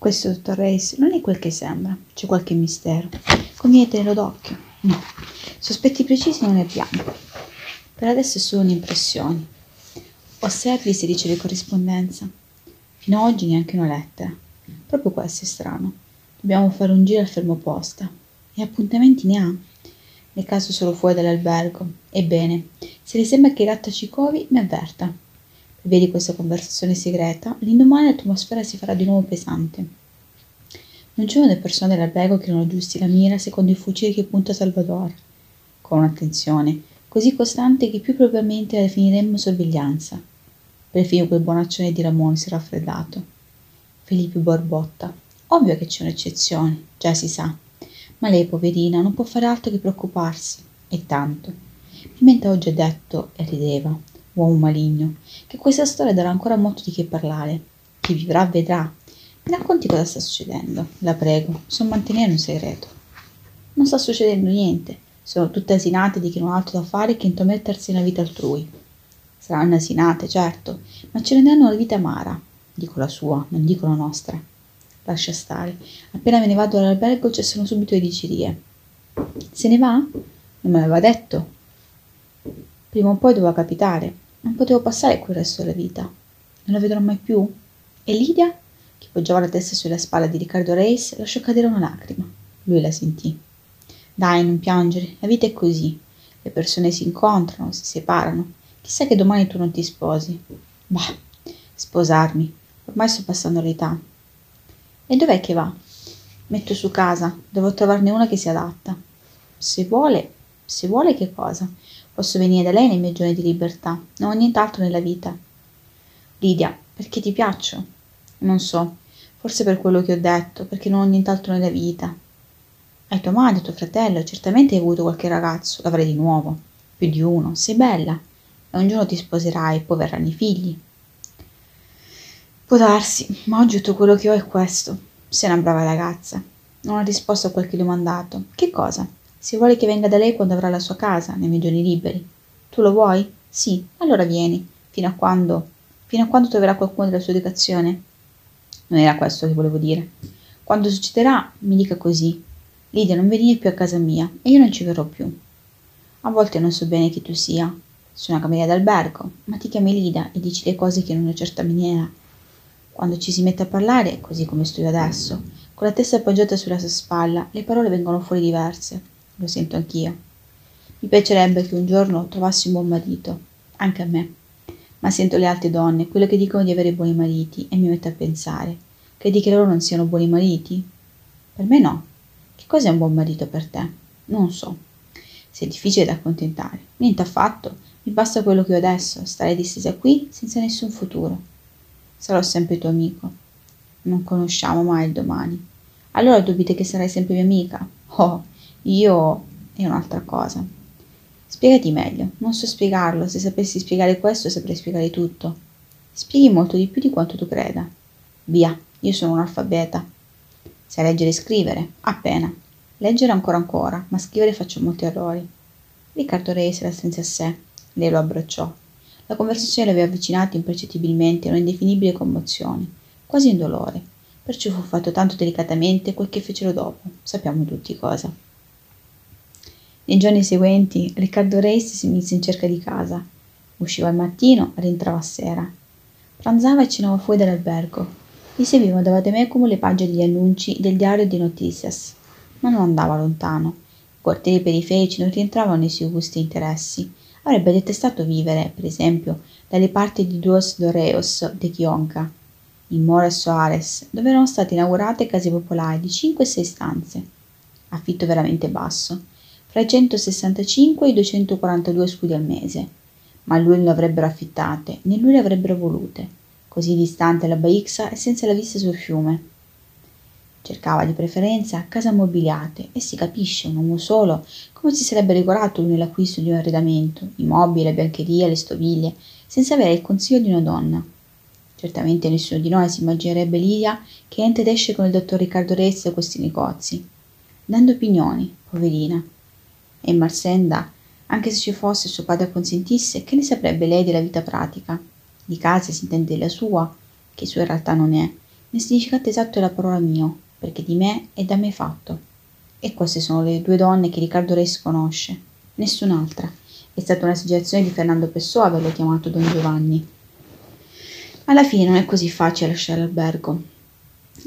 Questo, dottor Reis, non è quel che sembra. C'è qualche mistero. Conviene tenerlo d'occhio. No, sospetti precisi non ne abbiamo. Per adesso è solo un'impressione. Osservi se riceve corrispondenza. Fino ad oggi neanche una lettera. Proprio questo è strano. Dobbiamo fare un giro al fermo posta. E appuntamenti ne ha? Nel caso solo fuori dall'albergo. Ebbene, se le sembra che Gatta ci covi, mi avverta. Per via di questa conversazione segreta, l'indomani l'atmosfera si farà di nuovo pesante. Non c'erano delle persone dell'albergo che non aggiusti la mira secondo il fucile che punta Salvador, con un'attenzione così costante che più probabilmente la definiremmo sorveglianza. Perfino quel buonaccione di Ramon si è raffreddato. Filippo borbotta. Ovvio che c'è un'eccezione, già si sa. Ma lei, poverina, non può fare altro che preoccuparsi. E tanto. Pimenta oggi ha detto, e rideva, uomo maligno, che questa storia darà ancora molto di che parlare. Chi vivrà vedrà. Mi racconti cosa sta succedendo, la prego, so mantenere un segreto. Non sta succedendo niente sono tutte asinate di chi non ha altro da fare che intromettersi nella vita altrui. Saranno asinate, certo, ma ci renderanno la vita amara. Dico la sua, non dico la nostra. Lascia stare. Appena me ne vado dall'albergo cessano subito le dicerie. Se ne va? Non me l'aveva detto. Prima o poi doveva capitare. Non potevo passare quel resto della vita. Non la vedrò mai più. E Lidia, che poggiava la testa sulla spalla di Riccardo Reis, lasciò cadere una lacrima. Lui la sentì. Dai, non piangere, la vita è così. Le persone si incontrano, si separano. Chissà che domani tu non ti sposi. Bah, sposarmi. Ormai sto passando l'età. E dov'è che va? Metto su casa, devo trovarne una che si adatta. Se vuole, se vuole che cosa? Posso venire da lei nei miei giorni di libertà, non ho nient'altro nella vita. Lidia, perché ti piaccio? Non so, forse per quello che ho detto, perché non ho nient'altro nella vita, hai tua madre, tuo fratello, certamente hai avuto qualche ragazzo, l'avrai di nuovo, più di uno, sei bella, e un giorno ti sposerai e poi verranno i figli. Può darsi, ma oggi tutto quello che ho è questo. Sei una brava ragazza. Non ha risposto a quel che gli ho mandato. Che cosa? Se vuole che venga da lei quando avrà la sua casa, nei miei giorni liberi. Tu lo vuoi? Sì, allora vieni. Fino a quando? Fino a quando troverà qualcuno della sua educazione? Non era questo che volevo dire. Quando succederà, mi dica così, Lidia non venire più a casa mia e io non ci verrò più. A volte non so bene chi tu sia. Sono una cameriera d'albergo, ma ti chiami Lida e dici le cose che in una certa maniera. Quando ci si mette a parlare, così come sto io adesso, con la testa appoggiata sulla sua spalla, le parole vengono fuori diverse. Lo sento anch'io. Mi piacerebbe che un giorno trovassi un buon marito, anche a me. Ma sento le altre donne, quelle che dicono di avere buoni mariti, e mi metto a pensare. Credi che loro non siano buoni mariti? Per me no. Che cos'è un buon marito per te? Non so. Sei difficile da accontentare. Niente affatto. Mi basta quello che ho adesso. Stare distesa qui senza nessun futuro. Sarò sempre tuo amico. Non conosciamo mai il domani. Allora dubiti che sarai sempre mia amica? Oh, io è un'altra cosa. Spiegati meglio. Non so spiegarlo. Se sapessi spiegare questo, saprei spiegare tutto. Spieghi molto di più di quanto tu creda. Via, io sono un alfabeta. Sai leggere e scrivere? Appena. Leggere ancora ancora, ma scrivere faccio molti errori. Riccardo Rey se la strinse a sé. Lei lo abbracciò. La conversazione li aveva avvicinati impercettibilmente a un'indefinibile commozione, quasi un dolore. Perciò fu fatto tanto delicatamente quel che fecero dopo. Sappiamo tutti cosa. Nei giorni seguenti Riccardo Reis si mise in cerca di casa. Usciva al mattino, rientrava a sera. Pranzava e cenava fuori dall'albergo, gli seguivano davanti a me come le pagine degli annunci del diario di Noticias, ma non andava lontano. I quartieri periferici non rientravano nei suoi gusti e interessi. Avrebbe detestato vivere, per esempio, dalle parti di Duos Doreos de Chionca, in Mores Soares, dove erano state inaugurate case popolari di 5 e 6 stanze. Affitto veramente basso, fra i 165 e i 242 scudi al mese. Ma lui non le avrebbero affittate, né lui le avrebbero volute così distante la Baixa e senza la vista sul fiume. Cercava di preferenza case ammobiliate e si capisce, un uomo solo, come si sarebbe regolato lui nell'acquisto di un arredamento, i mobili, la biancheria, le stoviglie, senza avere il consiglio di una donna. Certamente nessuno di noi si immaginerebbe Lidia che entra ed esce con il dottor Riccardo Rezzi a questi negozi, dando opinioni, poverina. E Marsenda, anche se ci fosse suo padre consentisse, che ne saprebbe lei della vita pratica? di casa si intende la sua, che sua in realtà non è, Il significato esatto è la parola mio, perché di me è da me fatto. E queste sono le due donne che Riccardo Reis conosce, nessun'altra. È stata un'esagerazione di Fernando Pessoa averlo chiamato Don Giovanni. Alla fine non è così facile lasciare l'albergo.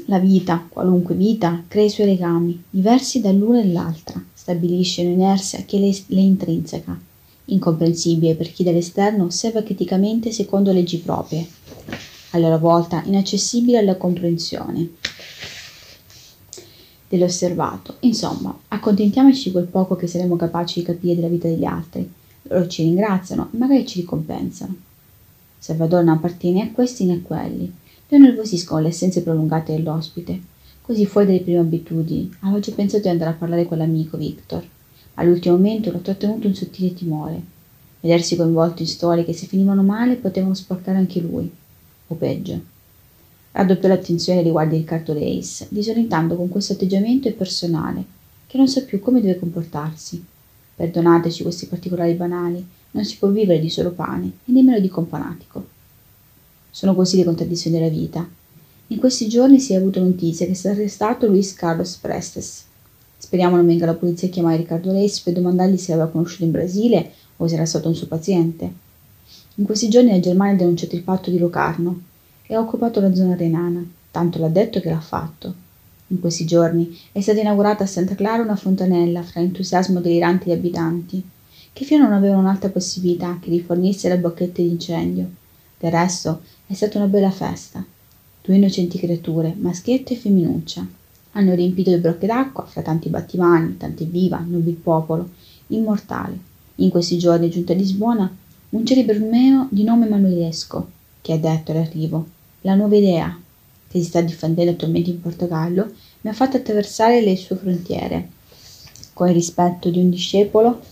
La vita, qualunque vita, crea i suoi legami, diversi dall'una e dall'altra, stabilisce un'inerzia che le, le intrinseca, incomprensibile per chi dall'esterno osserva criticamente secondo leggi proprie, a loro volta inaccessibile alla comprensione dell'osservato. Insomma, accontentiamoci di quel poco che saremo capaci di capire della vita degli altri. Loro ci ringraziano e magari ci ricompensano. Salvador non appartiene a questi né a quelli. Lo nervosiscono le essenze prolungate dell'ospite. Così fuori dalle prime abitudini, avevo già pensato di andare a parlare con l'amico Victor. All'ultimo momento l'ho trattenuto un sottile timore. Vedersi coinvolto in storie che se finivano male potevano sporcare anche lui. O peggio. Raddoppiò l'attenzione riguardo Riccardo Reis, disorientando con questo atteggiamento il personale, che non sa più come deve comportarsi. Perdonateci questi particolari banali, non si può vivere di solo pane e nemmeno di companatico. Sono così le contraddizioni della vita. In questi giorni si è avuto notizia che stato arrestato Luis Carlos Prestes. Speriamo non venga la polizia a chiamare Riccardo Reis per domandargli se l'aveva conosciuto in Brasile o se era stato un suo paziente. In questi giorni la Germania ha denunciato il patto di Locarno e ha occupato la zona renana, tanto l'ha detto che l'ha fatto. In questi giorni è stata inaugurata a Santa Clara una fontanella fra entusiasmo delirante degli abitanti che fino non avevano un'altra possibilità che di fornirsi le bocchette d'incendio. Del resto è stata una bella festa. Due innocenti creature, maschietto e femminuccia, hanno riempito le brocche d'acqua fra tanti battimani, tante viva, nubi popolo, immortale. In questi giorni, giunto a Lisbona, un celebre rumeno di nome Manuelesco, che ha detto all'arrivo, la nuova idea, che si sta diffondendo attualmente in Portogallo, mi ha fatto attraversare le sue frontiere, con il rispetto di un discepolo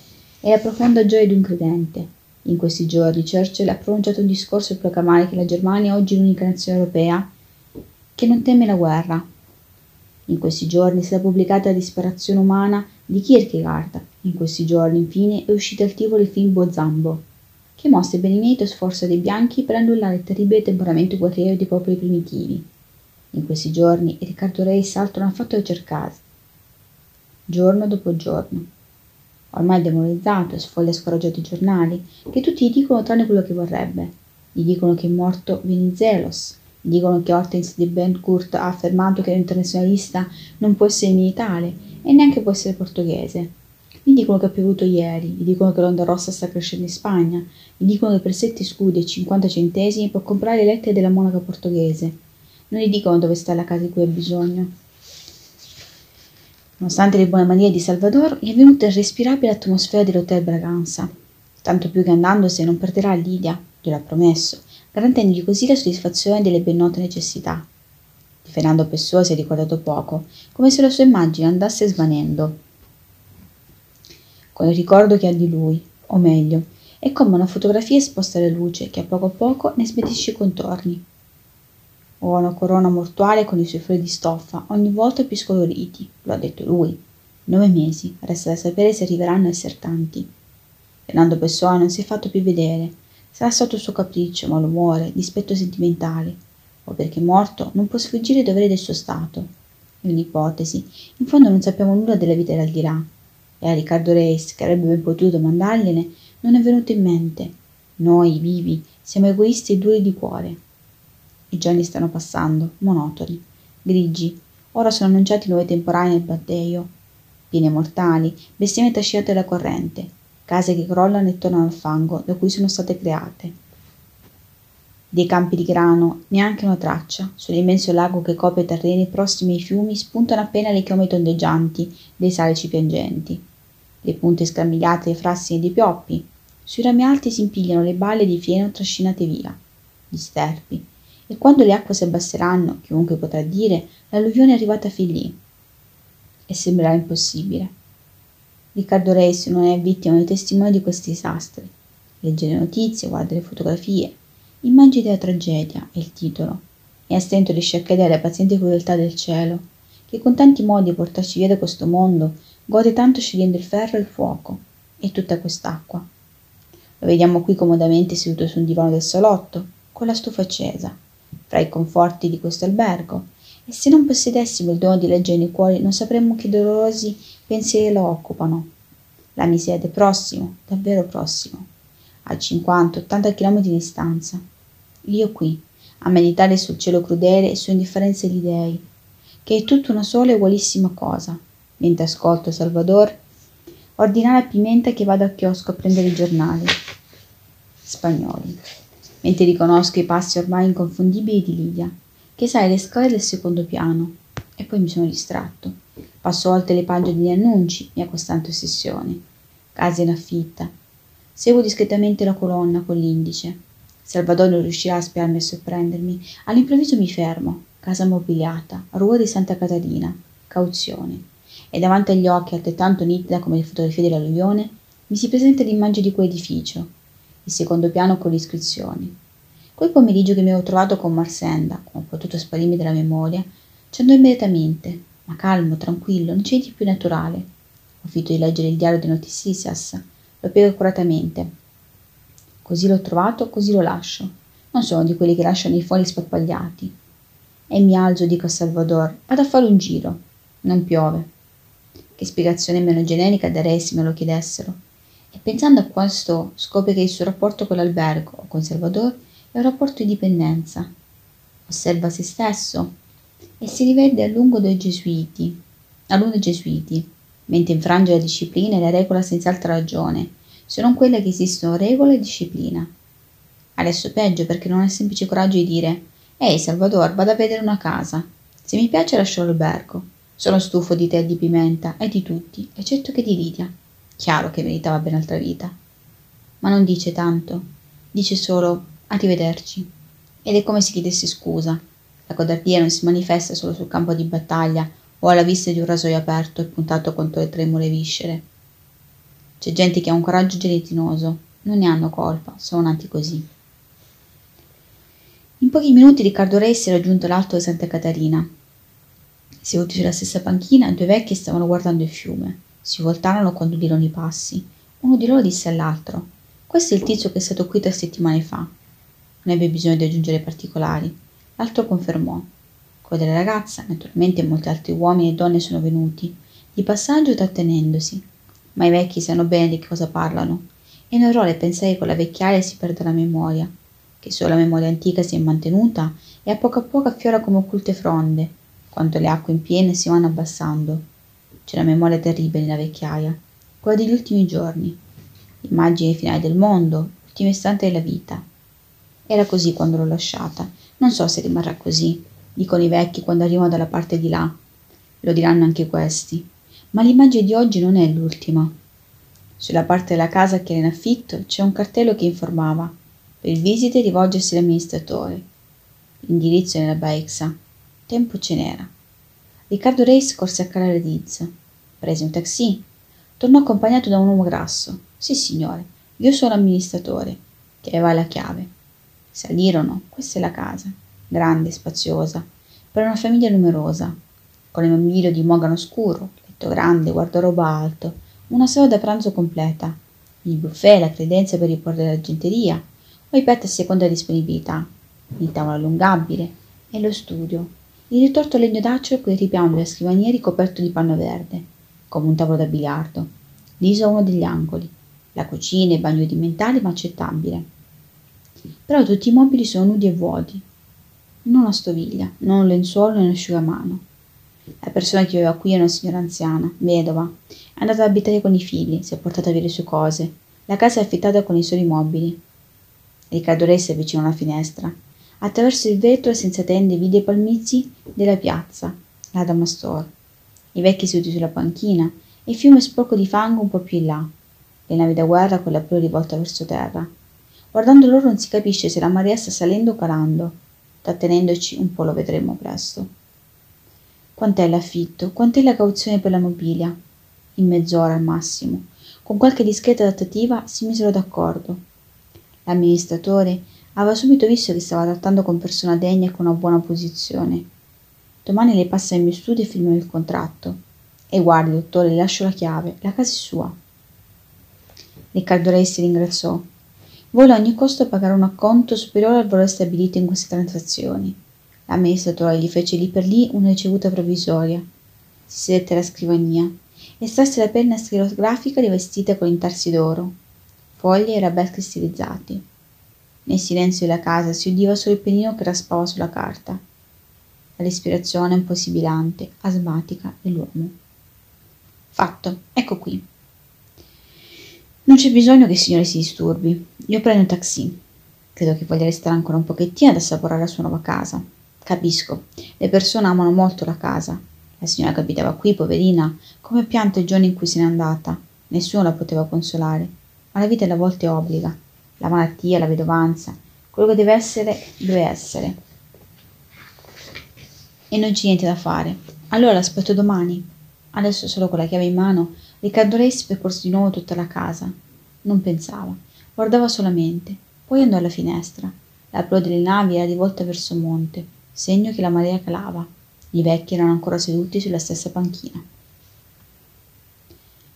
e la profonda gioia di un credente. In questi giorni Churchill ha pronunciato un discorso per proclamare che la Germania è oggi l'unica nazione europea che non teme la guerra. In questi giorni è stata pubblicata La disperazione umana di Kierkegaard. In questi giorni, infine, è uscito al Tivoli il film Bozambo, che mostra il benevento sforzo dei bianchi per annullare il terribile temperamento guerriero dei popoli primitivi. In questi giorni Riccardo Reis altro non ha fatto che cercare, giorno dopo giorno ormai demoralizzato, sfoglia scoraggiato i giornali, che tutti gli dicono tranne quello che vorrebbe. Gli dicono che è morto Venizelos, dicono che Hortense di Bencourt ha affermato che l'internazionalista non può essere militare e neanche può essere portoghese. Gli dicono che ha piovuto ieri, gli dicono che l'onda rossa sta crescendo in Spagna, gli dicono che per 7 scudi e 50 centesimi può comprare le lettere della monaca portoghese. Non gli dicono dove sta la casa di cui ha bisogno. Nonostante le buone manie di Salvador, gli è venuta irrespirabile l'atmosfera dell'Hotel Braganza. Tanto più che andandosene non perderà Lidia, gliel'ha promesso, garantendogli così la soddisfazione delle ben note necessità. Di Fernando Pessoa si è ricordato poco, come se la sua immagine andasse svanendo. Con il ricordo che ha di lui, o meglio, è come una fotografia esposta alla luce che a poco a poco ne smetisce i contorni o una corona mortuale con i suoi fiori di stoffa, ogni volta più scoloriti, lo ha detto lui. Nove mesi, resta da sapere se arriveranno a essere tanti. Fernando Pessoa non si è fatto più vedere. Sarà stato il suo capriccio, malumore, dispetto sentimentale, o perché morto non può sfuggire i doveri del suo stato. È un'ipotesi. In fondo non sappiamo nulla della vita dell'aldilà. E a Riccardo Reis, che avrebbe ben potuto domandargliene, non è venuto in mente. Noi, vivi, siamo egoisti e duri di cuore. I giorni stanno passando, monotoni, grigi. Ora sono annunciati nuovi temporali nel Batteio. Piene mortali, bestemmie trascinate dalla corrente, case che crollano e tornano al fango da cui sono state create. Dei campi di grano, neanche una traccia. Sull'immenso lago che copre i terreni prossimi ai fiumi spuntano appena le chiome tondeggianti dei salici piangenti. Le punte scambigliate dei frassini dei pioppi. Sui rami alti si impigliano le balle di fieno trascinate via. Gli sterpi, e quando le acque si abbasseranno, chiunque potrà dire, l'alluvione è arrivata fin lì. E sembrerà impossibile. Riccardo Reis non è vittima né testimone di questi disastri. Legge le notizie, guarda le fotografie, immagini della tragedia è il titolo, e a stento riesce a credere alla paziente crudeltà del cielo, che con tanti modi di portarci via da questo mondo gode tanto scegliendo il ferro e il fuoco, e tutta quest'acqua. Lo vediamo qui comodamente seduto su un divano del salotto, con la stufa accesa, fra i conforti di questo albergo, E se non possedessimo il dono di leggere nei cuori, non sapremmo che dolorosi pensieri lo occupano. La miseria è prossimo, davvero prossimo, a 50-80 km di distanza. Io qui, a meditare sul cielo crudele e su indifferenza degli dei, che è tutta una sola e ugualissima cosa, mentre ascolto Salvador ordinare a Pimenta che vada al chiosco a prendere i giornali spagnoli, mentre riconosco i passi ormai inconfondibili di Lidia, che sale le scale del secondo piano, e poi mi sono distratto. Passo oltre le pagine degli annunci, mia costante ossessione. Casa in affitta. Seguo discretamente la colonna con l'indice. Salvador non riuscirà a spiarmi e sorprendermi. All'improvviso mi fermo. Casa mobiliata, Rua di Santa Catarina, cauzione. E davanti agli occhi, altrettanto nitida come le fotografie dell'alluvione, mi si presenta l'immagine di quell'edificio, il secondo piano con le iscrizioni. Quel pomeriggio che mi avevo trovato con Marsenda, come ho potuto sparirmi dalla memoria, ci andò immediatamente, ma calmo, tranquillo, non c'è di più naturale. Ho finito di leggere il diario di Noticias, lo piego accuratamente. Così l'ho trovato, così lo lascio. Non sono di quelli che lasciano i fogli spappagliati. E mi alzo dico a Salvador, vado a fare un giro. Non piove. Che spiegazione meno generica darei se me lo chiedessero? E pensando a questo scopre che il suo rapporto con l'albergo o con Salvador è un rapporto di dipendenza. Osserva se stesso e si rivede a lungo gesuiti, a lungo gesuiti, mentre infrange la disciplina e la regola senza altra ragione, se non quella che esistono regola e disciplina. Adesso peggio perché non ha il semplice coraggio di dire Ehi Salvador, vado a vedere una casa. Se mi piace lascio l'albergo. Sono stufo di te e di pimenta e di tutti, eccetto che di Lidia. Chiaro che meritava ben altra vita. Ma non dice tanto, dice solo arrivederci. Ed è come se chiedesse scusa. La codardia non si manifesta solo sul campo di battaglia o alla vista di un rasoio aperto e puntato contro le tremule viscere. C'è gente che ha un coraggio gelatinoso, non ne hanno colpa, sono nati così. In pochi minuti Riccardo Reis si era raggiunto l'alto di Santa Catarina. Seduti sulla stessa panchina, due vecchi stavano guardando il fiume. Si voltarono quando udirono i passi. Uno di loro disse all'altro: Questo è il tizio che è stato qui tre settimane fa. Non ebbe bisogno di aggiungere particolari. L'altro confermò. Quello della ragazza, naturalmente molti altri uomini e donne sono venuti, di passaggio trattenendosi. Ma i vecchi sanno bene di che cosa parlano. E non errore pensare che con la vecchiaia si perde la memoria, che solo la memoria antica si è mantenuta e a poco a poco affiora come occulte fronde, quanto le acque in piena si vanno abbassando c'è una memoria terribile nella vecchiaia, quella degli ultimi giorni, l'immagine finale del mondo, l'ultimo istante della vita. Era così quando l'ho lasciata, non so se rimarrà così, dicono i vecchi quando arrivano dalla parte di là. Lo diranno anche questi. Ma l'immagine di oggi non è l'ultima. Sulla parte della casa che era in affitto c'è un cartello che informava per visite rivolgersi all'amministratore. L'indirizzo è nella Baixa. Tempo ce n'era. Riccardo Reis corse a calare Diz. Prese un taxi. Tornò accompagnato da un uomo grasso. Sì, signore, io sono amministratore, che aveva la chiave. Salirono, questa è la casa, grande e spaziosa, per una famiglia numerosa, con il mobilio di mogano scuro, letto grande, guardaroba alto, una sala da pranzo completa, il buffet, la credenza per riporre l'argenteria, o i pet a seconda disponibilità, il tavolo allungabile e lo studio. Il ritorto legno d'acero il ripiano della scrivania ricoperto di panno verde, come un tavolo da biliardo, liso a uno degli angoli, la cucina e il bagno rudimentale ma accettabile. Però tutti i mobili sono nudi e vuoti. Non una stoviglia, non un lenzuolo né un asciugamano. La persona che viveva qui è una signora anziana, vedova. È andata ad abitare con i figli, si è portata via le sue cose. La casa è affittata con i soli mobili. Riccardo Re si avvicina alla finestra attraverso il vetro senza tende vide i palmizi della piazza, la Damastor. I vecchi seduti sulla panchina e il fiume sporco di fango un po' più in là. Le navi da guerra con la proa rivolta verso terra. Guardando loro non si capisce se la marea sta salendo o calando. Trattenendoci un po' lo vedremo presto. Quant'è l'affitto? Quant'è la cauzione per la mobilia? In mezz'ora al massimo. Con qualche discreta adattativa si misero d'accordo. L'amministratore Aveva subito visto che stava trattando con persona degna e con una buona posizione. Domani le passa nel mio studio e firmiamo il contratto. E guardi, dottore, le lascio la chiave. La casa è sua. Riccardo Rei si ringraziò. Vuole a ogni costo pagare un acconto superiore al valore stabilito in queste transazioni. L'amministratore gli fece lì per lì una ricevuta provvisoria. Si sedette alla scrivania, estrasse la penna stilografica rivestita con intarsi d'oro, foglie e rabeschi stilizzati. Nel silenzio della casa si udiva solo il pennino che raspava sulla carta. La respirazione un po' sibilante, asmatica dell'uomo. Fatto, ecco qui. Non c'è bisogno che il signore si disturbi. Io prendo un taxi. Credo che voglia restare ancora un pochettino ad assaporare la sua nuova casa. Capisco, le persone amano molto la casa. La signora che abitava qui, poverina, come pianta il giorno in cui se n'è andata. Nessuno la poteva consolare. Ma la vita alle volte obbliga. La malattia, la vedovanza, quello che deve essere, deve essere. E non c'è niente da fare. Allora l'aspetto domani. Adesso solo con la chiave in mano, Riccardo Reis percorse di nuovo tutta la casa. Non pensava, guardava solamente, poi andò alla finestra. La proa delle navi era rivolta verso monte, segno che la marea calava. I vecchi erano ancora seduti sulla stessa panchina.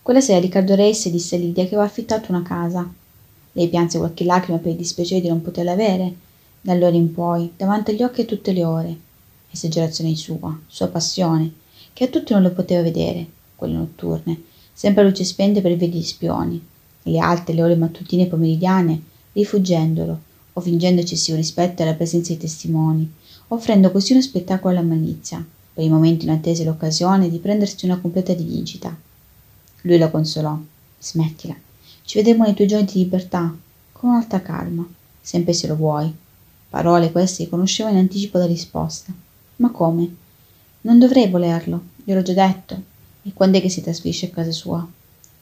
Quella sera Riccardo Reis disse a Lidia che aveva affittato una casa. Lei pianse qualche lacrima per il dispiacere di non poterla avere, da allora in poi, davanti agli occhi a tutte le ore. Esagerazione sua, sua passione, che a tutti non le poteva vedere, quelle notturne, sempre a luce spente per via degli spioni, le alte le ore mattutine e pomeridiane, rifuggendolo, o fingendo eccessivo rispetto alla presenza dei testimoni, offrendo così uno spettacolo alla malizia, per il momento in attesa l'occasione di prendersi una completa divincita. Lui la consolò. Smettila. Ci vedremo nei tuoi giorni di libertà, con un'alta calma, sempre se lo vuoi. Parole queste che conosceva in anticipo la risposta. Ma come? Non dovrei volerlo, gliel'ho già detto. E quando è che si trasferisce a casa sua?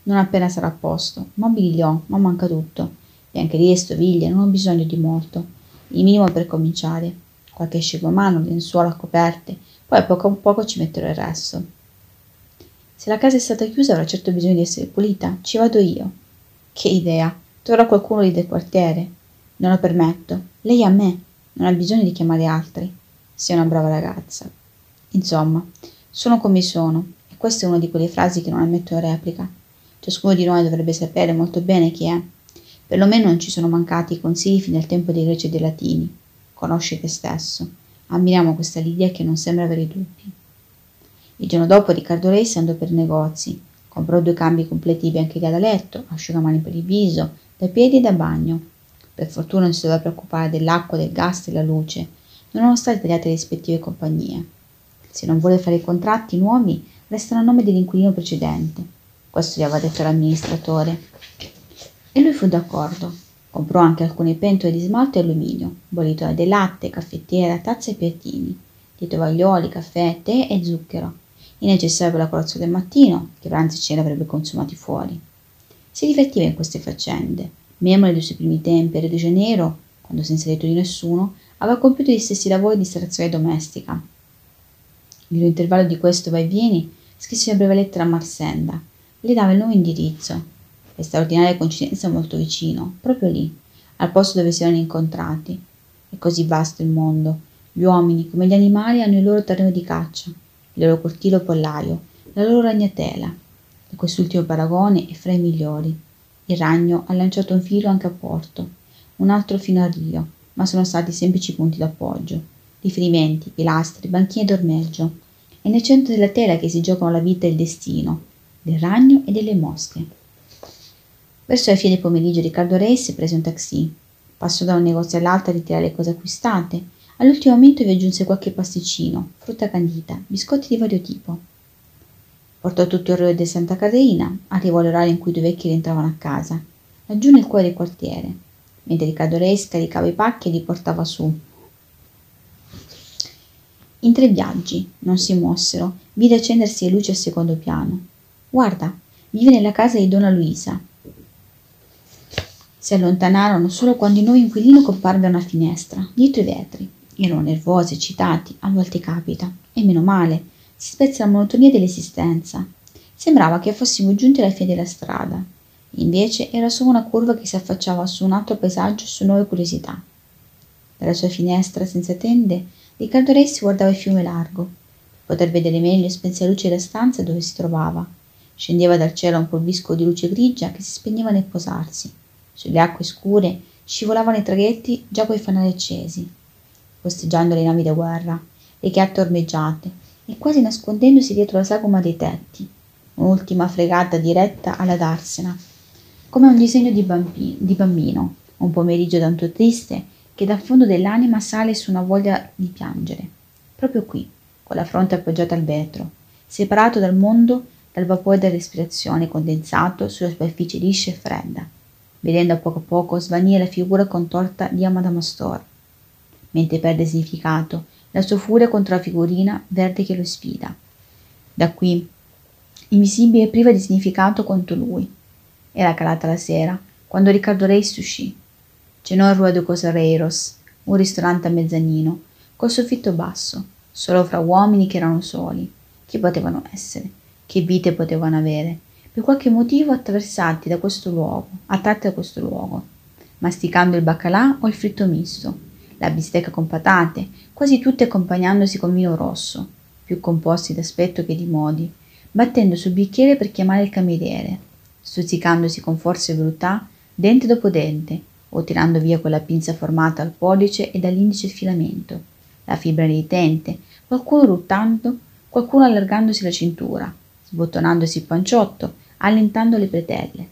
Non appena sarà a posto. Mobili li ho, ma manca tutto. E anche lì stoviglie, non ho bisogno di molto. Il minimo per cominciare. Qualche asciugamano, lenzuola, coperte. Poi a poco a poco ci metterò il resto. Se la casa è stata chiusa avrà certo bisogno di essere pulita. Ci vado io. Che idea. Troverò qualcuno lì del quartiere. Non lo permetto. Lei a me. Non ha bisogno di chiamare altri. Sei una brava ragazza. Insomma, sono come sono. Questa è una di quelle frasi che non ammetto replica. Ciascuno di noi dovrebbe sapere molto bene chi è. Perlomeno non ci sono mancati i consigli fino al tempo dei greci e dei latini. Conosci te stesso. Ammiriamo questa Lidia che non sembra avere dubbi. Il giorno dopo Riccardo Reis andò per negozi. Comprò due cambi completi di biancheria da letto, asciugamani per il viso, da piedi e da bagno. Per fortuna non si doveva preoccupare dell'acqua, del gas e della luce. Non erano state tagliate le rispettive compagnie. Se non vuole fare i contratti nuovi, restano a nome dell'inquilino precedente. Questo gli aveva detto l'amministratore. E lui fu d'accordo. Comprò anche alcune pentole di smalto e alluminio, bollitore del latte, caffettiera, tazze e piattini, di tovaglioli, caffè, tè e zucchero, il necessario per la colazione del mattino, che pranzo e cena avrebbe consumati fuori. Si divertiva in queste faccende. Memore dei suoi primi tempi a Rio de Janeiro, quando senza detto di nessuno, aveva compiuto gli stessi lavori di istallazione domestica. In intervallo di questo vai e vieni, scrisse una breve lettera a Marsenda. Le dava il nuovo indirizzo, e straordinaria coincidenza molto vicino, proprio lì, al posto dove si erano incontrati. È così vasto il mondo. Gli uomini, come gli animali, hanno il loro terreno di caccia, il loro cortile o pollaio, la loro ragnatela. E quest'ultimo paragone è fra i migliori. Il ragno ha lanciato un filo anche a Porto, un altro fino a Rio, ma sono stati semplici punti d'appoggio, riferimenti, pilastri, banchine d'ormeggio. È nel centro della tela che si giocano la vita e il destino, del ragno e delle mosche. Verso la fine del pomeriggio Riccardo Reis prese un taxi. Passò da un negozio all'altro a ritirare le cose acquistate. All'ultimo momento vi aggiunse qualche pasticcino, frutta candita, biscotti di vario tipo. Portò tutto il Rio di Santa Caterina, arrivò all'orario in cui i due vecchi rientravano a casa, laggiù nel cuore del quartiere, mentre Riccardo Reis caricava i pacchi e li portava su. In tre viaggi non si mossero, vide accendersi le luci al secondo piano. Guarda, vive nella casa di Donna Luisa, si allontanarono solo quando il nuovo inquilino comparve a una finestra, dietro i vetri. Erano nervosi, eccitati, a volte capita. E meno male, si spezza la monotonia dell'esistenza. Sembrava che fossimo giunti alla fine della strada. Invece era solo una curva che si affacciava su un altro paesaggio su nuove curiosità. Dalla sua finestra senza tende, Riccardo Ressi guardava il fiume largo. Per poter vedere meglio spense la luce della stanza dove si trovava. Scendeva dal cielo un polvisco di luce grigia che si spegneva nel posarsi sulle acque scure scivolavano i traghetti già coi fanali accesi. posteggiando le navi da guerra, le chiatte ormeggiate e quasi nascondendosi dietro la sagoma dei tetti. Un'ultima fregata diretta alla darsena, come un disegno di, bambi- di bambino, un pomeriggio tanto triste che dal fondo dell'anima sale su una voglia di piangere. Proprio qui, con la fronte appoggiata al vetro, separato dal mondo dal vapore della respirazione condensato sulla superficie liscia e fredda, vedendo a poco a poco svanire la figura contorta di Amadamastor, mentre perde significato la sua furia contro la figurina verde che lo sfida. Da qui, invisibile e priva di significato contro lui. Era calata la sera, quando Riccardo Reis uscì. Cenò in Rua de Cosareiros, un ristorante a mezzanino, col soffitto basso, solo fra uomini che erano soli. Chi potevano essere? Che vite potevano avere? Per qualche motivo attraversati da questo luogo, attratti da questo luogo, masticando il baccalà o il fritto misto, la bistecca con patate, quasi tutte accompagnandosi con vino rosso, più composti d'aspetto che di modi, battendo sul bicchiere per chiamare il cameriere, stuzzicandosi con forza e velorità dente dopo dente, o tirando via quella pinza formata al pollice e dall'indice il filamento, la fibra resistente, qualcuno ruttando, qualcuno allargandosi la cintura, sbottonandosi il panciotto, allentando le bretelle.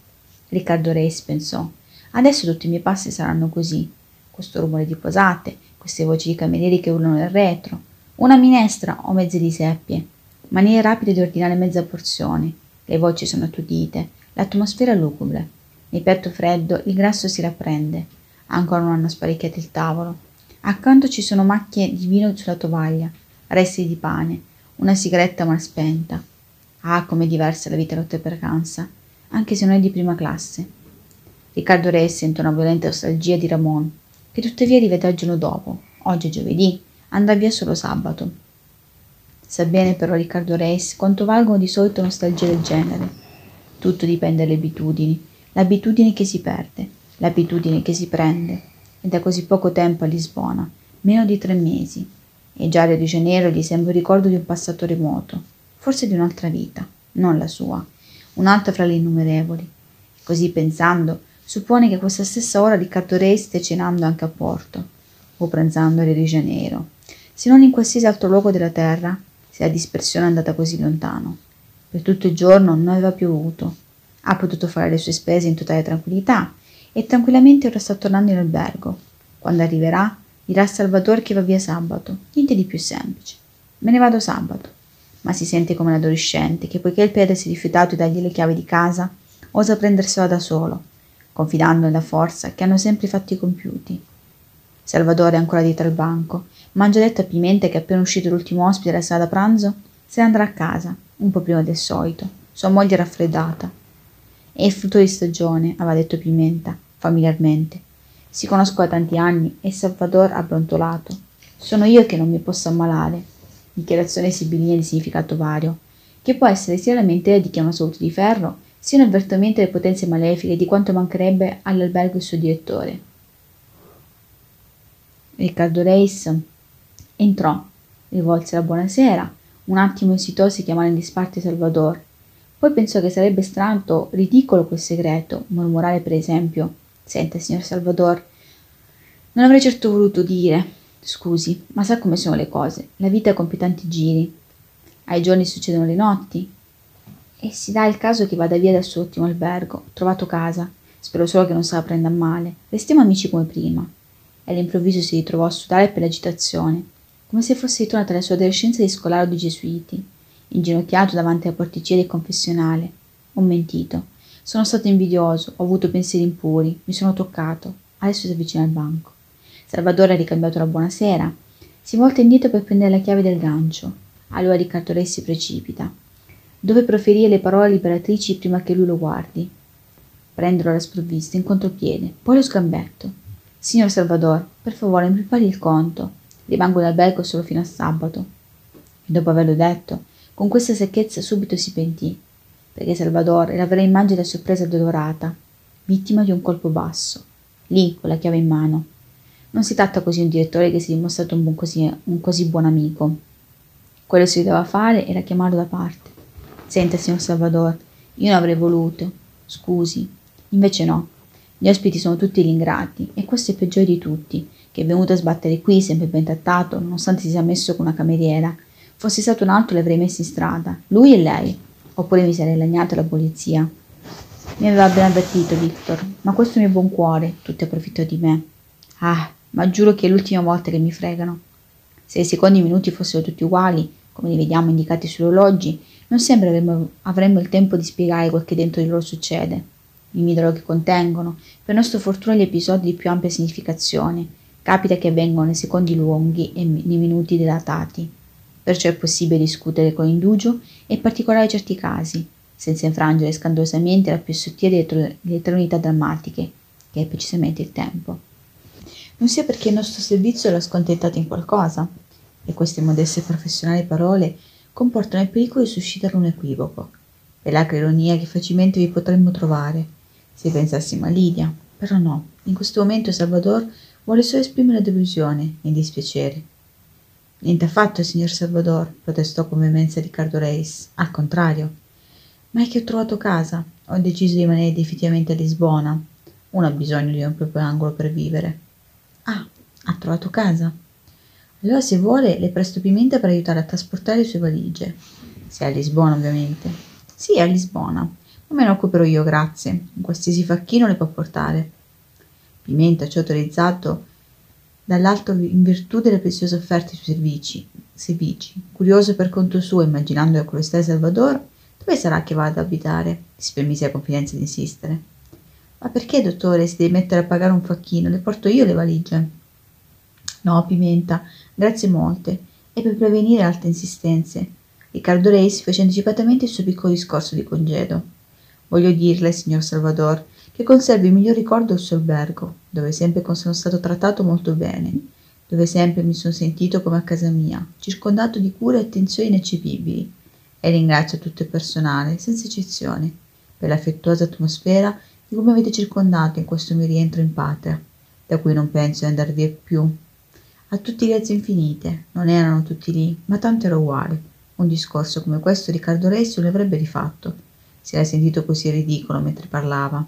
Riccardo Reis pensò, adesso tutti i miei passi saranno così, questo rumore di posate, queste voci di camerieri che urlano nel retro, una minestra o mezze di seppie, manie rapide di ordinare mezza porzione, le voci sono attutite, l'atmosfera lugubre. Nel petto freddo il grasso si rapprende. Ancora non hanno sparecchiato il tavolo. Accanto ci sono macchie di vino sulla tovaglia, resti di pane, una sigaretta mal spenta. Ah, com'è diversa la vita lotta per cansa, anche se non è di prima classe. Riccardo Re sente una violenta nostalgia di Ramon, che tuttavia rivedrà il giorno dopo. Oggi è giovedì, andrà via solo sabato. Sa bene però Riccardo Reis quanto valgono di solito nostalgie del genere. Tutto dipende dalle abitudini l'abitudine che si perde, l'abitudine che si prende. E da così poco tempo a Lisbona, meno di tre mesi, e già Rio de Janeiro gli sembra un ricordo di un passato remoto, forse di un'altra vita, non la sua, un'altra fra le innumerevoli. Così pensando, suppone che questa stessa ora Riccardo Re stia cenando anche a Porto, o pranzando a Rio de Janeiro, se non in qualsiasi altro luogo della terra, se la dispersione è andata così lontano. Per tutto il giorno non aveva piovuto, ha potuto fare le sue spese in totale tranquillità e tranquillamente ora sta tornando in albergo. Quando arriverà, dirà a Salvatore che va via sabato. Niente di più semplice. Me ne vado sabato. Ma si sente come un adolescente che, poiché il padre si è rifiutato di dargli le chiavi di casa, osa prendersela da solo, confidando nella forza che hanno sempre i fatti compiuti. Salvatore è ancora dietro al banco, ma ha già detto a Pimenta che appena uscito l'ultimo ospite dalla sala da pranzo, se ne andrà a casa, un po' prima del solito. Sua moglie è raffreddata è il frutto di stagione, aveva detto Pimenta, familiarmente. Si conosco da tanti anni e Salvador ha brontolato. Sono io che non mi posso ammalare. Dichiarazione sibilina di significato vario, che può essere sia la lamentela di chi ha una salute di ferro, sia un avvertimento delle potenze malefiche di quanto mancherebbe all'albergo il suo direttore. Riccardo Reis entrò, rivolse la buonasera, un attimo esitosi a chiamare in disparte Salvador, poi pensò che sarebbe strano, ridicolo quel segreto, mormorare per esempio Senta, signor Salvador, non avrei certo voluto dire. Scusi, ma sa come sono le cose. La vita compie tanti giri. Ai giorni succedono le notti. E si dà il caso che vada via dal suo ottimo albergo. Ho trovato casa. Spero solo che non se la prenda male. Restiamo amici come prima. E all'improvviso si ritrovò a sudare per l'agitazione, come se fosse ritornata alla sua adolescenza di scolaro di gesuiti inginocchiato davanti alla porticina del confessionale. Ho mentito. Sono stato invidioso, ho avuto pensieri impuri, mi sono toccato. Adesso si avvicina al banco. Salvatore ha ricambiato la buonasera. Si volta indietro per prendere la chiave del gancio. Allora Riccardo si precipita. Dove proferire le parole liberatrici prima che lui lo guardi? Prenderlo alla sprovvista, in contropiede, poi lo sgambetto. Signor Salvador, per favore mi prepari il conto. Rimango in albergo solo fino a sabato. E dopo averlo detto, con questa secchezza subito si pentì, perché Salvador era vera immagine da sorpresa addolorata, vittima di un colpo basso, lì con la chiave in mano. Non si tratta così di un direttore che si è dimostrato un, buon così, un così buon amico. Quello che si doveva fare era chiamarlo da parte. Senta, signor Salvador, io non avrei voluto. Scusi. Invece no. Gli ospiti sono tutti gli ingrati, e questo è il peggiore di tutti, che è venuto a sbattere qui, sempre ben trattato, nonostante si sia messo con una cameriera. Fossi stato un altro, li avrei messi in strada, lui e lei, oppure mi sarei lagnato alla polizia. Mi aveva ben avvertito Victor, ma questo mio buon cuore, tutti approfittò di me. Ah, ma giuro che è l'ultima volta che mi fregano. Se i secondi minuti fossero tutti uguali, come li vediamo indicati sugli orologi, non sempre avremmo, avremmo il tempo di spiegare quel che dentro di loro succede. I midolo che contengono, per nostra fortuna gli episodi di più ampia significazione, capita che avvengono nei secondi lunghi e nei minuti dilatati. Perciò è possibile discutere con indugio e particolare certi casi, senza infrangere scandalosamente la più sottile delle tre unità drammatiche, che è precisamente il tempo. Non sia perché il nostro servizio l'ha scontentato in qualcosa, e queste modeste e professionali parole comportano il pericolo di suscitare un equivoco, e l'acre ironia che facilmente vi potremmo trovare, se pensassimo a Lidia. Però no, in questo momento Salvador vuole solo esprimere delusione e dispiacere. Niente affatto, signor Salvador, protestò con veemenza Riccardo Reis. Al contrario. Ma è che ho trovato casa. Ho deciso di rimanere definitivamente a Lisbona. Uno ha bisogno di un proprio angolo per vivere. Ah, ha trovato casa? Allora se vuole le presto pimenta per aiutare a trasportare le sue valigie. Se è a Lisbona, ovviamente. Sì, a Lisbona. Ma me ne occuperò io, grazie. Un qualsiasi facchino le può portare. Pimenta ci ha autorizzato dall'alto in virtù delle preziose offerte sui servizi. servizi. Curioso per conto suo, immaginando che quello stai Salvador, dove sarà che vada ad abitare? Si permise la confidenza di insistere. Ma perché, dottore, si deve mettere a pagare un facchino? Le porto io le valigie. No, Pimenta, grazie molte. E per prevenire altre insistenze. Riccardo Reis fece anticipatamente il suo piccolo discorso di congedo. Voglio dirle, signor Salvador, che conservo il miglior ricordo del suo albergo, dove sempre sono stato trattato molto bene, dove sempre mi sono sentito come a casa mia, circondato di cure e attenzioni ineccepibili. E ringrazio tutto il personale, senza eccezione, per l'affettuosa atmosfera di come avete circondato in questo mio rientro in patria, da cui non penso di andar via più a tutti grazie infinite. Non erano tutti lì, ma tanto era uguale. Un discorso come questo Riccardo Reis non avrebbe rifatto. Si era sentito così ridicolo mentre parlava.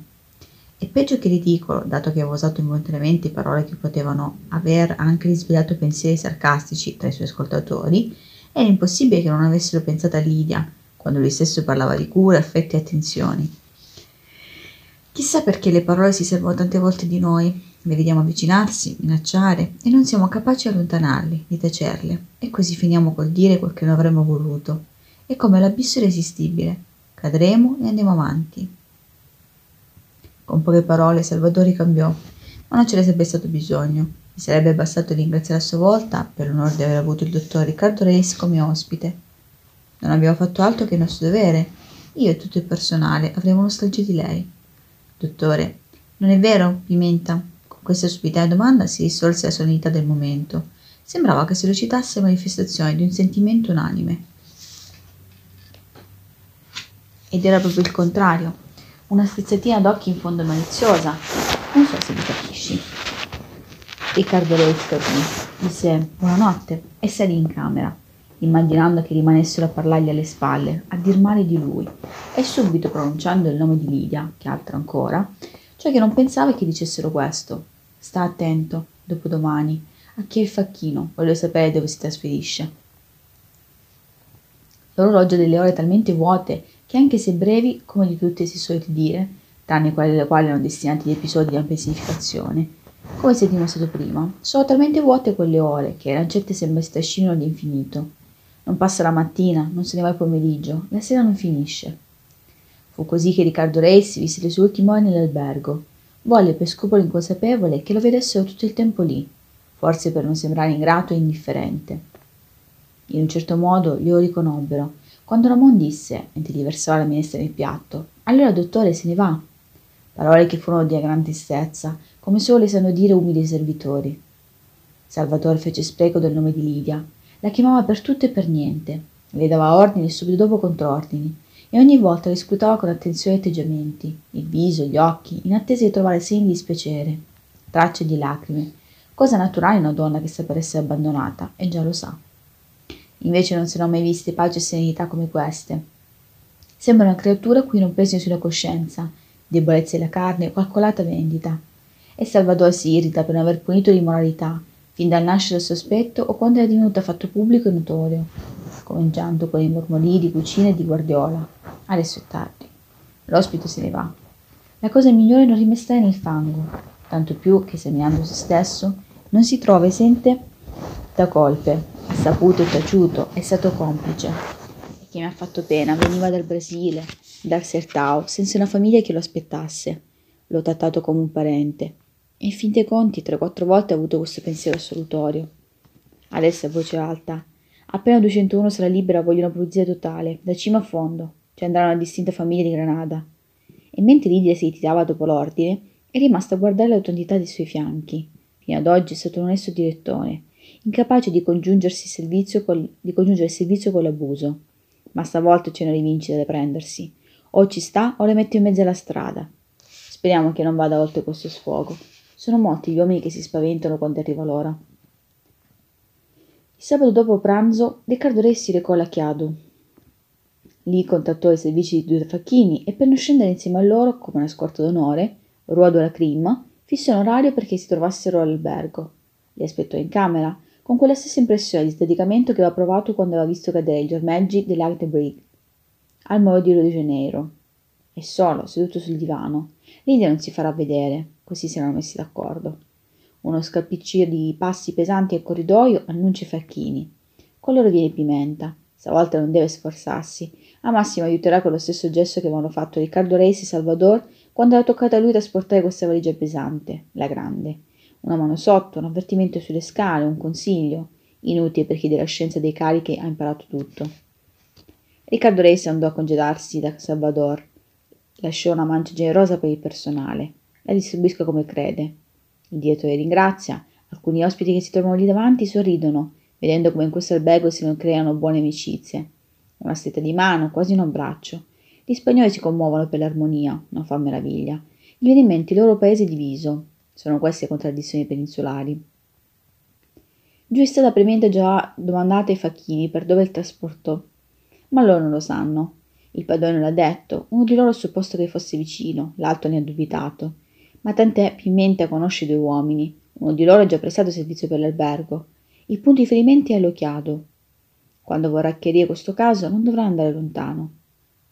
E peggio che ridicolo, dato che aveva usato involontariamente parole che potevano aver anche risvegliato pensieri sarcastici tra i suoi ascoltatori, era impossibile che non avessero pensato a Lidia, quando lui stesso parlava di cure, affetti e attenzioni. Chissà perché le parole si servono tante volte di noi, le vediamo avvicinarsi, minacciare e non siamo capaci di allontanarli, di tacerle, e così finiamo col dire quel che non avremmo voluto. È come l'abisso irresistibile. Cadremo e andiamo avanti. Con poche parole Salvatore cambiò, ma non ce ne sarebbe stato bisogno. Mi sarebbe bastato ringraziare a sua volta per l'onore di aver avuto il dottor Riccardo Reis come ospite. Non abbiamo fatto altro che il nostro dovere. Io e tutto il personale avremo nostalgia di lei. Dottore, non è vero, Pimenta? questa stupida domanda si risolse la solennità del momento. Sembrava che si recitasse la manifestazione di un sentimento unanime. Ed era proprio il contrario. Una strizzatina d'occhi in fondo maliziosa. Non so se mi capisci. Riccardo Reis capì, disse buonanotte e salì in camera, immaginando che rimanessero a parlargli alle spalle, a dir male di lui, e subito pronunciando il nome di Lidia, che altro ancora, cioè che non pensava che dicessero questo, Sta attento, dopodomani, a chi è il facchino, voglio sapere dove si trasferisce. L'orologio delle ore talmente vuote che anche se brevi, come di tutte si soliti dire, tranne quelle alle quali erano destinati gli episodi di ampia significazione, come si è dimostrato prima, sono talmente vuote quelle ore che le lancette sembra si trascinano all'infinito. Non passa la mattina, non se ne va il pomeriggio, la sera non finisce. Fu così che Riccardo Reis visse le sue ultime ore nell'albergo, Volle per scrupolo inconsapevole che lo vedessero tutto il tempo lì, forse per non sembrare ingrato e indifferente. In un certo modo glielo riconobbero, quando Ramon disse, mentre gli versava la minestra nel piatto, allora dottore se ne va. Parole che furono di gran tristezza, come solo sanno dire umili servitori. Salvatore fece spreco del nome di Lidia, la chiamava per tutto e per niente, le dava ordini e subito dopo contrordini, e ogni volta le scrutava con attenzione i atteggiamenti, il viso, gli occhi, in attesa di trovare segni di dispiacere, tracce di lacrime, cosa naturale in una donna che sta per essere abbandonata, e già lo sa. Invece non si erano mai viste pace e serenità come queste. Sembra una creatura cui non pesi nessuna coscienza, debolezza della carne, calcolata vendita. e Salvador si irrita per non aver punito l'immoralità, fin dal nascere del sospetto o quando è divenuta fatto pubblico e notorio, cominciando con i mormori di cucina e di guardiola. Adesso è tardi. L'ospite se ne va. La cosa migliore è non rimestare nel fango, tanto più che esaminando se stesso non si trova esente da colpe, ha saputo e taciuto, è stato complice. E che mi ha fatto pena, veniva dal Brasile, dal Sertao, senza una famiglia che lo aspettasse. L'ho trattato come un parente. E in fin dei conti, tre o quattro volte ha avuto questo pensiero assolutorio. Adesso a voce alta. Appena 201 sarà libera voglio una pulizia totale, da cima a fondo. Ci andrà una distinta famiglia di Granada. E mentre Lidia si ritirava dopo l'ordine, è rimasta a guardare la rotondità dei suoi fianchi. Fino ad oggi è stato un onesto direttore, incapace di, col, di congiungere il servizio con l'abuso. Ma stavolta c'è una rivincita da prendersi. O ci sta o le metto in mezzo alla strada. Speriamo che non vada oltre questo sfogo. Sono molti gli uomini che si spaventano quando arriva l'ora. Il sabato dopo pranzo, Riccardo Re si recò alla Chiadu. Lì contattò i servizi di due facchini e per non scendere insieme a loro, come una scorta d'onore, Ruodo la Crim, fissò un orario perché si trovassero all'albergo. Li aspettò in camera, con quella stessa impressione di sdedicamento che aveva provato quando aveva visto cadere gli ormeggi dell'Agde Brig, al molo di Rio de Janeiro. E solo, seduto sul divano. Lidia non si farà vedere, così si erano messi d'accordo. Uno scalpiccio di passi pesanti al corridoio annuncia facchini. Con loro viene Pimenta. Stavolta non deve sforzarsi. A massimo aiuterà con lo stesso gesto che avevano fatto Riccardo Reis e Salvador quando era toccato a lui trasportare questa valigia pesante, la grande. Una mano sotto, un avvertimento sulle scale, un consiglio. Inutile per chi della scienza dei carichi ha imparato tutto. Riccardo Reis andò a congedarsi da Salvador. Lasciò una mancia generosa per il personale. La distribuisca come crede. Il direttore ringrazia. Alcuni ospiti che si trovano lì davanti sorridono, vedendo come in questo albergo si non creano buone amicizie. Una stretta di mano, quasi un abbraccio. Gli spagnoli si commuovono per l'armonia, non fa meraviglia. Gli viene in mente il loro paese diviso, sono queste contraddizioni peninsulari. Giù è stata premente già domandata ai facchini per dove il trasporto, ma loro non lo sanno. Il padrone l'ha detto, uno di loro ha supposto che fosse vicino, l'altro ne ha dubitato. Ma tant'è, Pimenta conosce due uomini, uno di loro ha già prestato servizio per l'albergo. Il punto di riferimento è all'Occhiado. Quando vorrà chiarire questo caso non dovrà andare lontano.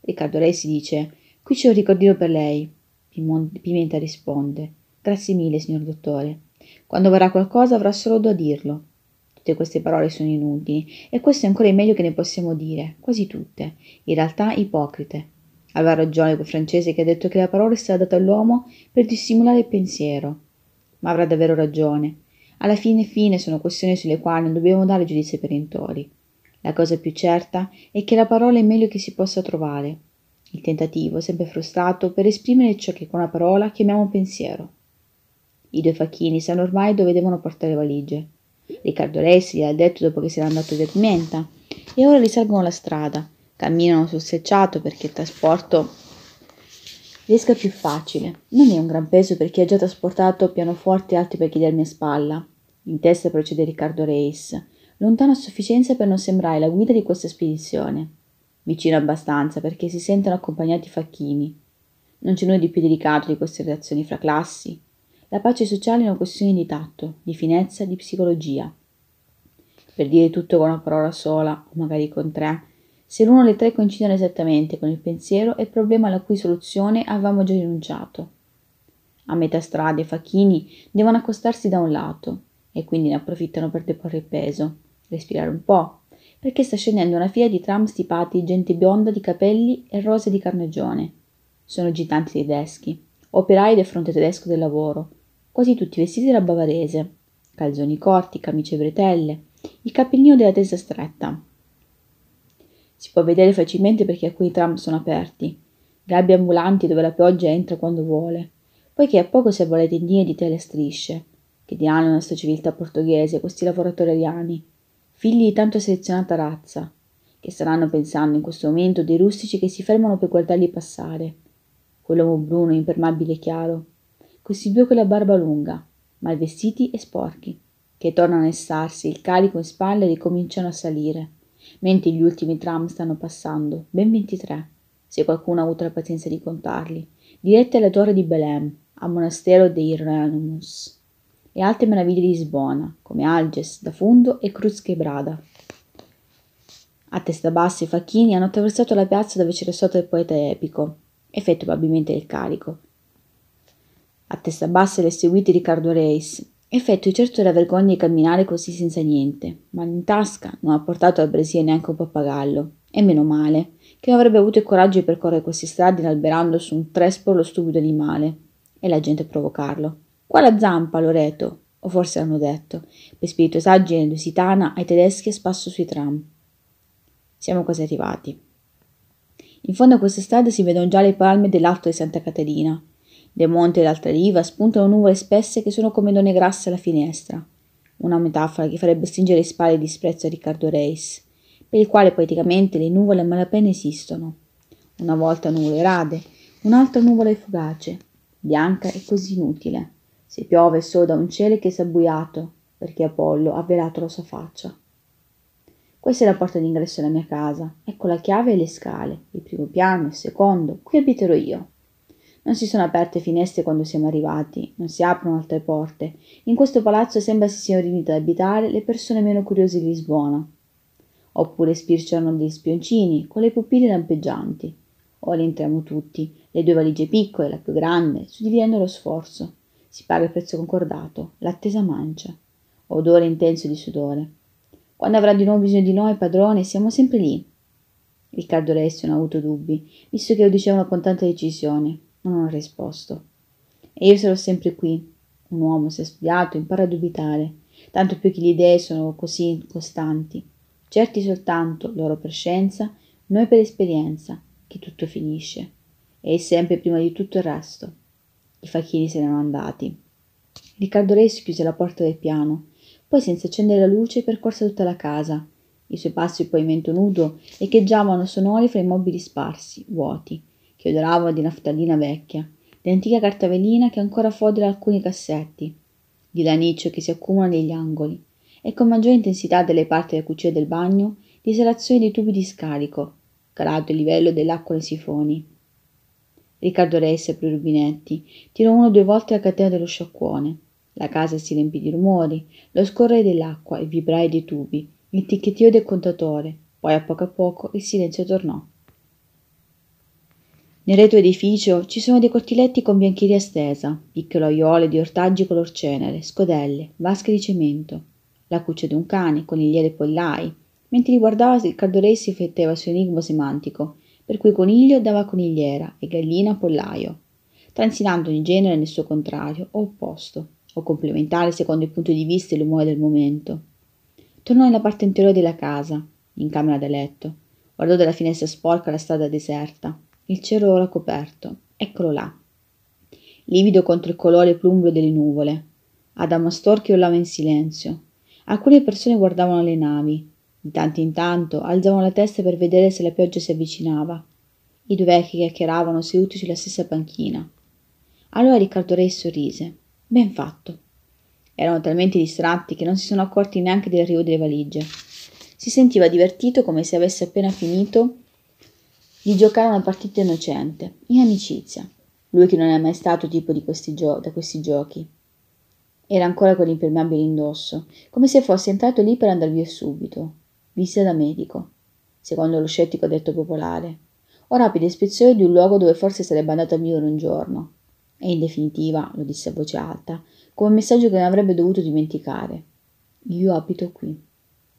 Riccardo Lei si dice, qui c'è un ricordino per lei. Pimenta risponde, Grazie mille, signor dottore. Quando vorrà qualcosa avrà solo da dirlo. Tutte queste parole sono inutili, e questo è ancora il meglio che ne possiamo dire, quasi tutte, in realtà ipocrite. Aveva ragione quel francese che ha detto che la parola è stata data all'uomo per dissimulare il pensiero. Ma avrà davvero ragione. Alla fine fine sono questioni sulle quali non dobbiamo dare giudizi perentori. La cosa più certa è che la parola è meglio che si possa trovare. Il tentativo, sempre frustrato, per esprimere ciò che con una parola chiamiamo pensiero. I due facchini sanno ormai dove devono portare le valigie. Riccardo Ressi gli ha detto dopo che si era andato via Pimenta e ora risalgono la strada, camminano sul secciato perché il trasporto riesca più facile. Non è un gran peso per chi ha già trasportato pianoforti alti per chiedermi a spalla. In testa procede Riccardo Reis, lontano a sufficienza per non sembrare la guida di questa spedizione. Vicino abbastanza perché si sentono accompagnati i facchini. Non c'è nulla di più delicato di queste relazioni fra classi, la pace sociale è una questione di tatto, di finezza, di psicologia. Per dire tutto con una parola sola, o magari con tre, se l'uno o le tre coincidono esattamente con il pensiero è il problema alla cui soluzione avevamo già rinunciato. A metà strada i facchini devono accostarsi da un lato e quindi ne approfittano per deporre il peso, respirare un po', perché sta scendendo una fila di tram stipati di gente bionda di capelli e rose di carnegione. Sono gitanti tedeschi, operai del fronte tedesco del lavoro, quasi tutti vestiti da bavarese, calzoni corti, camicie bretelle, il cappellino della tesa stretta. Si può vedere facilmente perché alcuni tram sono aperti, gabbie ambulanti dove la pioggia entra quando vuole, poiché a poco si le tendine di tele strisce, che diranno la nostra civiltà portoghese questi lavoratori ariani, figli di tanto selezionata razza, che staranno pensando in questo momento dei rustici che si fermano per guardarli passare, quell'uomo bruno, impermabile e chiaro, questi due con la barba lunga, mal vestiti e sporchi, che tornano a essarsi il carico in spalle e ricominciano a salire, mentre gli ultimi tram stanno passando, ben ventitré. se qualcuno ha avuto la pazienza di contarli, dirette alla torre di Belem, al monastero dei Hieronymus e altre meraviglie di Lisbona, come Alges, da Fundo e Cruz Quebrada. A testa bassa i facchini hanno attraversato la piazza dove c'era stato il poeta epico, effetto probabilmente del carico. A testa bassa le seguite Riccardo Reis, effetto certo la vergogna di camminare così senza niente, ma in tasca non ha portato al Brasile neanche un pappagallo, e meno male, che non avrebbe avuto il coraggio di percorrere queste strade inalberando su un trespolo lo stupido animale e la gente a provocarlo. Qua la zampa, Loreto, o forse hanno detto, per spiritosaggine lusitana ai tedeschi a spasso sui tram. Siamo quasi arrivati. In fondo a questa strada si vedono già le palme dell'alto di Santa Caterina. Dai monti dell'altra riva spuntano nuvole spesse che sono come donne grasse alla finestra. Una metafora che farebbe stringere le spalle di disprezzo a Riccardo Reis, per il quale poeticamente le nuvole a malapena esistono. Una volta nuvole rade, un'altra nuvola fugace, bianca e così inutile. Se piove solo da un cielo che si è abbuiato, perché Apollo ha velato la sua faccia. Questa è la porta d'ingresso della mia casa. Ecco la chiave e le scale. Il primo piano, il secondo. Qui abiterò io. Non si sono aperte finestre quando siamo arrivati, non si aprono altre porte. In questo palazzo sembra si siano riunite ad abitare le persone meno curiose di Lisbona. Oppure spirciano degli spioncini con le pupille lampeggianti. Ora entriamo tutti, le due valigie piccole, la più grande, suddividendo lo sforzo. Si paga il prezzo concordato, l'attesa mancia. Odore intenso di sudore. Quando avrà di nuovo bisogno di noi, padrone, siamo sempre lì. Riccardo Resti non ha avuto dubbi, visto che lo dicevano con tanta decisione, non ha risposto. E io sarò sempre qui. Un uomo, se studiato, impara a dubitare, tanto più che le idee sono così costanti. Certi soltanto, loro per scienza, noi per esperienza, che tutto finisce e sempre prima di tutto il resto. I facchini se ne erano andati. Riccardo Resi chiuse la porta del piano, poi senza accendere la luce percorse tutta la casa. I suoi passi sul pavimento nudo echeggiavano sonori fra i mobili sparsi, vuoti, che odoravano di naftalina vecchia, di antica carta velina che ancora fodera alcuni cassetti, di laniccio che si accumula negli angoli, e con maggiore intensità delle parti della cucina e del bagno, di esalazioni di tubi di scarico, calato il livello dell'acqua nei sifoni. Riccardo Resse aprì i rubinetti, tirò uno o due volte la catena dello sciacquone. La casa si riempì di rumori, lo scorrere dell'acqua, il vibrare dei tubi, il ticchettio del contatore, poi a poco a poco il silenzio tornò. Nel retro edificio ci sono dei cortiletti con biancheria stesa, piccole aiuole di ortaggi color cenere, scodelle, vasche di cemento, la cuccia di un cane, conigliere e pollai. Mentre li guardava Riccardo Resse rifletteva il suo enigma semantico per cui coniglio dava conigliera e gallina pollaio, transilando ogni genere nel suo contrario o opposto, o complementare secondo il punto di vista e l'umore del momento. Tornò nella parte interiore della casa, in camera da letto, guardò dalla finestra sporca la strada deserta, il cielo ora coperto, eccolo là, livido contro il colore plumbeo delle nuvole. Adamo Storchi urlava in silenzio. Alcune persone guardavano le navi, di tanto in tanto alzavano la testa per vedere se la pioggia si avvicinava. I due vecchi chiacchieravano seduti sulla stessa panchina. Allora Riccardo Re sorrise. Ben fatto. Erano talmente distratti che non si sono accorti neanche dell'arrivo delle valigie. Si sentiva divertito come se avesse appena finito di giocare una partita innocente, in amicizia. Lui che non è mai stato tipo di questi gio- da questi giochi. Era ancora con l'impermeabile indosso, come se fosse entrato lì per andar via subito, visita da medico, secondo lo scettico detto popolare, o rapida ispezione di un luogo dove forse sarebbe andato a vivere un giorno. E in definitiva, lo disse a voce alta, come messaggio che non avrebbe dovuto dimenticare. Io abito qui.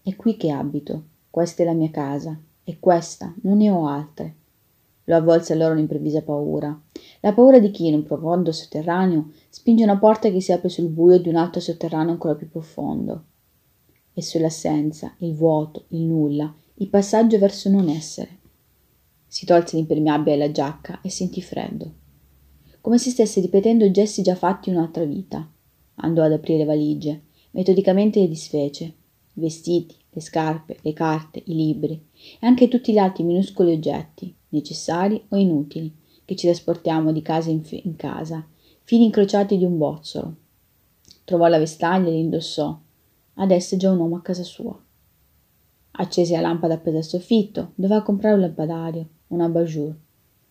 È qui che abito. Questa è la mia casa. E questa, non ne ho altre. Lo avvolse allora un'improvvisa paura. La paura di chi, in un profondo sotterraneo, spinge una porta che si apre sul buio di un altro sotterraneo ancora più profondo e sull'assenza, il vuoto, il nulla, il passaggio verso non essere. Si tolse l'impermeabile alla giacca e sentì freddo, come se stesse ripetendo gesti già fatti un'altra vita. Andò ad aprire valigie, metodicamente le disfece, i vestiti, le scarpe, le carte, i libri e anche tutti gli altri minuscoli oggetti, necessari o inutili, che ci trasportiamo di casa in, f- in casa, fili incrociati di un bozzolo. Trovò la vestaglia e l'indossò, Adesso è già un uomo a casa sua. Accese la lampada appesa al soffitto, doveva comprare un lampadario, un abat-jour.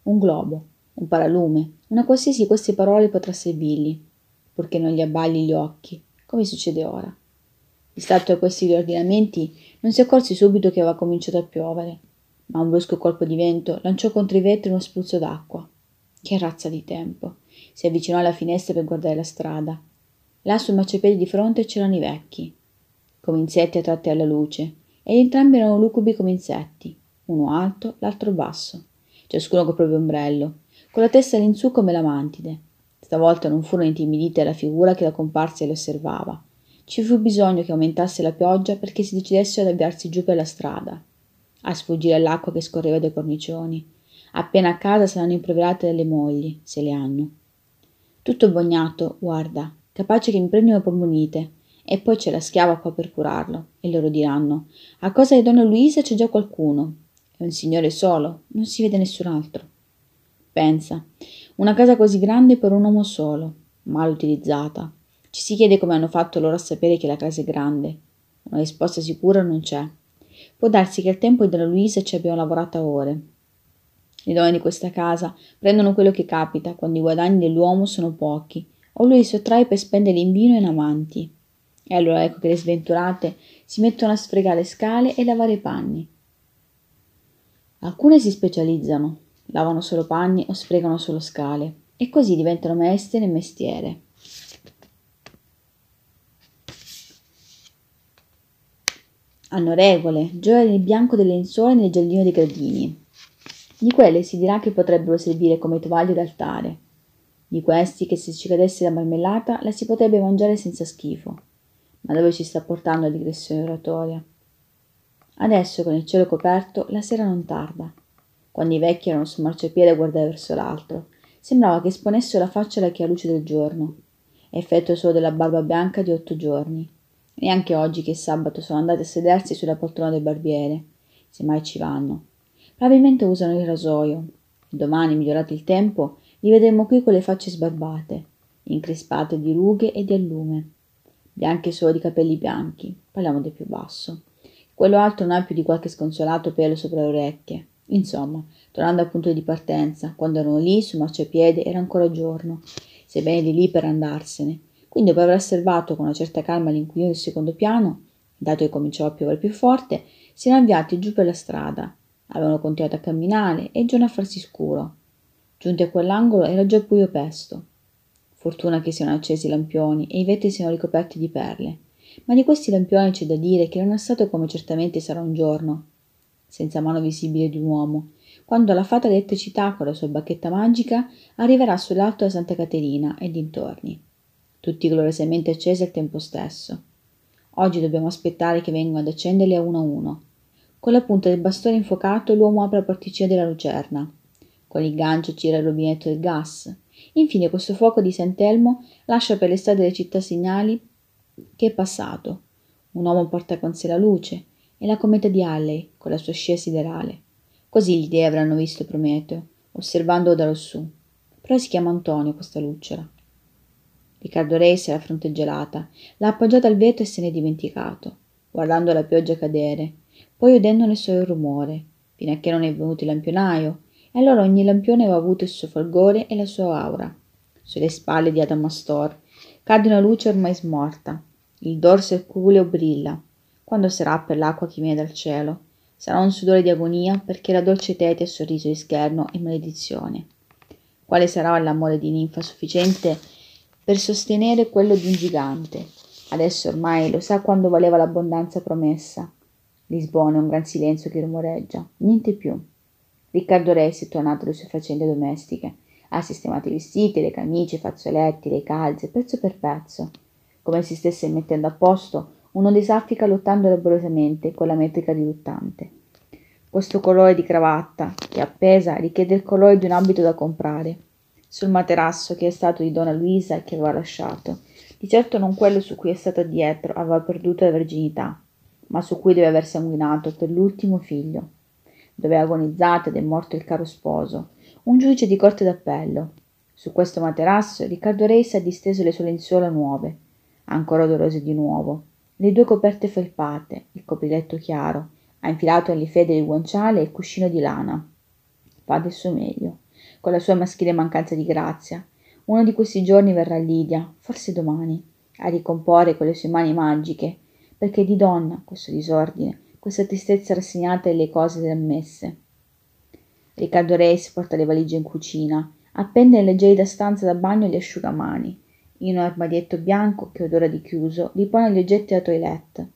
un globo, un paralume, una qualsiasi di queste parole potrà servirgli, purché non gli abbagli gli occhi, come succede ora. Distratto da questi riordinamenti, non si accorse subito che aveva cominciato a piovere, ma un brusco colpo di vento lanciò contro i vetri uno spruzzo d'acqua. Che razza di tempo! Si avvicinò alla finestra per guardare la strada. Là sul marciapiede di fronte c'erano i vecchi, come insetti attratti alla luce, ed entrambi erano lucubi come insetti, uno alto, l'altro basso, ciascuno col proprio ombrello, con la testa all'insù come la mantide. Stavolta non furono intimidite dalla figura che la comparsa le osservava. Ci fu bisogno che aumentasse la pioggia perché si decidessero ad avviarsi giù per la strada, a sfuggire all'acqua che scorreva dai cornicioni. Appena a casa saranno improverate dalle mogli, se le hanno. Tutto bognato, guarda, capace che mi prendono polmonite, e poi c'è la schiava qua per curarlo, e loro diranno: A cosa di donna Luisa c'è già qualcuno. È un signore solo, non si vede nessun altro. Pensa, una casa così grande per un uomo solo, mal utilizzata. Ci si chiede come hanno fatto loro a sapere che la casa è grande. Una risposta sicura non c'è. Può darsi che al tempo della Luisa ci abbiano lavorato ore. Le donne di questa casa prendono quello che capita quando i guadagni dell'uomo sono pochi o lui sottrae per spendere in vino e in amanti. E allora ecco che le sventurate si mettono a sfregare scale e lavare panni. Alcune si specializzano, lavano solo panni o sfregano solo scale, e così diventano maestre nel mestiere. Hanno regole, giocano nel bianco delle lenzuola e nel giardino dei gradini. Di quelle si dirà che potrebbero servire come tovaglie d'altare. Di questi che se ci cadesse la marmellata la si potrebbe mangiare senza schifo. Ma dove ci sta portando la digressione oratoria? Adesso, con il cielo coperto, la sera non tarda. Quando i vecchi erano sul marciapiede a guardare verso l'altro, sembrava che esponessero la faccia alla chiara luce del giorno, effetto solo della barba bianca di otto giorni. E anche oggi che sabato sono andati a sedersi sulla poltrona del barbiere, se mai ci vanno. Probabilmente usano il rasoio. Domani, migliorato il tempo, li vedremo qui con le facce sbarbate, increspate di rughe e di allume. Bianche solo di capelli bianchi, parliamo del più basso. Quello alto non ha più di qualche sconsolato pelo sopra le orecchie. Insomma, tornando al punto di partenza, quando erano lì sul marciapiede era ancora giorno, sebbene di lì per andarsene, quindi, dopo aver osservato con una certa calma l'inquilino del secondo piano, dato che cominciava a piovere più forte, si erano avviati giù per la strada. Avevano continuato a camminare e il giorno a farsi scuro. Giunti a quell'angolo era già buio pesto. Fortuna che siano accesi i lampioni e i vetri siano ricoperti di perle. Ma di questi lampioni c'è da dire che non è stato come certamente sarà un giorno, senza mano visibile di un uomo, quando la fata elettricità con la sua bacchetta magica arriverà sull'alto della Santa Caterina e dintorni tutti gloriosamente accesi al tempo stesso. Oggi dobbiamo aspettare che vengano ad accenderli a uno a uno. Con la punta del bastone infuocato l'uomo apre la porticina della lucerna. Con il gancio gira il rubinetto del gas. Infine questo fuoco di Sant'Elmo lascia per le strade delle città segnali che è passato. Un uomo porta con sé la luce e la cometa di Halley con la sua scia siderale. Così gli dei avranno visto Prometeo, osservandolo da lassù. Però si chiama Antonio questa luccera. Riccardo Reis la fronte gelata, l'ha appoggiata al vetro e se n'è dimenticato, guardando la pioggia cadere, poi udendone solo il rumore, fino a che non è venuto il lampionaio, e allora ogni lampione aveva avuto il suo folgore e la sua aura. Sulle spalle di Adamastor cade una luce ormai smorta, il dorso erculeo brilla. Quando sarà per l'acqua che viene dal cielo? Sarà un sudore di agonia perché la dolce tete è sorriso di scherno e maledizione. Quale sarà l'amore di ninfa sufficiente per sostenere quello di un gigante. Adesso ormai lo sa quando valeva l'abbondanza promessa. Lisbona è un gran silenzio che rumoreggia, niente più. Riccardo Reis è tornato alle sue faccende domestiche. Ha sistemato i vestiti, le camicie, i fazzoletti, le calze, pezzo per pezzo. Come se stesse mettendo a posto uno dei saffica lottando laboriosamente con la metrica diluttante. Questo colore di cravatta, che appesa, richiede il colore di un abito da comprare sul materasso che è stato di donna Luisa e che aveva lasciato, di certo non quello su cui è stata dietro, aveva perduto la verginità, ma su cui deve aver sanguinato per l'ultimo figlio, dove è agonizzato ed è morto il caro sposo, un giudice di corte d'appello. Su questo materasso Riccardo Reis ha disteso le sue lenzuola nuove, ancora odorose di nuovo, le due coperte felpate, il copriletto chiaro, ha infilato alle fede il guanciale e il cuscino di lana. Fa del suo meglio con la sua maschile mancanza di grazia. Uno di questi giorni verrà Lidia, forse domani, a ricomporre con le sue mani magiche, perché di donna questo disordine, questa tristezza rassegnata e le cose ammesse. Riccardo Reis porta le valigie in cucina, appende nella gelida stanza da bagno gli asciugamani. In un armadietto bianco che odora di chiuso, ripone gli oggetti da toilette.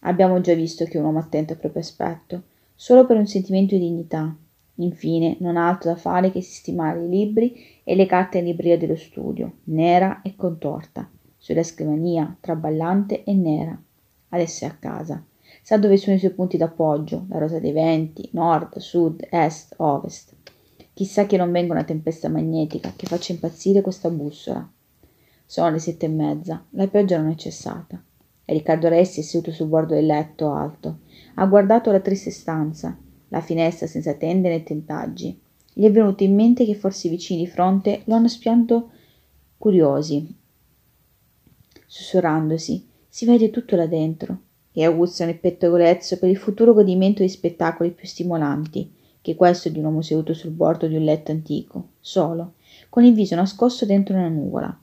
Abbiamo già visto che un uomo attento al proprio aspetto, solo per un sentimento di dignità. Infine, non ha altro da fare che sistemare i libri e le carte in libreria dello studio, nera e contorta, sulla scrivania, traballante e nera. Adesso è a casa. Sa dove sono i suoi punti d'appoggio, la rosa dei venti, nord, sud, est, ovest. Chissà che non venga una tempesta magnetica che faccia impazzire questa bussola. Sono le sette e mezza, la pioggia non è cessata. E Riccardo Ressi è seduto sul bordo del letto alto. Ha guardato la triste stanza, la finestra senza tende né tentaggi. Gli è venuto in mente che forse i vicini di fronte lo hanno spianto curiosi. Sussurrandosi, si vede tutto là dentro e aguzzano il pettegolezzo per il futuro godimento di spettacoli più stimolanti che questo di un uomo seduto sul bordo di un letto antico, solo, con il viso nascosto dentro una nuvola.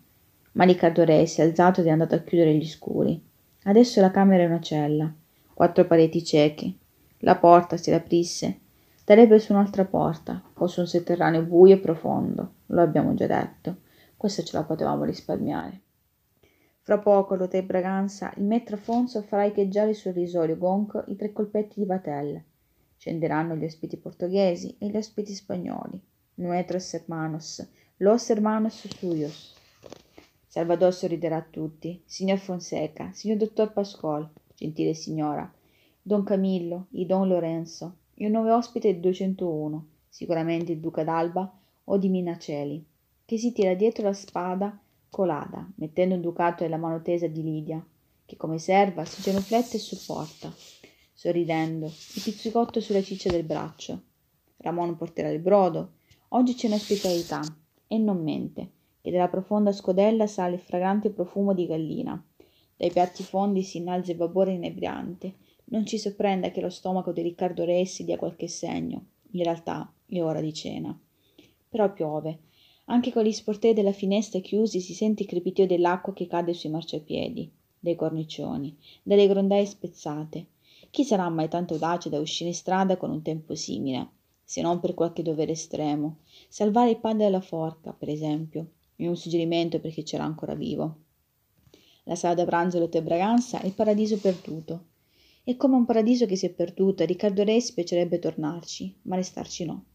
Ma Riccardo Re si è alzato ed è andato a chiudere gli scuri. Adesso la camera è una cella, quattro pareti cieche. La porta, se l'aprisse, darebbe su un'altra porta o su un sotterraneo buio e profondo. Lo abbiamo già detto. Questa ce la potevamo risparmiare. Fra poco, all'hotel Braganza, il maître Afonso farà echeggiare sul risorio gonco i tre colpetti di batelle. Scenderanno gli ospiti portoghesi e gli ospiti spagnoli. Nuestros hermanos, los hermanos suyos. Salvador sorriderà a tutti. Signor Fonseca, signor dottor Pascual, gentile signora, don Camillo, il don Lorenzo, il nuovo ospite del 201, sicuramente il duca d'Alba o di Minaceli, che si tira dietro la spada colada, mettendo un ducato nella mano tesa di Lidia, che come serva si genuflette e supporta, sorridendo, il pizzicotto sulla ciccia del braccio. Ramon porterà il brodo. Oggi c'è un'ospitalità, e non mente, e dalla profonda scodella sale il fragante profumo di gallina. Dai piatti fondi si innalza il vapore inebriante. Non ci sorprenda che lo stomaco di Riccardo Ressi dia qualche segno. In realtà è ora di cena. Però piove. Anche con gli sportelli della finestra chiusi si sente il crepitio dell'acqua che cade sui marciapiedi, dai cornicioni, dalle grondaie spezzate. Chi sarà mai tanto audace da uscire in strada con un tempo simile, se non per qualche dovere estremo? Salvare il pane dalla forca, per esempio, è un suggerimento per chi c'era ancora vivo. La sala da pranzo dell'Hotel Braganza è il paradiso perduto. È come un paradiso che si è perduto e Riccardo Resi piacerebbe tornarci, ma restarci no.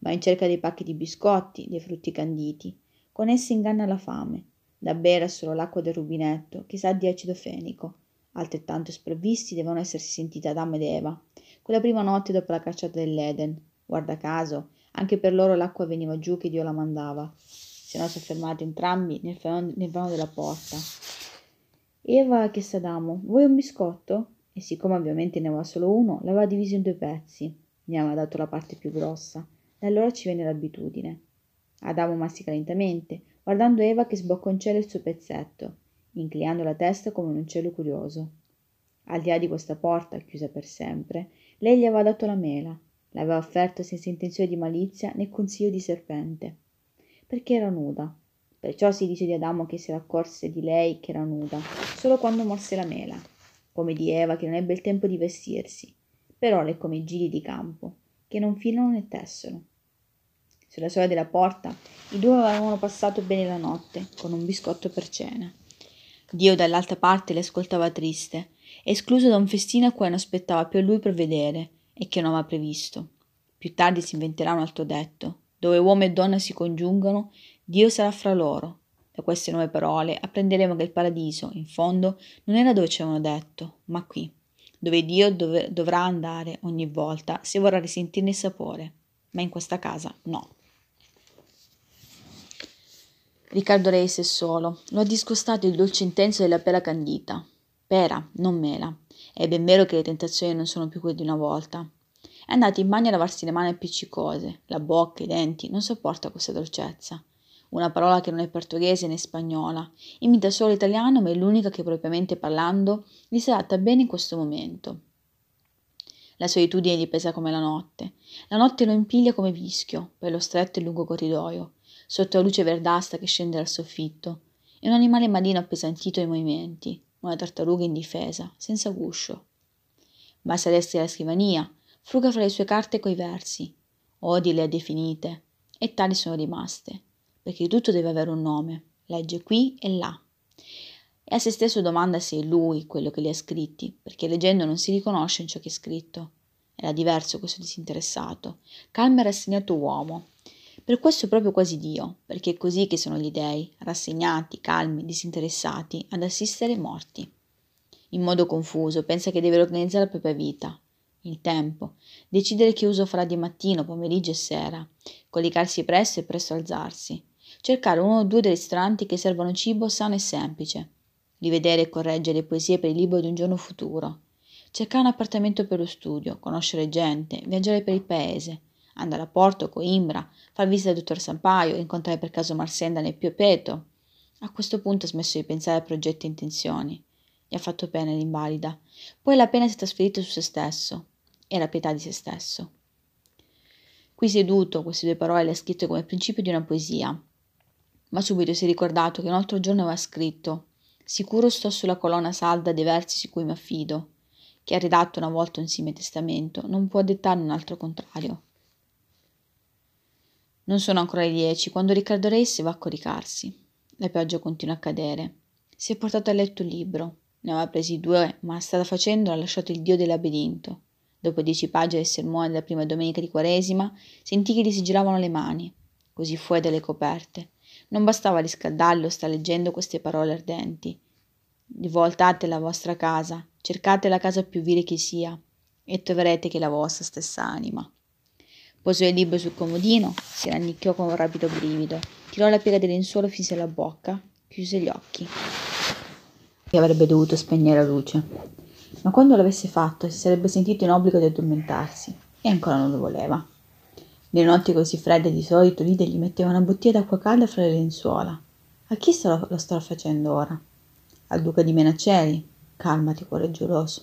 Va in cerca dei pacchi di biscotti, dei frutti canditi. Con essi inganna la fame. Da bere solo l'acqua del rubinetto, che sa di acido fenico. Altrettanto sprovvisti devono essersi sentiti Adamo ed Eva, quella prima notte dopo la cacciata dell'Eden. Guarda caso, anche per loro l'acqua veniva giù che Dio la mandava si erano soffermati entrambi nel vano, della porta. Eva chiese ad Adamo, vuoi un biscotto? E siccome ovviamente ne aveva solo uno, l'aveva diviso in due pezzi. Ne aveva dato la parte più grossa. E allora ci venne l'abitudine. Adamo mastica lentamente, guardando Eva che sbocconcella il suo pezzetto, inclinando la testa come un uccello curioso. Al di là di questa porta, chiusa per sempre, lei gli aveva dato la mela, l'aveva offerto senza intenzione di malizia né consiglio di serpente perché era nuda. Perciò si dice di Adamo che si raccorse di lei che era nuda, solo quando morse la mela, come di Eva che non ebbe il tempo di vestirsi, però come i gili di campo, che non filano né tessono. Sulla soglia della porta i due avevano passato bene la notte, con un biscotto per cena. Dio dall'altra parte le ascoltava triste, escluso da un festino a cui non aspettava più a lui per vedere e che non aveva previsto. Più tardi si inventerà un altro detto, dove uomo e donna si congiungono, Dio sarà fra loro. Da queste nuove parole apprenderemo che il paradiso, in fondo, non era dove ci avevano detto, ma qui, dove Dio dov- dovrà andare ogni volta se vorrà risentirne il sapore, ma in questa casa no. Riccardo Reis è solo, lo ha discostato il dolce intenso della pera candita. Pera, non mela. È ben vero che le tentazioni non sono più quelle di una volta, è andato in bagno a lavarsi le mani appiccicose, la bocca, i denti, non sopporta questa dolcezza. Una parola che non è portoghese né spagnola, imita solo l'italiano, ma è l'unica che propriamente parlando gli si adatta bene in questo momento. La solitudine gli pesa come la notte. La notte lo impiglia come vischio, per lo stretto e lungo corridoio, sotto la luce verdastra che scende dal soffitto, e un animale marino appesantito ai movimenti, una tartaruga indifesa, senza guscio. Va a sedersi alla scrivania, fruga fra le sue carte coi versi, odi le ha definite, e tali sono rimaste, perché tutto deve avere un nome, legge qui e là. E a se stesso domanda se è lui quello che li ha scritti, perché leggendo non si riconosce in ciò che è scritto. Era diverso questo disinteressato, calmo e rassegnato uomo. Per questo proprio quasi Dio, perché è così che sono gli dei, rassegnati, calmi, disinteressati, ad assistere i morti. In modo confuso pensa che deve organizzare la propria vita, il tempo, decidere che uso farà di mattino, pomeriggio e sera, colicarsi presto e presto alzarsi, cercare uno o due dei ristoranti che servono cibo sano e semplice, rivedere e correggere le poesie per il libro di un giorno futuro, cercare un appartamento per lo studio, conoscere gente, viaggiare per il paese, andare a Porto, Coimbra, far visita al dottor Sampaio, incontrare per caso Marsenda nel Pio Peto. A questo punto ha smesso di pensare a progetti e intenzioni. Gli ha fatto pena l'invalida. Poi la pena si è trasferita su se stesso. Era pietà di se stesso. Qui seduto, queste due parole le ha scritte come principio di una poesia. Ma subito si è ricordato che un altro giorno aveva scritto Sicuro sto sulla colonna salda dei versi su cui mi affido. Chi ha redatto una volta un simile testamento non può dettare un altro contrario. Non sono ancora le dieci quando Riccardo Reis va a coricarsi. La pioggia continua a cadere. Si è portato a letto il libro. Ne aveva presi due, ma stata facendo ha lasciato il dio del labirinto. Dopo dieci pagine del sermone della prima domenica di Quaresima, sentì che gli si giravano le mani. Così fu dalle coperte. Non bastava riscaldarlo, sta leggendo queste parole ardenti. Rivoltate la vostra casa, cercate la casa più vile che sia, e troverete che la vostra stessa anima. Posò il libro sul comodino, si rannicchiò con un rapido brivido, tirò la piega del lenzuolo fisse la bocca, chiuse gli occhi. E avrebbe dovuto spegnere la luce. Ma quando l'avesse fatto si sarebbe sentito in obbligo di addormentarsi, e ancora non lo voleva. Le notti così fredde di solito Lidia gli metteva una bottiglia d'acqua calda fra le lenzuola. A chi lo, lo starà facendo ora? Al duca di Menaceli? Calmati, cuore geloso.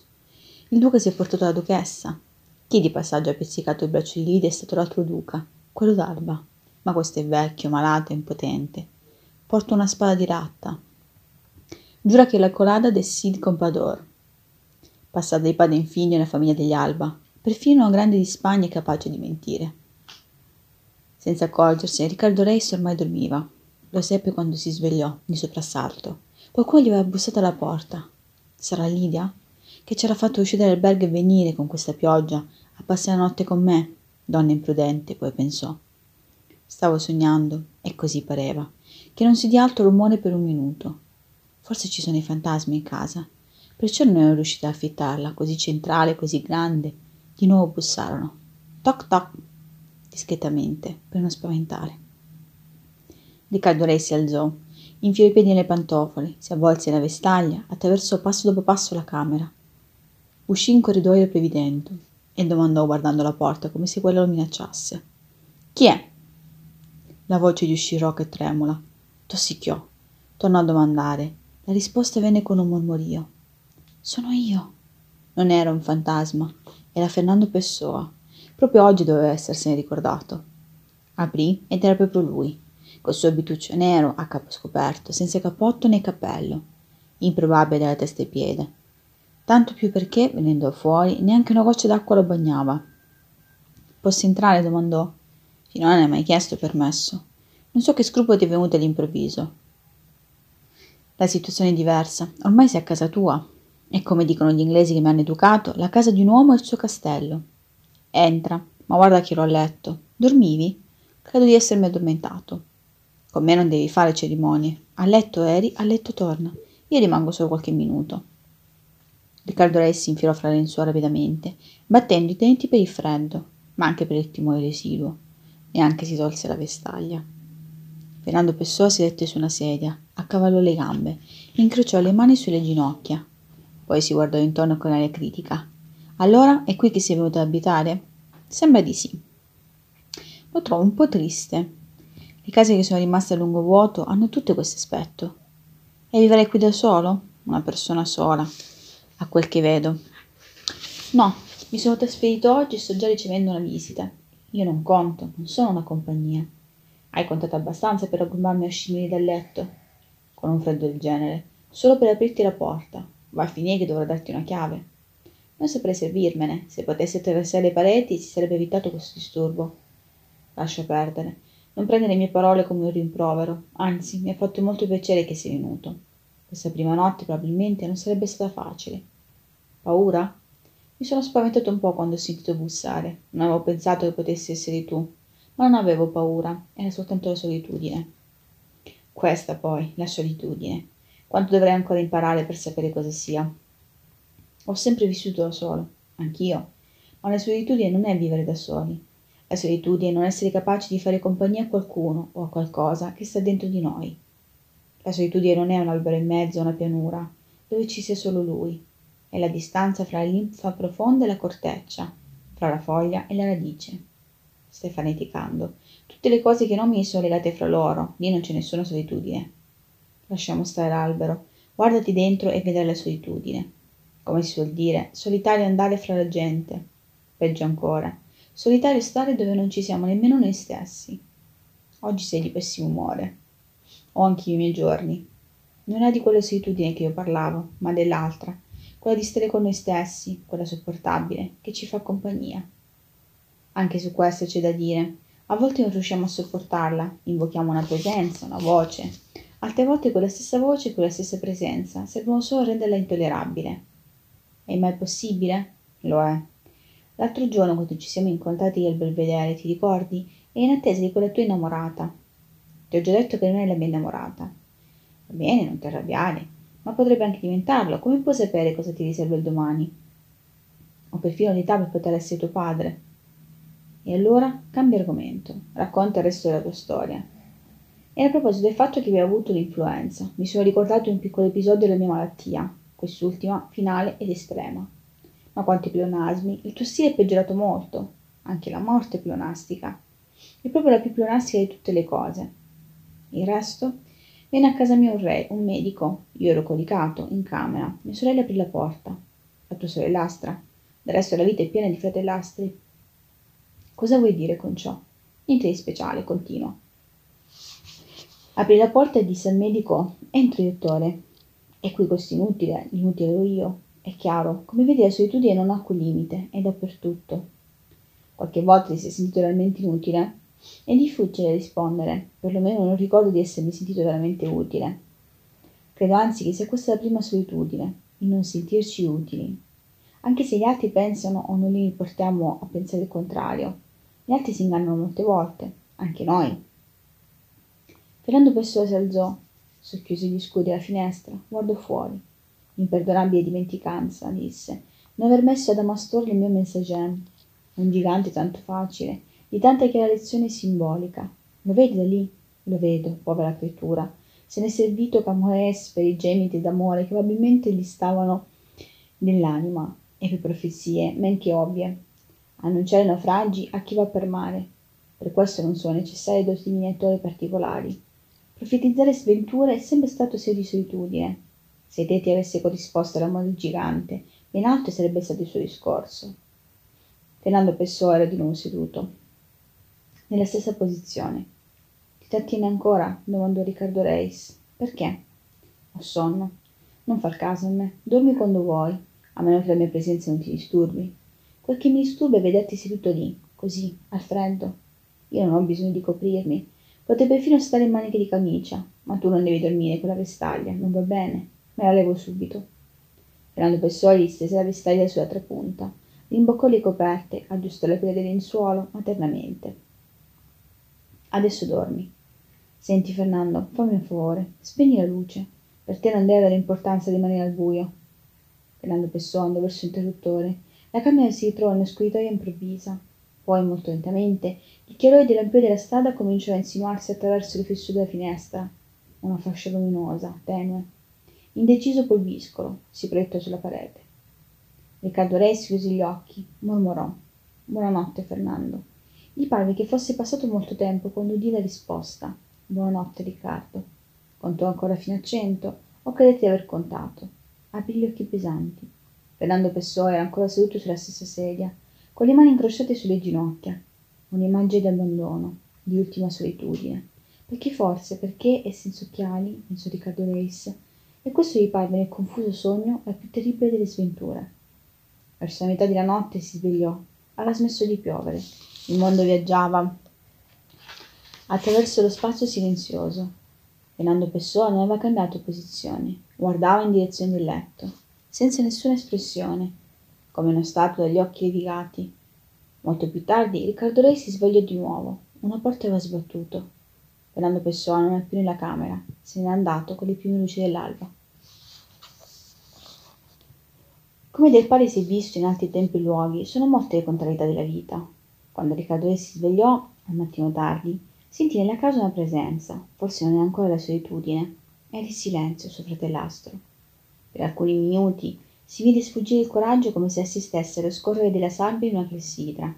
Il duca si è portato la duchessa, chi di passaggio ha pizzicato il braccio di Lidia è stato l'altro duca, quello d'Alba. Ma questo è vecchio, malato impotente. Porta una spada di ratta. Giura che la colada del Cid Compador. Passata di padre in figlio nella famiglia degli Alba. Perfino una grande di Spagna è capace di mentire. Senza accorgersi, Riccardo Reis ormai dormiva. Lo seppe quando si svegliò, di soprassalto. Qualcuno gli aveva bussato alla porta. Sarà Lidia? Che c'era fatto uscire dall'albergo e venire con questa pioggia a passare la notte con me, donna imprudente, poi pensò. Stavo sognando, e così pareva, che non si dia altro rumore per un minuto. Forse ci sono i fantasmi in casa, perciò non ero riuscita a affittarla, così centrale, così grande. Di nuovo bussarono. Toc toc, discretamente, per non spaventare. Riccardo Rei si alzò, infiò i piedi nelle pantofole, si avvolse nella vestaglia, attraversò passo dopo passo la camera. Uscì in corridoio previdendo e domandò guardando la porta come se quella lo minacciasse. Chi è? La voce gli uscì roca e tremola. Tossicchiò. Tornò a domandare. La risposta venne con un mormorio. Sono io. Non era un fantasma, era Fernando Pessoa. Proprio oggi doveva essersene ricordato. Aprì ed era proprio lui, col suo abituccio nero a capo scoperto, senza cappotto né cappello, improbabile dalla testa ai piedi tanto più perché, venendo fuori, neanche una goccia d'acqua lo bagnava. Posso entrare? domandò. Finora non hai mai chiesto permesso. Non so che scrupolo ti è venuto all'improvviso. La situazione è diversa. Ormai sei a casa tua. E come dicono gli inglesi che mi hanno educato, la casa di un uomo è il suo castello. Entra, ma guarda che l'ho letto. Dormivi? Credo di essermi addormentato. Con me non devi fare cerimonie. A letto eri, a letto torna. Io rimango solo qualche minuto. Riccardo Rei si infilò fra le lenzuola rapidamente, battendo i denti per il freddo, ma anche per il timore residuo, e anche si tolse la vestaglia. Fernando Pessoa sedette su una sedia, accavallò le gambe, incrociò le mani sulle ginocchia. Poi si guardò intorno con aria critica. Allora è qui che sei venuto ad abitare? Sembra di sì. Lo trovo un po' triste. Le case che sono rimaste a lungo vuoto hanno tutte questo aspetto. E vivrei qui da solo? Una persona sola, a quel che vedo. No, Mi sono trasferito oggi e sto già ricevendo una visita. Io non conto, non sono una compagnia. Hai contato abbastanza per aggrummarmi a uscirmi dal letto? Con un freddo del genere, solo per aprirti la porta. Va a finire che dovrò darti una chiave. Non saprei servirmene. Se potessi attraversare le pareti si sarebbe evitato questo disturbo. Lascia perdere. Non prendere le mie parole come un rimprovero. Anzi, mi ha fatto molto piacere che sei venuto. Questa prima notte probabilmente non sarebbe stata facile. Paura? Mi sono spaventato un po' quando ho sentito bussare. Non avevo pensato che potessi essere tu, ma non avevo paura, era soltanto la solitudine. Questa poi, la solitudine. Quanto dovrei ancora imparare per sapere cosa sia. Ho sempre vissuto da solo, anch'io, ma la solitudine non è vivere da soli. La solitudine è non essere capaci di fare compagnia a qualcuno o a qualcosa che sta dentro di noi. La solitudine non è un albero in mezzo a una pianura, dove ci sia solo lui, è la distanza fra la linfa profonda e la corteccia, fra la foglia e la radice. Stai faneticando. Tutte le cose che non mi sono legate fra loro, lì non c'è nessuna solitudine. Lasciamo stare l'albero, guardati dentro e vedrai la solitudine. Come si suol dire, solitario andare fra la gente. Peggio ancora, solitario stare dove non ci siamo nemmeno noi stessi. Oggi sei di pessimo umore. Ho anche i miei giorni. Non è di quella solitudine che io parlavo, ma dell'altra, quella di stare con noi stessi, quella sopportabile, che ci fa compagnia. Anche su questo c'è da dire. A volte non riusciamo a sopportarla, invochiamo una presenza, una voce. Altre volte quella stessa voce e quella stessa presenza servono solo a renderla intollerabile. È mai possibile? Lo è. L'altro giorno, quando ci siamo incontrati al belvedere, ti ricordi? Eri in attesa di quella tua innamorata. Ti ho già detto che non è la mia innamorata. Va bene, non ti arrabbiare ma potrebbe anche diventarlo. Come puoi sapere cosa ti riserva il domani? Ho perfino l'età per poter essere tuo padre. E allora cambia argomento, racconta il resto della tua storia. E a proposito del fatto che avevo avuto l'influenza, mi sono ricordato un piccolo episodio della mia malattia, quest'ultima finale ed estrema. Ma quanti pleonasmi, il tuo stile è peggiorato molto, anche la morte è pleonastica. È proprio la più pleonastica di tutte le cose. Il resto Venne a casa mia un re, un medico. Io ero coricato, in camera. Mia sorella aprì la porta. La tua sorellastra. Del resto la vita è piena di fratellastri. Cosa vuoi dire con ciò? Niente di speciale, continua. Aprì la porta e disse al medico: Entri, dottore. È qui questo inutile, l'inutile ero io. È chiaro, come vedi la solitudine non ha quel limite, è dappertutto. Qualche volta ti sei sentito realmente inutile? È difficile rispondere, perlomeno non ricordo di essermi sentito veramente utile. Credo anzi che sia questa la prima solitudine, il non sentirci utili. Anche se gli altri pensano o noi li portiamo a pensare il contrario, gli altri si ingannano molte volte, anche noi. Fernando Pessoa si alzò, socchiuse gli scudi alla finestra, guardò fuori. Imperdonabile dimenticanza, disse, non aver messo ad Amastore il mio messaggero. Un gigante tanto facile, di tanta che la lezione simbolica. Lo vedi da lì? Lo vedo, povera creatura. Se n'è servito Camores per i gemiti d'amore che probabilmente gli stavano nell'anima e per profezie, men che ovvie. Annunciare naufragi a chi va per mare. Per questo non sono necessarie doti divinatori particolari. Profetizzare sventure è sempre stato segno di solitudine. Se Teti avesse corrisposto all'amore del gigante, ben alto sarebbe stato il suo discorso. Fernando Pessoa era di nuovo seduto nella stessa posizione. Ti trattiene ancora? domandò Riccardo Reis. Perché? Ho sonno. Non far caso a me. Dormi quando vuoi, a meno che la mia presenza non ti disturbi. Quel che mi disturba è vederti seduto lì, così, al freddo. Io non ho bisogno di coprirmi. Potrei perfino stare in maniche di camicia, ma tu non devi dormire con la vestaglia, non va bene. Me la levo subito. Fernando Pessoli stese la vestaglia sulla trapunta, rimboccò le coperte, aggiustò le pile del lenzuolo maternamente. Adesso dormi. Senti, Fernando, fammi un favore. Spegni la luce. Per te non deve avere importanza rimanere al buio. Fernando andò verso l'interruttore. La camera si ritrovò in un'oscurità improvvisa. Poi, molto lentamente, il chiarore dei lampioni della strada cominciò a insinuarsi attraverso le fessure della finestra. Una fascia luminosa, tenue. Indeciso pulviscolo si proiettò sulla parete. Riccardo Reis chiuse gli occhi, mormorò. Buonanotte, Fernando. Gli parve che fosse passato molto tempo quando udì la risposta. Buonanotte, Riccardo. Contò ancora fino a cento o credette di aver contato. Aprì gli occhi pesanti. Fernando Pessoa era ancora seduto sulla stessa sedia, con le mani incrociate sulle ginocchia, un'immagine di abbandono, di ultima solitudine. Perché forse, perché è senza occhiali, pensò Riccardo Reis, e questo gli parve nel confuso sogno la più terribile delle sventure. Verso la metà della notte si svegliò, aveva smesso di piovere, il mondo viaggiava attraverso lo spazio silenzioso. Fernando Pessoa non aveva cambiato posizione, guardava in direzione del letto, senza nessuna espressione, come uno statua dagli occhi levigati. Molto più tardi Riccardo Rei si svegliò di nuovo. Una porta aveva sbattuto. Fernando Pessoa non era più nella camera, se n'era andato con le prime luci dell'alba. Come del pari si è visto in altri tempi e luoghi, sono molte le contrarietà della vita. Quando Riccardo Rei si svegliò, al mattino tardi, sentì nella casa una presenza, forse non è ancora la solitudine, era il silenzio suo fratellastro. Per alcuni minuti si vide sfuggire il coraggio come se assistesse allo scorrere della sabbia in una clessidra.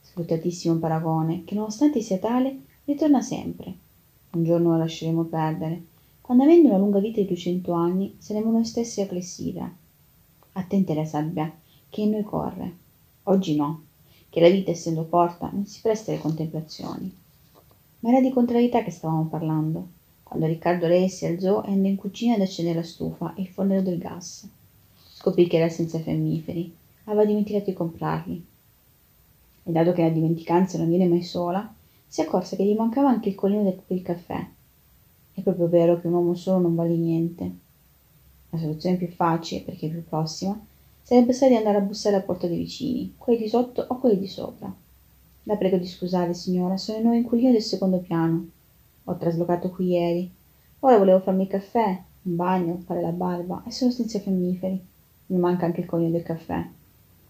Sfruttatissimo paragone, che nonostante sia tale, ritorna sempre. Un giorno lo lasceremo perdere, quando avendo una lunga vita di duecento anni saremo noi stessi la clessidra. Attenti alla sabbia, che in noi corre. Oggi no, che la vita essendo porta non si presta alle contemplazioni. Ma era di contrarietà che stavamo parlando, quando Riccardo Rei si alzò e andò in cucina ad accendere la stufa e il fornello del gas scoprì che era senza fiammiferi aveva dimenticato di comprarli. E dato che la dimenticanza non viene mai sola si accorse che gli mancava anche il colino del, del caffè. È proprio vero che un uomo solo non vale niente. La soluzione più facile perché più prossima sarebbe stata di andare a bussare alla porta dei vicini quelli di sotto o quelli di sopra. La prego di scusare signora sono il nuovo inquilino del secondo piano. Ho traslocato qui ieri. Ora volevo farmi il caffè un bagno fare la barba e sono senza fiammiferi mi manca anche il conio del caffè.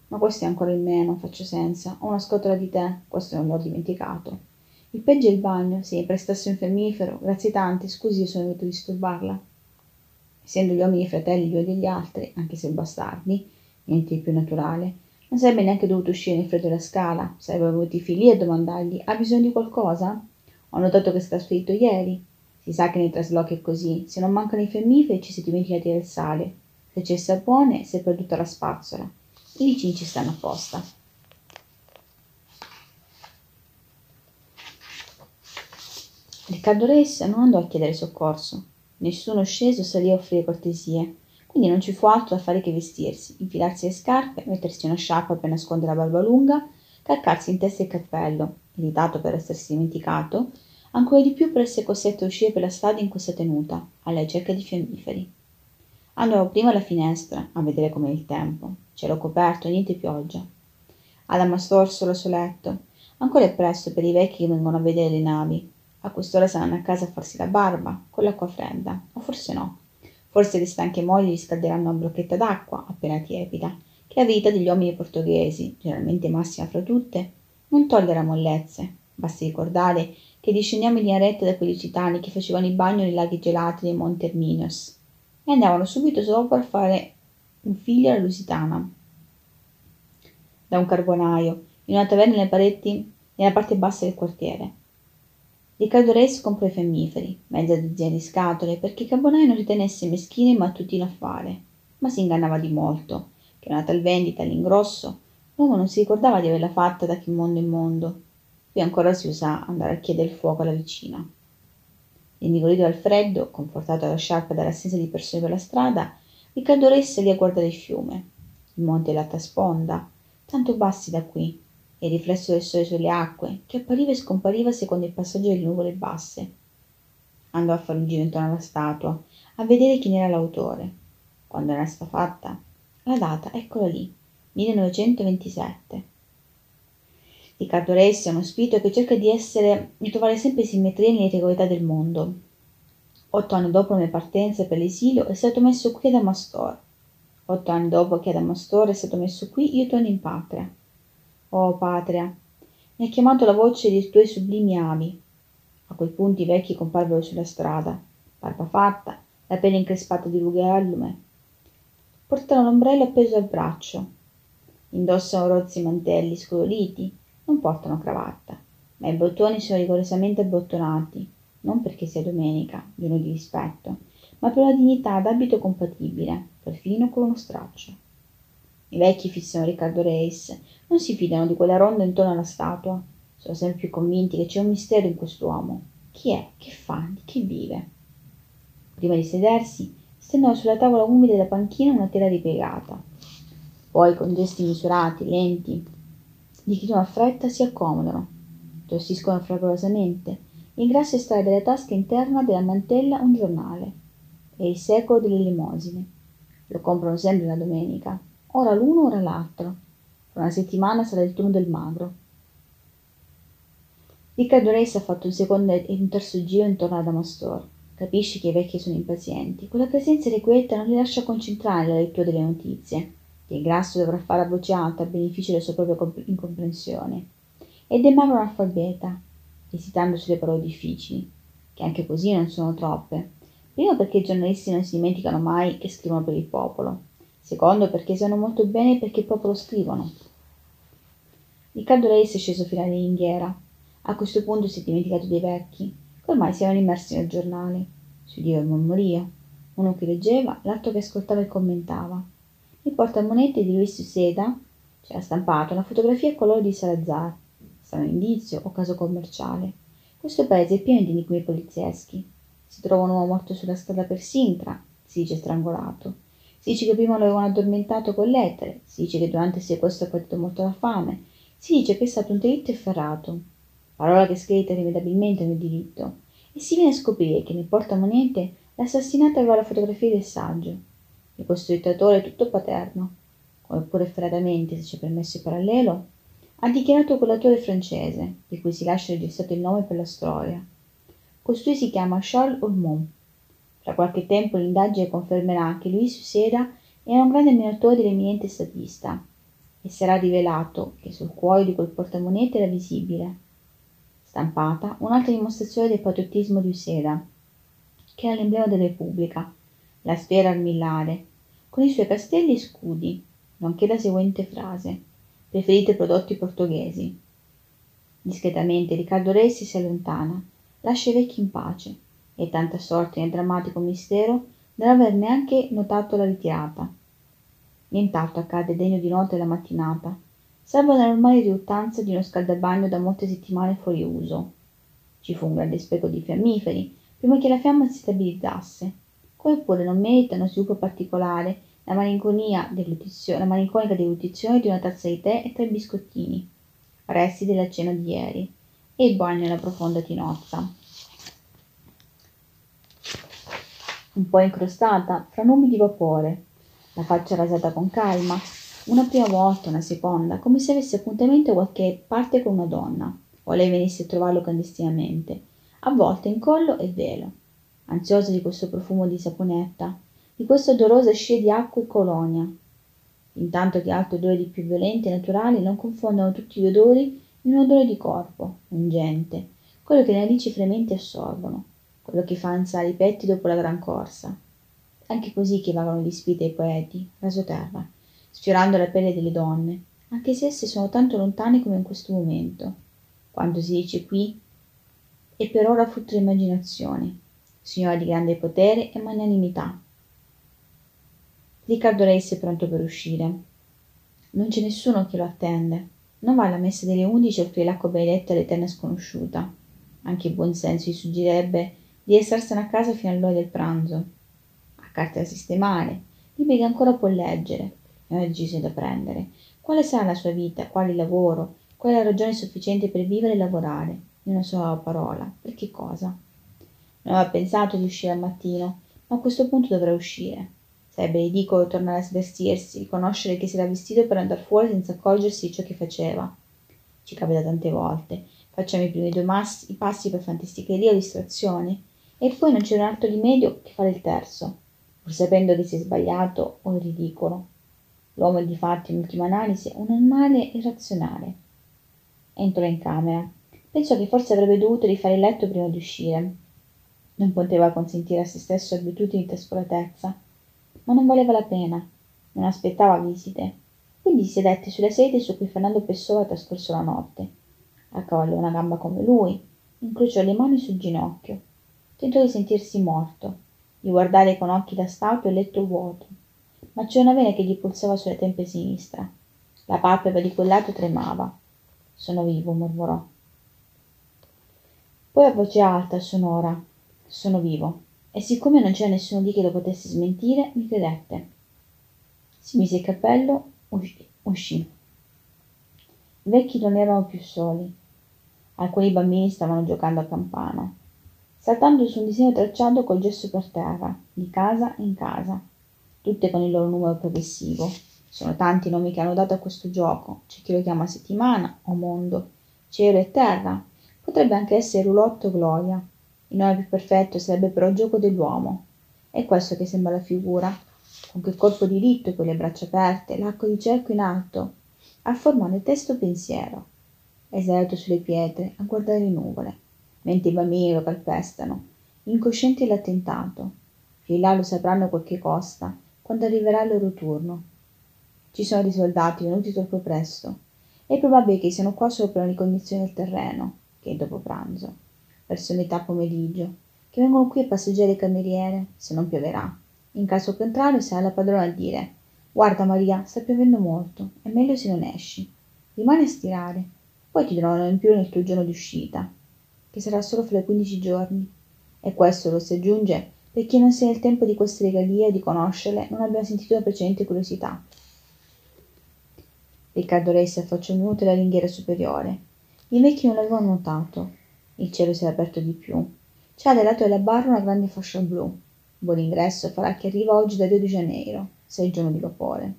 Ma questo è ancora il meno, faccio senza. Ho una scatola di tè, questo non l'ho dimenticato. Il peggio è il bagno, se prestasse un fiammifero, grazie tante, scusi, io sono venuto a disturbarla. Essendo gli uomini fratelli gli uni degli altri, anche se bastardi, niente di più naturale, non sarebbe neanche dovuto uscire nel freddo della scala, sarebbero venuti i figli a domandargli ha bisogno di qualcosa? Ho notato che si è trasferito ieri. Si sa che nei traslochi è così, se non mancano i fiammiferi ci si dimentica di il sale se c'è il sapone si è perduta la spazzola. I vicini ci stanno apposta. Riccardo Reis non andò a chiedere soccorso. Nessuno sceso salì a offrire cortesie, quindi non ci fu altro da fare che vestirsi, infilarsi le scarpe, mettersi una sciarpa per nascondere la barba lunga, calcarsi in testa il cappello, irritato per essersi dimenticato, ancora di più per essere costretto a uscire per la strada in questa tenuta, alla ricerca di fiammiferi. Andò prima alla finestra a vedere com'è il tempo. Cielo coperto, niente pioggia. Adama storso al suo letto. Ancora è presto per i vecchi che vengono a vedere le navi. A quest'ora saranno a casa a farsi la barba, con l'acqua fredda. O forse no. Forse le stanche mogli riscalderanno una brocchetta d'acqua, appena tiepida, che la vita degli uomini portoghesi, generalmente massima fra tutte, non togliere mollezze. Basti ricordare che discendiamo in linea retta da quei lusitani che facevano il bagno nei laghi gelati dei Monti Herminios e andavano subito dopo a fare un figlio alla Lusitana da un carbonaio in una taverna nelle pareti nella parte bassa del quartiere. Riccardo Reis comprò i fiammiferi, mezza dozzina di scatole, perché il carbonaio non ritenesse meschino e mattutino affare, ma si ingannava di molto, che una tal vendita all'ingrosso l'uomo non si ricordava di averla fatta da che mondo in mondo. Qui ancora si usa andare a chiedere il fuoco alla vicina. Inigorito dal freddo, confortato dalla sciarpa e dall'assenza di persone per la strada, Riccardo Re salì a guardare il fiume. Il monte è l'alta sponda, tanto bassi da qui, e il riflesso del sole sulle acque, che appariva e scompariva secondo il passaggio delle nuvole basse. Andò a fare un giro intorno alla statua, a vedere chi era l'autore. Quando era stata fatta? La data, eccola lì, 1927. Riccardo Ressi è uno spirito che cerca di essere, di trovare sempre simmetria nell'irregolarità del mondo. Otto anni dopo le mie partenze per l'esilio è stato messo qui ad Amastor. Otto anni dopo che ad Amastor è stato messo qui, io torno in patria. Oh patria, mi ha chiamato la voce dei tuoi sublimi avi. A quei punti i vecchi comparvero sulla strada, barba fatta, la pelle increspata di rughe e allume. Portano l'ombrello appeso al braccio. Indossano rozzi mantelli scoloriti, non portano cravatta, ma i bottoni sono rigorosamente abbottonati, non perché sia domenica, giorno di rispetto, ma per una dignità d'abito compatibile, perfino con uno straccio. I vecchi fissano Riccardo Reis, non si fidano di quella ronda intorno alla statua. Sono sempre più convinti che c'è un mistero in quest'uomo. Chi è? Che fa? Di chi vive? Prima di sedersi, stendono sulla tavola umida della panchina una tela ripiegata. Poi, con gesti misurati, lenti, di chi non ha fretta, si accomodano, tossiscono fragorosamente, il grasso estrae dalla tasca interna della mantella un giornale. È il secolo delle elemosine. Lo comprano sempre la domenica, ora l'uno, ora l'altro. Fra una settimana sarà il turno del magro. Riccardo Reis ha fatto un secondo e un terzo giro intorno ad Amastor. Capisce che i vecchi sono impazienti. Quella presenza irrequieta non li lascia concentrare nella lettura delle notizie, che il grasso dovrà fare a voce alta a beneficio della sua propria incomprensione. Ed è magro analfabeta, esitando sulle parole difficili, che anche così non sono troppe. Primo perché i giornalisti non si dimenticano mai che scrivono per il popolo. Secondo perché sanno molto bene perché il popolo scrivono. Riccardo Reis è sceso fino alla ringhiera. A questo punto si è dimenticato dei vecchi, che ormai si erano immersi nel giornale. Si udiva il mormorio. Uno che leggeva, l'altro che ascoltava e commentava. Il portamonete di Luis Seda c'era stampato una fotografia a colore di Salazar, strano indizio o caso commerciale. Questo paese è pieno di enigmi polizieschi. Si trova un uomo morto sulla strada per Sintra, si dice strangolato. Si dice che prima lo avevano addormentato con lettere, si dice che durante il sequestro ha patito molto la fame, si dice che è stato un delitto efferrato. Parola che è scritta irrimediabilmente nel diritto. E si viene a scoprire che nel portamonete l'assassinata aveva la fotografia del saggio. E questo dittatore tutto paterno, come pure freddamente, se ci è permesso il parallelo, ha dichiarato quell'autore francese, di cui si lascia registrato il nome per la storia. Costui si chiama Charles Ormond. Fra qualche tempo l'indagine confermerà che Louis Suceda era un grande ammiratore dell'eminente statista e sarà rivelato che sul cuoio di quel portamonete era visibile, stampata, un'altra dimostrazione del patriottismo di Useda, che era l'emblema della Repubblica, la sfera armillare, con i suoi castelli e scudi, nonché la seguente frase preferite prodotti portoghesi. Discretamente Riccardo Ressi si allontana, lascia i vecchi in pace, e tanta sorte nel drammatico mistero da non aver neanche notato la ritirata. Nient'altro accade degno di notte la mattinata, salvo la normale riluttanza di uno scaldabagno da molte settimane fuori uso. Ci fu un grande spreco di fiammiferi prima che la fiamma si stabilizzasse, come pure non merita uno sviluppo particolare? La malinconica deglutizione di una tazza di tè e tre biscottini, resti della cena di ieri, e il bagno nella profonda tinozza. Un po' incrostata fra nubi di vapore, la faccia rasata con calma, una prima volta, una seconda, come se avesse appuntamento a qualche parte con una donna, o lei venisse a trovarlo clandestinamente, avvolta in collo e velo, ansiosa di questo profumo di saponetta, di questa odorosa scia di acqua e colonia. Intanto che altri odori più violenti e naturali non confondono tutti gli odori in un odore di corpo ungente quello che le narici frementi assorbono quello che fa ansare i petti dopo la gran corsa. Anche così che vagano gli spiriti ai poeti rasoterra sfiorando la pelle delle donne anche se esse sono tanto lontane come in questo momento. Quando si dice qui è per ora frutto dell'immaginazione signora di grande potere e magnanimità Riccardo Reis è pronto per uscire. Non c'è nessuno che lo attende. Non va alla messa delle undici a offrire l'acqua benedetta all'eterna sconosciuta. Anche il buon senso gli suggerebbe di restarsene a casa fino all'ora del pranzo. Ha carte da sistemare, libri che ancora può leggere, e una decisione da prendere. Quale sarà la sua vita, quale lavoro, qual è la ragione sufficiente per vivere e lavorare? In una sola parola. Per che cosa? Non aveva pensato di uscire al mattino, ma a questo punto dovrà uscire. Sarebbe ridicolo tornare a svestirsi, riconoscere che si era vestito per andar fuori senza accorgersi di ciò che faceva. Ci capita tante volte. Facciamo i primi due massi, i passi per fantasticheria o distrazione, e poi non c'è un altro rimedio che fare il terzo, pur sapendo che si è sbagliato o è ridicolo. L'uomo è di fatto, in ultima analisi, un animale irrazionale. Entrò in camera. Pensò che forse avrebbe dovuto rifare il letto prima di uscire. Non poteva consentire a se stesso abitudini di trascuratezza. Ma non valeva la pena. Non aspettava visite. Quindi sedette sulla sedia su cui fernando pessoa trascorso la notte. Accavallò una gamba come lui. Incrociò le mani sul ginocchio. Tentò di sentirsi morto. Di guardare con occhi da stato il letto vuoto. Ma c'era una vena che gli pulsava sulla tempia sinistra. La palpebra di quel lato tremava. Sono vivo, mormorò. Poi a voce alta, sonora, sono vivo. E siccome non c'era nessuno lì che lo potesse smentire, mi credette. Si mise il cappello, uscì. uscì. I vecchi non erano più soli. Alcuni bambini stavano giocando a campana, saltando su un disegno tracciato col gesso per terra, di casa in casa, tutte con il loro numero progressivo. Sono tanti i nomi che hanno dato a questo gioco. C'è chi lo chiama settimana o mondo, cielo e terra. Potrebbe anche essere roulotte o gloria. Il nome più perfetto sarebbe però gioco dell'uomo. È questo che sembra la figura, con quel corpo diritto e quelle braccia aperte, l'arco di cerco in alto, a formare testo pensiero. Seduto sulle pietre a guardare le nuvole, mentre i bambini lo calpestano, incoscienti dell'attentato. In là lo sapranno quel che costa, quando arriverà il loro turno. Ci sono dei soldati venuti troppo presto. È probabile che siano qua solo per la ricognizione del terreno, che è dopo pranzo, verso metà pomeriggio, che vengono qui a passeggiare le cameriere, se non pioverà. In caso contrario sarà la padrona a dire Guarda Maria, sta piovendo molto, è meglio se non esci. Rimani a stirare, poi ti darò in più nel tuo giorno di uscita, che sarà solo fra quindici giorni. E questo lo si aggiunge perché non sia nel tempo di queste regalie e di conoscerle non abbia sentito una precedente curiosità. Riccardo Rei si affacciò nudo alla ringhiera superiore. I vecchi non l'avevano notato. Il cielo si era aperto di più. C'era dal lato della barra una grande fascia blu. Buon ingresso farà che arriva oggi da Rio de Janeiro sei giorni di vapore.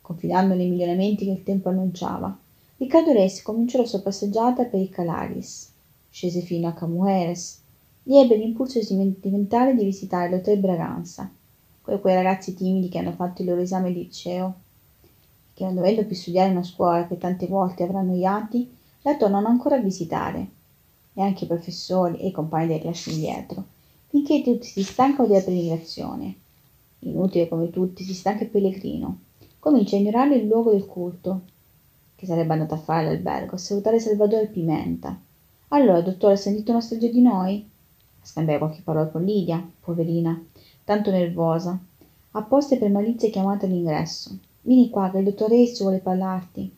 Confidando nei miglioramenti che il tempo annunciava, Riccardo Resi cominciò la sua passeggiata per il Calaris. Scese fino a Camueres. Gli ebbe l'impulso sentimentale di visitare l'Hotel Braganza, con quei ragazzi timidi che hanno fatto il loro esame di liceo, che non dovendo più studiare una scuola che tante volte avranno annoiati, la tornano ancora a visitare. E anche i professori e i compagni delle classi indietro, finché tutti si stancano della predicazione inutile come tutti, si sta anche Pellegrino. Comincia a ignorare il luogo del culto, che sarebbe andato a fare all'albergo, a salutare Salvatore Pimenta. Allora, dottore, ha sentito una storia di noi? A qualche parola con Lidia, poverina, tanto nervosa. Apposta per malizia chiamata all'ingresso. Vieni qua, che il dottor Ace vuole parlarti.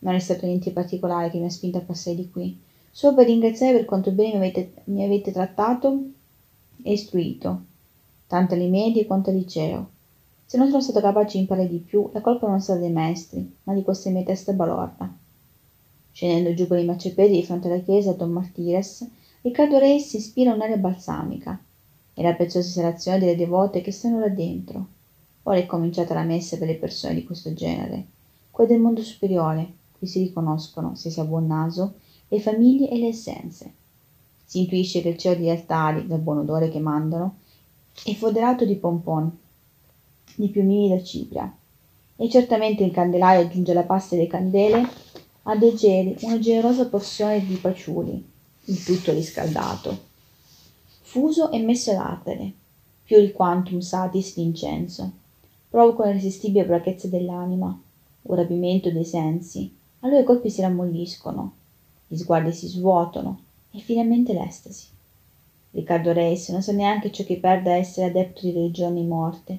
Non è stato niente particolare che mi ha spinto a passare di qui, solo per ringraziare per quanto bene mi avete, mi avete trattato e istruito tanto alle medie quanto al liceo. Se non sono stato capace di imparare di più, la colpa non sarà dei maestri, ma di questa mia testa balorda. Scendendo giù per i marciapiedi di fronte alla chiesa a Don Martires, Riccardo Reis si ispira un'aria balsamica e la preziosa serazione delle devote che stanno là dentro. Ora è cominciata la messa per le persone di questo genere, quelle del mondo superiore, qui si riconoscono, se si ha buon naso, le famiglie e le essenze. Si intuisce che il cielo degli altari, dal buon odore che mandano, e foderato di pompon, di piumini da cipria. E certamente il candelaio aggiunge alla pasta delle candele a dei geli una generosa porzione di paciuli, il tutto riscaldato, fuso e messo all'ardere, più il quantum satis d'incenso. Provoca un'irresistibile brachezza dell'anima, un rapimento dei sensi, allora i colpi si rammolliscono, gli sguardi si svuotano e finalmente l'estasi. Riccardo Reis non sa neanche ciò che perde a essere adepto di religioni morte.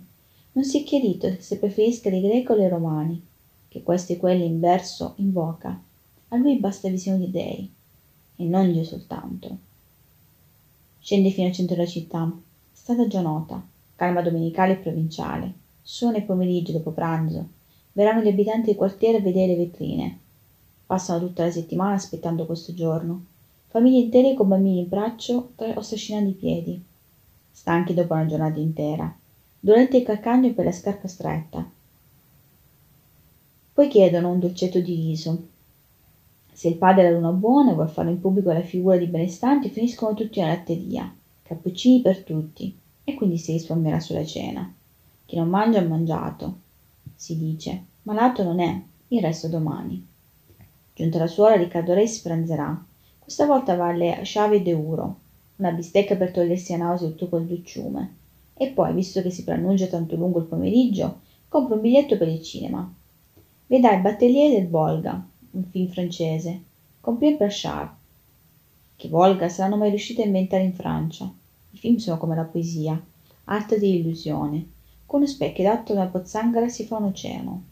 Non si è chiarito se preferisca le greche o le romani, che questi e quelli in verso invoca. A lui basta visione di dei, e non Dio soltanto. Scende fino al centro della città, strada già nota, calma domenicale e provinciale. Solo nel pomeriggio, dopo pranzo, verranno gli abitanti del quartiere a vedere le vetrine. Passano tutta la settimana aspettando questo giorno famiglie intere con bambini in braccio o strascinando i piedi, stanchi dopo una giornata intera, dolenti il calcagno per la scarpa stretta. Poi chiedono un dolcetto di riso. Se il padre è la luna buona e vuol fare in pubblico la figura di benestanti, finiscono tutti alla latteria, cappuccini per tutti, e quindi si risparmierà sulla cena. Chi non mangia ha mangiato, si dice, malato non è, il resto domani. Giunta la suora, Riccardo Re si pranzerà, questa volta vale sciave d'euro, una bistecca per togliersi a nausea il tuo del. E poi, visto che si preannuncia tanto lungo il pomeriggio, compra un biglietto per il cinema. Vedrà il Battelier del Volga, un film francese, con Pierre Brachard. Che Volga saranno mai riusciti a inventare in Francia. I film sono come la poesia, arte di illusione, con uno specchio dato da una pozzanghera si fa un oceano.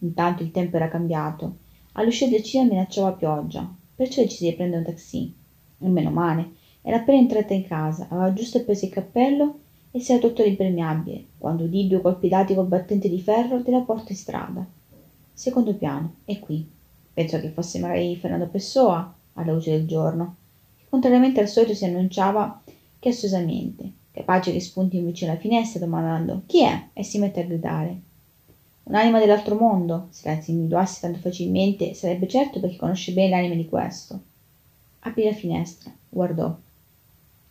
Intanto il tempo era cambiato. All'uscita del cinema minacciava pioggia, perciò decisi di prendere un taxi. E meno male, era appena entrata in casa, aveva giusto appeso il cappello e si era tolto l'impermeabile, quando udì due colpi dati col battente di ferro della porta in strada. Secondo piano, e qui. Pensò che fosse magari Fernando Pessoa, alla luce del giorno, che contrariamente al solito si annunciava chiassosamente, capace che spunti in vicino alla finestra domandando chi è e si mette a gridare. Un'anima dell'altro mondo, se la individuasse tanto facilmente, sarebbe certo perché conosce bene l'anima di questo. Aprì la finestra, guardò.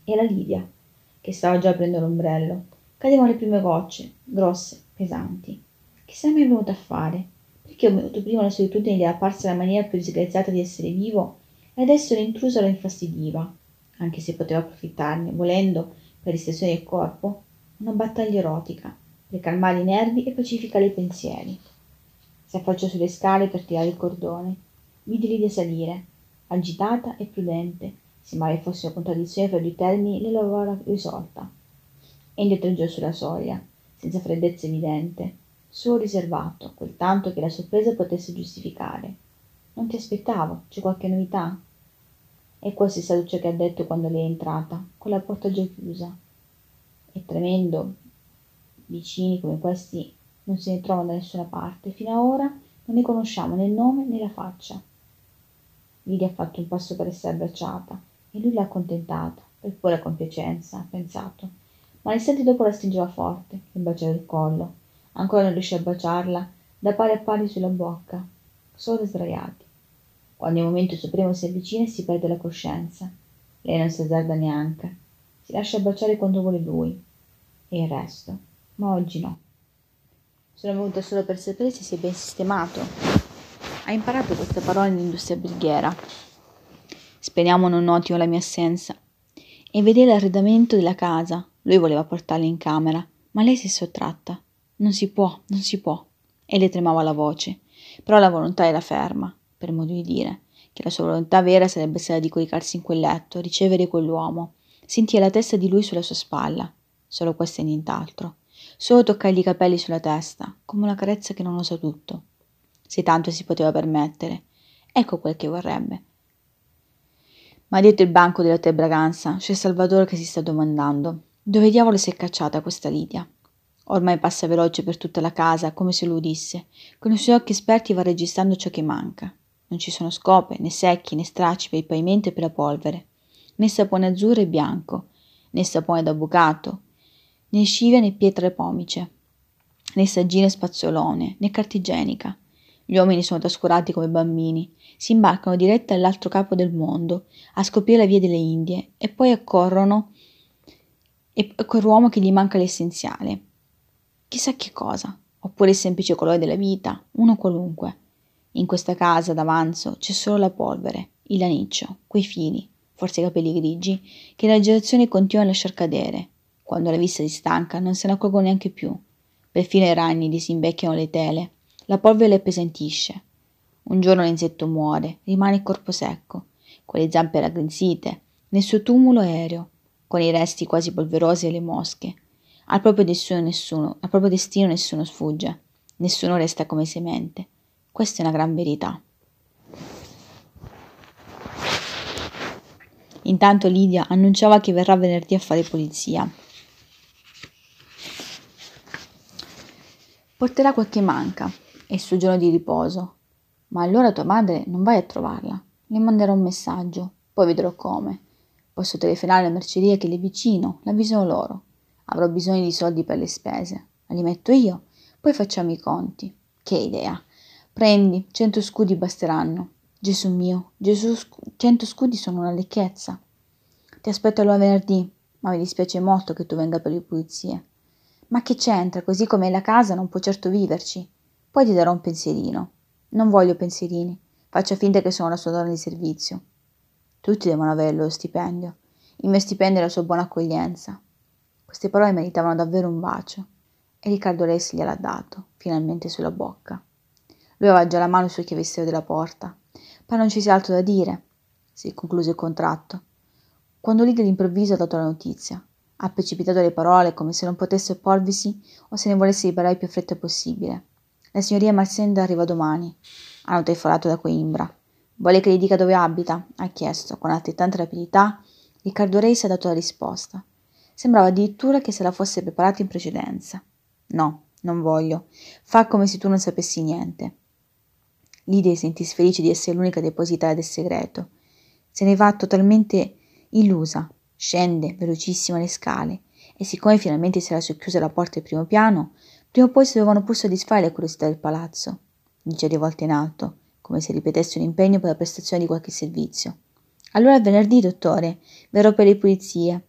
Era Lidia, che stava già aprendo l'ombrello. Cadevano le prime gocce, grosse, pesanti. Che se mai venuto a fare? Perché un minuto prima la solitudine gli era apparsa la maniera più disgraziata di essere vivo e adesso l'intruso la infastidiva, anche se poteva approfittarne, volendo, per distensione del corpo, una battaglia erotica, per calmare i nervi e pacificare i pensieri. Si affacciò sulle scale per tirare il cordone. Vide Lidia salire, agitata e prudente, se mai fosse una contraddizione fra due termini le l'aveva risolta. E indietreggiò sulla soglia, senza freddezza evidente, solo riservato, quel tanto che la sorpresa potesse giustificare. Non ti aspettavo, c'è qualche novità? E questo è stato ciò che ha detto quando lei è entrata, con la porta già chiusa. È tremendo, vicini come questi non se ne trovano da nessuna parte. Fino ad ora non ne conosciamo né il nome né la faccia. Lidia ha fatto un passo per essere abbracciata e lui l'ha accontentata, per pura compiacenza, ha pensato. Ma l'istante dopo la stringeva forte, le baciava il collo. Ancora non riuscì a baciarla, da pari a pari sulla bocca, solo sdraiati. Quando il momento supremo si avvicina e si perde la coscienza. Lei non si azzarda neanche. Si lascia baciare quando vuole lui. E il resto. Ma oggi no. Sono venuta solo per sapere se è ben sistemato. Ha imparato queste parole nell'industria brighiera. Speriamo non notino la mia assenza. E vede l'arredamento della casa. Lui voleva portarla in camera, ma lei si è sottratta. Non si può, non si può. E le tremava la voce. Però la volontà era ferma, per modo di dire, che la sua volontà vera sarebbe stata di coricarsi in quel letto, ricevere quell'uomo. Sentia la testa di lui sulla sua spalla. Solo questo e nient'altro. Solo toccargli i capelli sulla testa, come una carezza che non osa tutto. Se tanto si poteva permettere. Ecco quel che vorrebbe. Ma dietro il banco dell'hotel Braganza c'è Salvatore che si sta domandando dove diavolo si è cacciata questa Lidia. Ormai passa veloce per tutta la casa, come se lo udisse. Con i suoi occhi esperti va registrando ciò che manca. Non ci sono scope, né secchi, né stracci per il pavimento e per la polvere, né sapone azzurro e bianco, né sapone da bucato, né scivia né pietre pomice, né saggine spazzolone, né carta igienica. Gli uomini sono trascurati come bambini, si imbarcano diretti all'altro capo del mondo, a scoprire la via delle Indie, e poi accorrono e quell'uomo che gli manca l'essenziale. Chissà che cosa, oppure il semplice colore della vita, uno qualunque. In questa casa d'avanzo c'è solo la polvere, il laniccio, quei fili, forse i capelli grigi, che la generazione continua a lasciar cadere. Quando la vista si stanca non se ne accorgono neanche più. Perfino i ragni disinvecchiano le tele la polvere le appesantisce. Un giorno l'insetto muore, rimane il corpo secco, con le zampe raggrinzite, nel suo tumulo aereo, con i resti quasi polverosi e le mosche. Al proprio, destino nessuno, al proprio destino nessuno sfugge, nessuno resta come semente. Questa è una gran verità. Intanto Lidia annunciava che verrà venerdì a fare polizia. Porterà qualche manca, è il suo giorno di riposo. Ma allora tua madre non vai a trovarla. Le manderò un messaggio, poi vedrò come. Posso telefonare alla merceria che lì vicino, l'avviso loro. Avrò bisogno di soldi per le spese. Li metto io, poi facciamo i conti. Che idea. Prendi, cento scudi basteranno. Gesù mio, Gesù, cento scudi sono una lecchezza. Ti aspetto allora venerdì, ma mi dispiace molto che tu venga per le pulizie. Ma che c'entra, così come la casa non può certo viverci. Poi ti darò un pensierino. Non voglio pensierini. Faccia finta che sono la sua donna di servizio. Tutti devono avere il loro stipendio. Il mio stipendio è la sua buona accoglienza. Queste parole meritavano davvero un bacio. E Riccardo Ressi gliel'ha dato, finalmente sulla bocca. Lui aveva già la mano sul chiavestero della porta. Ma non ci sia altro da dire. Si concluse il contratto. Quando lì dell'improvviso ha dato la notizia. Ha precipitato le parole come se non potesse opporvisi o se ne volesse liberare il più fretta possibile. La signoria Marsenda arriva domani. Hanno telefonato da Coimbra. Vuole che gli dica dove abita? Ha chiesto. Con altrettanta rapidità, Riccardo Reis ha dato la risposta. Sembrava addirittura che se la fosse preparata in precedenza. No, non voglio. Fa come se tu non sapessi niente. Lidia sentì felice di essere l'unica depositaria del segreto. Se ne va totalmente illusa. Scende velocissima le scale e siccome finalmente si era socchiusa la porta del primo piano, prima o poi si dovevano pur soddisfare le curiosità del palazzo. Dice di volte in alto, come se ripetesse un impegno per la prestazione di qualche servizio. Allora venerdì, dottore, verrò per le pulizie.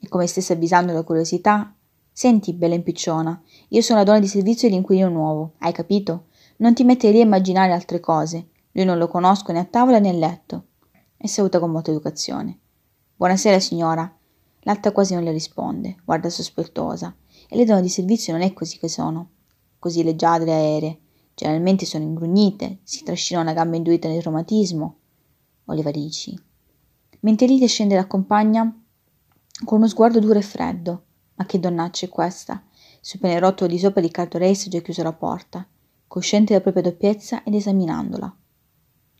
E come stesse avvisando la curiosità, senti, bella impicciona, io sono la donna di servizio dell'inquilino nuovo, hai capito? Non ti mettere lì a immaginare altre cose. Lui non lo conosco né a tavola né a letto. E saluta con molta educazione. Buonasera, signora. L'altra quasi non le risponde, guarda sospettosa. E le donne di servizio non è così che sono. Così leggiadre e aeree. Generalmente sono ingrugnite, si trascinano la gamba indurita nel reumatismo o le varici. Mentre Lidia scende la compagna con uno sguardo duro e freddo. Ma che donnaccia è questa? Sul pianerottolo di sopra Riccardo Reis ha già chiuso la porta cosciente della propria doppiezza ed esaminandola.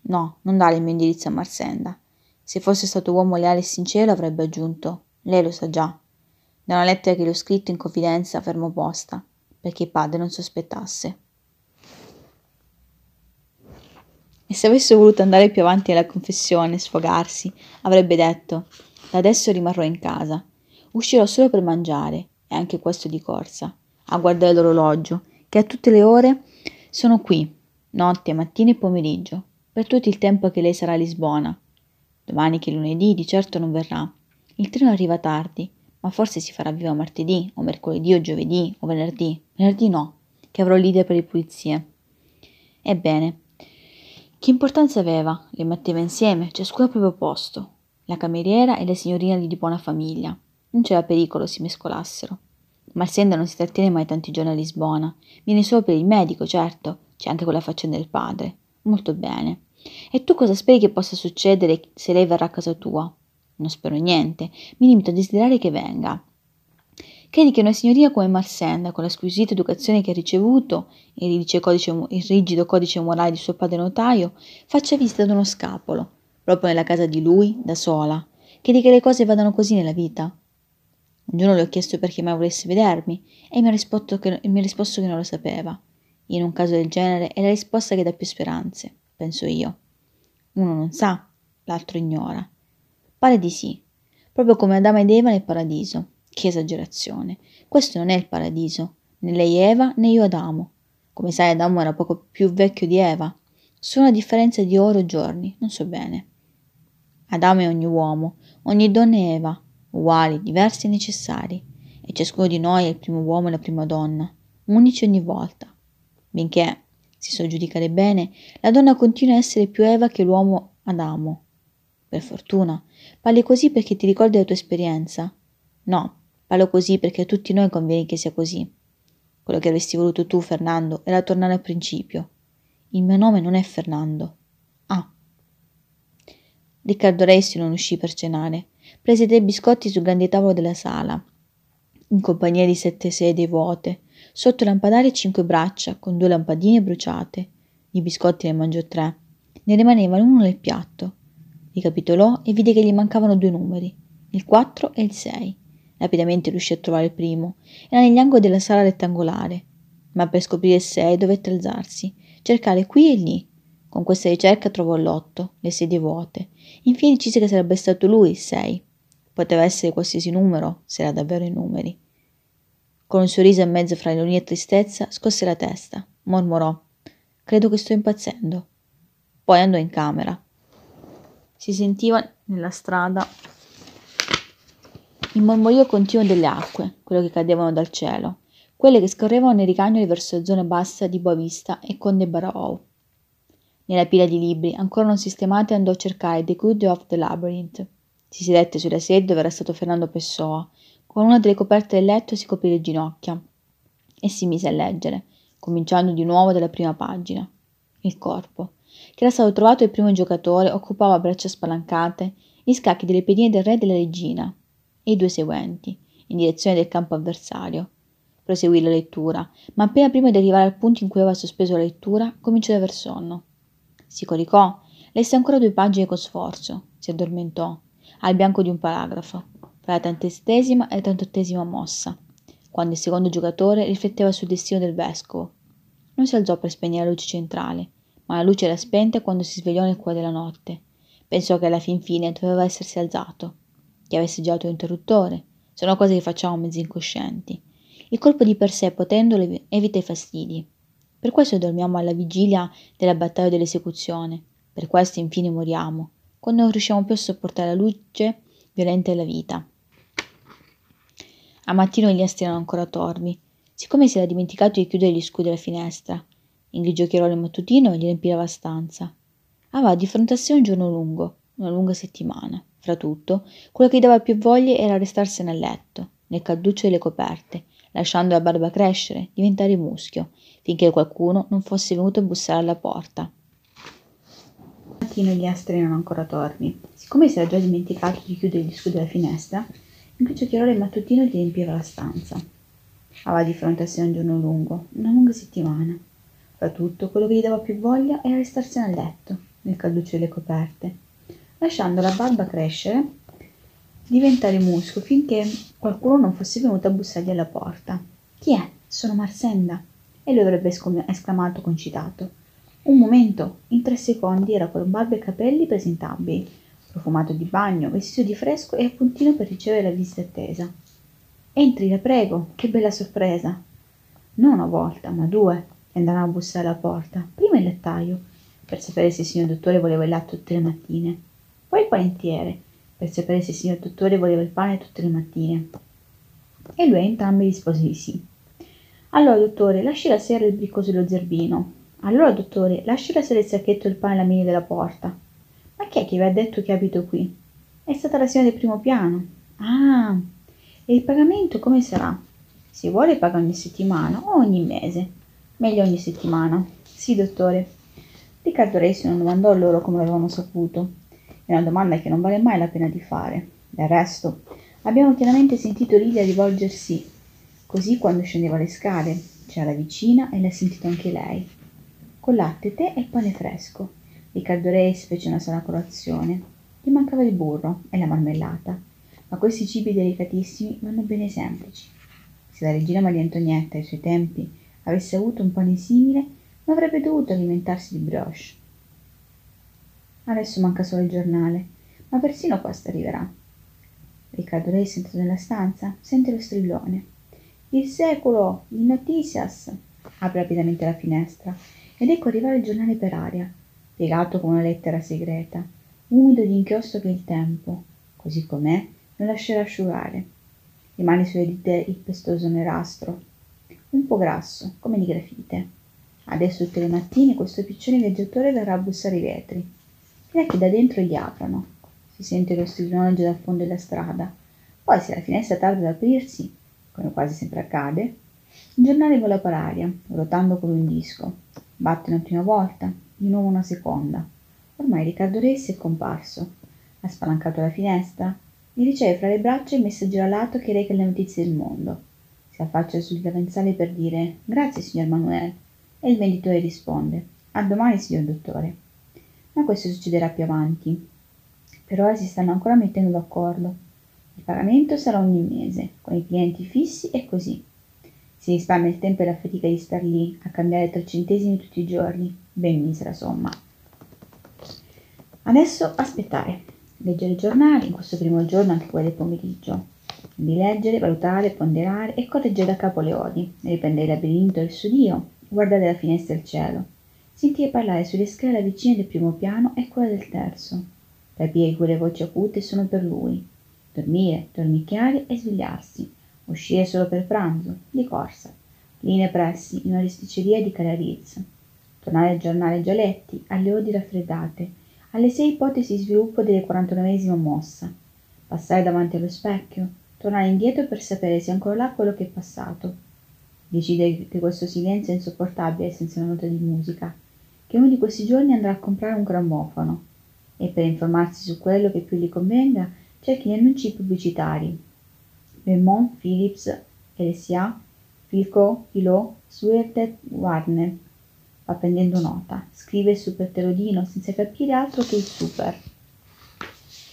No, non dare il mio indirizzo a Marsenda. Se fosse stato uomo leale e sincero avrebbe aggiunto, lei lo sa già, da una lettera che le ho scritto in confidenza fermo posta, perché il padre non sospettasse. E se avesse voluto andare più avanti alla confessione, sfogarsi, avrebbe detto, da adesso rimarrò in casa, uscirò solo per mangiare, e anche questo di corsa, a guardare l'orologio, che a tutte le ore sono qui, notte, mattina e pomeriggio, per tutto il tempo che lei sarà a Lisbona. Domani che lunedì di certo non verrà. Il treno arriva tardi, ma forse si farà viva martedì, o mercoledì, o giovedì, o venerdì. Venerdì no, che avrò l'idea per le pulizie. Ebbene, che importanza aveva? Le metteva insieme, ciascuno al proprio posto. La cameriera e le signorine di buona famiglia. Non c'era pericolo si mescolassero. Marsenda non si trattiene mai tanti giorni a Lisbona. Viene solo per il medico, certo. C'è anche quella faccenda del padre. Molto bene. E tu cosa speri che possa succedere se lei verrà a casa tua? Non spero niente. Mi limito a desiderare che venga. Credi che una signoria come Marsenda, con la squisita educazione che ha ricevuto il, il rigido codice morale di suo padre notaio, faccia visita ad uno scapolo, proprio nella casa di lui, da sola? Credi che le cose vadano così nella vita? Un giorno le ho chiesto perché mai volesse vedermi e mi ha risposto che, mi ha risposto che non lo sapeva. In un caso del genere è la risposta che dà più speranze, penso io. Uno non sa, l'altro ignora. Pare di sì, proprio come Adamo ed Eva nel paradiso. Che esagerazione. Questo non è il paradiso, né lei Eva né io Adamo. Come sai Adamo era poco più vecchio di Eva. Solo una differenza di ore o giorni, non so bene. Adamo è ogni uomo, ogni donna è Eva, uguali, diversi e necessari, e ciascuno di noi è il primo uomo e la prima donna, unici ogni volta. Benché, so giudicare bene, la donna continua a essere più Eva che l'uomo Adamo. Per fortuna, parli così perché ti ricordi la tua esperienza? No, parlo così perché a tutti noi conviene che sia così. Quello che avresti voluto tu, Fernando, era tornare al principio. Il mio nome non è Fernando. Ah. Riccardo Resti non uscì per cenare prese tre biscotti sul grande tavolo della sala, in compagnia di sette sedie vuote, sotto lampadari cinque braccia, con due lampadine bruciate. I biscotti ne mangiò tre. Ne rimaneva uno nel piatto. Ricapitolò e vide che gli mancavano due numeri, il 4 e il 6. Rapidamente riuscì a trovare il primo. Era negli angoli della sala rettangolare. Ma per scoprire il 6 dovette alzarsi, cercare qui e lì. Con questa ricerca trovò l'otto, le sedie vuote. Infine decise che sarebbe stato lui il 6. Poteva essere qualsiasi numero, se era davvero i numeri. Con un sorriso in mezzo fra ironia e tristezza, scosse la testa, mormorò: Credo che sto impazzendo. Poi andò in camera. Si sentiva nella strada il mormorio continuo delle acque, quelle che cadevano dal cielo, quelle che scorrevano nei ricagnoli verso la zona bassa di Boavista e Conde Barrow. Nella pila di libri, ancora non sistemati, andò a cercare The Good of the Labyrinth, si sedette sulla sedia dove era stato Fernando Pessoa. Con una delle coperte del letto si coprì le ginocchia e si mise a leggere, cominciando di nuovo dalla prima pagina. Il corpo, che era stato trovato il primo giocatore, occupava a braccia spalancate gli scacchi delle pedine del re e della regina, e i due seguenti, in direzione del campo avversario. Proseguì la lettura, ma appena prima di arrivare al punto in cui aveva sospeso la lettura, cominciò ad aver sonno. Si coricò, lesse ancora due pagine con sforzo, si addormentò, al bianco di un paragrafo, fra la trentesima e la trentottesima mossa, quando il secondo giocatore rifletteva sul destino del vescovo. Non si alzò per spegnere la luce centrale, ma la luce era spenta quando si svegliò nel cuore della notte. Pensò che alla fin fine doveva essersi alzato, che avesse girato l'interruttore. Sono cose che facciamo mezzi incoscienti il colpo di per sé, potendolo, evita i fastidi. Per questo dormiamo alla vigilia della battaglia dell'esecuzione. Per questo infine moriamo, quando non riusciamo più a sopportare la luce violenta della vita. A mattino gli astri erano ancora torvi, siccome si era dimenticato di chiudere gli scudi alla finestra. In grigio chiarore mattutino gli riempì la stanza. Aveva di fronte a sé un giorno lungo, una lunga settimana. Fra tutto, quello che gli dava più voglia era restarsene a letto, nel calduccio delle coperte, lasciando la barba crescere, diventare muschio, finché qualcuno non fosse venuto a bussare alla porta. Mattino gli astri erano ancora torvi. Siccome si era già dimenticato di chiudere gli scudi della finestra, in cui chiarore il mattutino gli riempiva la stanza. Aveva di fronte a sé un giorno lungo, una lunga settimana. Fra tutto, quello che gli dava più voglia era restarsene a letto, nel calduccio delle coperte, lasciando la barba crescere diventare musco finché qualcuno non fosse venuto a bussargli alla porta. Chi è? Sono Marsenda. E lui avrebbe esclamato concitato. Un momento, in tre secondi era con barba e capelli presentabili, profumato di bagno, vestito di fresco e a puntino per ricevere la visita attesa. Entri, la prego, che bella sorpresa. Non una volta, ma due, e andarono a bussare alla porta. Prima il lettaio, per sapere se il signor dottore voleva il latte tutte le mattine. Poi il panettiere, per sapere se il signor dottore voleva il pane tutte le mattine. E lui entrambi rispose di sì. Allora, dottore, lasci la sera il bricco sullo zerbino. Allora, dottore, lasci la sera il sacchetto e il pane alla mini della porta. Ma chi è che vi ha detto che abito qui? È stata la signora del primo piano. Ah, e il pagamento come sarà? Se vuole paga ogni settimana o ogni mese? Meglio ogni settimana. Sì, dottore. Riccardo Resi non domandò loro come l'avevano saputo è una domanda che non vale mai la pena di fare. Del resto, abbiamo chiaramente sentito Lidia rivolgersi così quando scendeva le scale. C'era vicina e l'ha sentito anche lei. Con latte, tè e pane fresco. Riccardo Reis fece una sana colazione. Gli mancava il burro e la marmellata, ma questi cibi delicatissimi vanno bene semplici. Se la regina Maria Antonietta ai suoi tempi avesse avuto un pane simile, non avrebbe dovuto alimentarsi di brioche. Adesso manca solo il giornale, ma persino questo arriverà. Riccardo Lei entrato nella stanza, sente lo strillone. Il secolo, il noticias. Apre rapidamente la finestra ed ecco arrivare il giornale per aria, piegato come una lettera segreta, umido di inchiostro che il tempo, così com'è, non lascerà asciugare. Rimane sulle dita il pestoso nerastro, un po' grasso, come di grafite. Adesso tutte le mattine questo piccione viaggiatore verrà a bussare i vetri fino che da dentro gli aprono. Si sente lo strillone già dal fondo della strada. Poi, se la finestra tarda ad aprirsi, come quasi sempre accade, il giornale vola per aria, ruotando come un disco. Batte una prima volta, di nuovo una seconda. Ormai Riccardo Ressi è comparso. Ha spalancato la finestra e riceve fra le braccia il messaggero alato che reca le notizie del mondo. Si affaccia sul davanzale per dire grazie signor Manuel e il venditore risponde a domani signor dottore ma questo succederà più avanti. Per ora si stanno ancora mettendo d'accordo. Il pagamento sarà ogni mese, con i clienti fissi e così. Si risparmia il tempo e la fatica di star lì a cambiare tre centesimi tutti i giorni. Ben misera somma. Adesso aspettare. Leggere i giornali, in questo primo giorno anche quello del pomeriggio. Di leggere, valutare, ponderare e correggere da capo le odi, riprendere il labirinto del suo Dio, guardare la finestra e il cielo sentii parlare sulle scale vicine del primo piano e quella del terzo. Capii che quelle voci acute sono per lui. Dormire, dormicchiare e svegliarsi. Uscire solo per pranzo, di corsa. Linee pressi in una risticceria di Calarizza. Tornare al giornale già letti, alle odi raffreddate, alle sei ipotesi di sviluppo delle 49esima mossa. Passare davanti allo specchio, tornare indietro per sapere se è ancora là quello che è passato. Decidere che questo silenzio è insopportabile senza una nota di musica che uno di questi giorni andrà a comprare un grammofono e per informarsi su quello che più gli convenga cerchi gli annunci pubblicitari. Raymond, Phillips, LSA, Filco, Filò, Suertet, Warner. Va prendendo nota, scrive il super terodino senza capire altro che il super.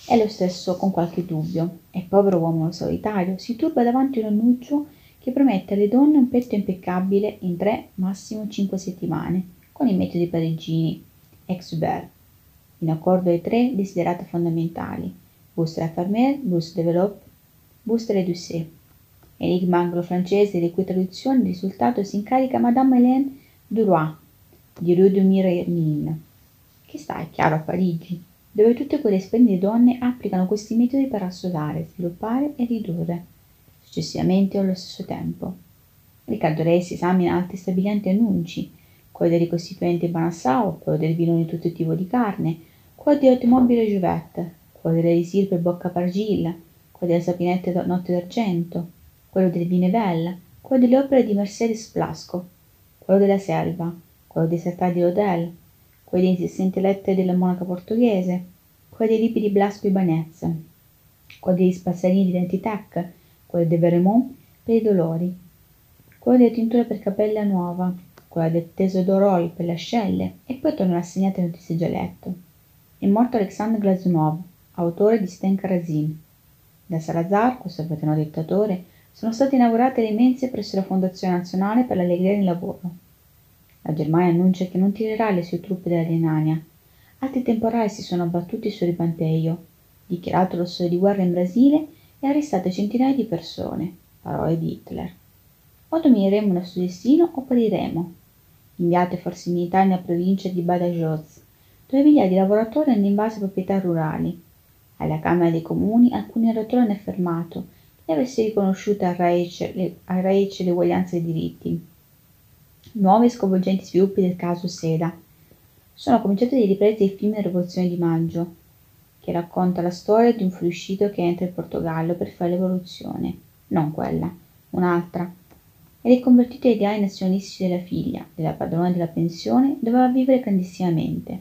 È lo stesso con qualche dubbio, e povero uomo solitario si turba davanti a un annuncio che promette alle donne un petto impeccabile in tre, massimo cinque settimane, con i metodi parigini, ex Hubert, in accordo ai tre desiderati fondamentali, Booster Affarmer, Booster Develop, Booster Reducé. Enigma anglo-francese di cui traduzione il risultato si incarica Madame Hélène Duroy, di Rue de Miremine, che sta, è chiaro, a Parigi, dove tutte quelle splendide donne applicano questi metodi per assodare, sviluppare e ridurre, successivamente o allo stesso tempo. Riccardo Re si esamina altri stabilianti annunci, quello del ricostituente Banassau, quello del vino di tutto tipo di carne, quello di automobile Juvette, quello dell'elisir per Bocca Pargil, quello della sapinette Notte d'Argento, quello del Vinevelle, quello delle opere di Mercedes Blasco, quello della Selva, quello dei Sertati Odell, quello dei insistenti lettere della monaca portoghese, quello dei libri di Blasco Ibanez, quello degli spazzarini di Dentitec, quello di Vermont per i dolori, quello delle tinture per capella nuova, quella del Tesodoroi per le ascelle, e poi tornano assegnate notizie già letto. È morto Alexandre Glazunov, autore di Stenka Razin. Da Salazar, questo veterano dittatore, sono state inaugurate le mense presso la Fondazione Nazionale per l'Allegria nel Lavoro. La Germania annuncia che non tirerà le sue truppe dalla Renania. Altri temporali si sono abbattuti sul ripanteio, dichiarato lo stato di guerra in Brasile e arrestate centinaia di persone, parole di Hitler. O domineremo il nostro destino o periremo. Inviate forze militari nella provincia di Badajoz, dove migliaia di lavoratori hanno invaso proprietà rurali. Alla Camera dei Comuni alcuni oratori hanno affermato che avesse riconosciute a Reich, le, a Reich l'eguaglianza dei diritti. Nuovi e sconvolgenti sviluppi del caso Seda. Sono cominciate le riprese del film La rivoluzione di maggio, che racconta la storia di un fuoriuscito che entra in Portogallo per fare l'evoluzione, non quella, un'altra, e riconvertito ai ideali nazionalistici della figlia, della padrona della pensione, doveva vivere clandestinamente.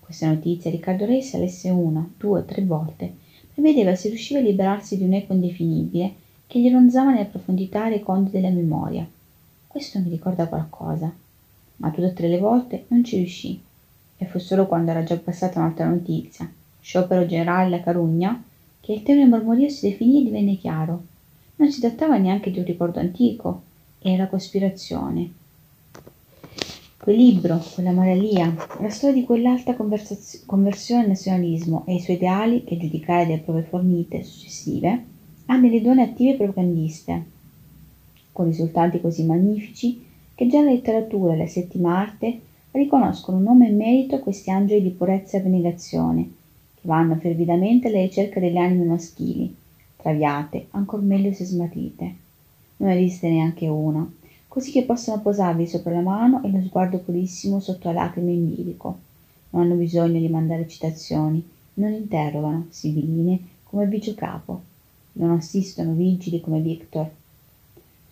Questa notizia Riccardo Reis se lesse una, due, tre volte, per vedere se riusciva a liberarsi di un eco indefinibile che gli ronzava nelle profondità recondite della memoria. Questo mi ricorda qualcosa, ma tutte e tre le volte non ci riuscì. E fu solo quando era già passata un'altra notizia, sciopero generale alla Carugna, che il termine mormorio si definì e divenne chiaro. Non si trattava neanche di un ricordo antico, era cospirazione. Quel libro, quella Maralia, la storia di quell'alta conversione al nazionalismo e i suoi ideali, che giudicare delle prove fornite successive, ha delle donne attive propagandiste, con risultati così magnifici che già la letteratura e la settima arte riconoscono nome e merito a questi angeli di purezza e abnegazione, che vanno fervidamente alla ricerca delle anime maschili, traviate, ancor meglio se smarrite. Non esiste neanche una, così che possano posarvi sopra la mano e lo sguardo purissimo sotto la lacrime in bilico. Non hanno bisogno di mandare citazioni, non interrogano, sibiline, come Biggio Capo, non assistono vigili come Victor.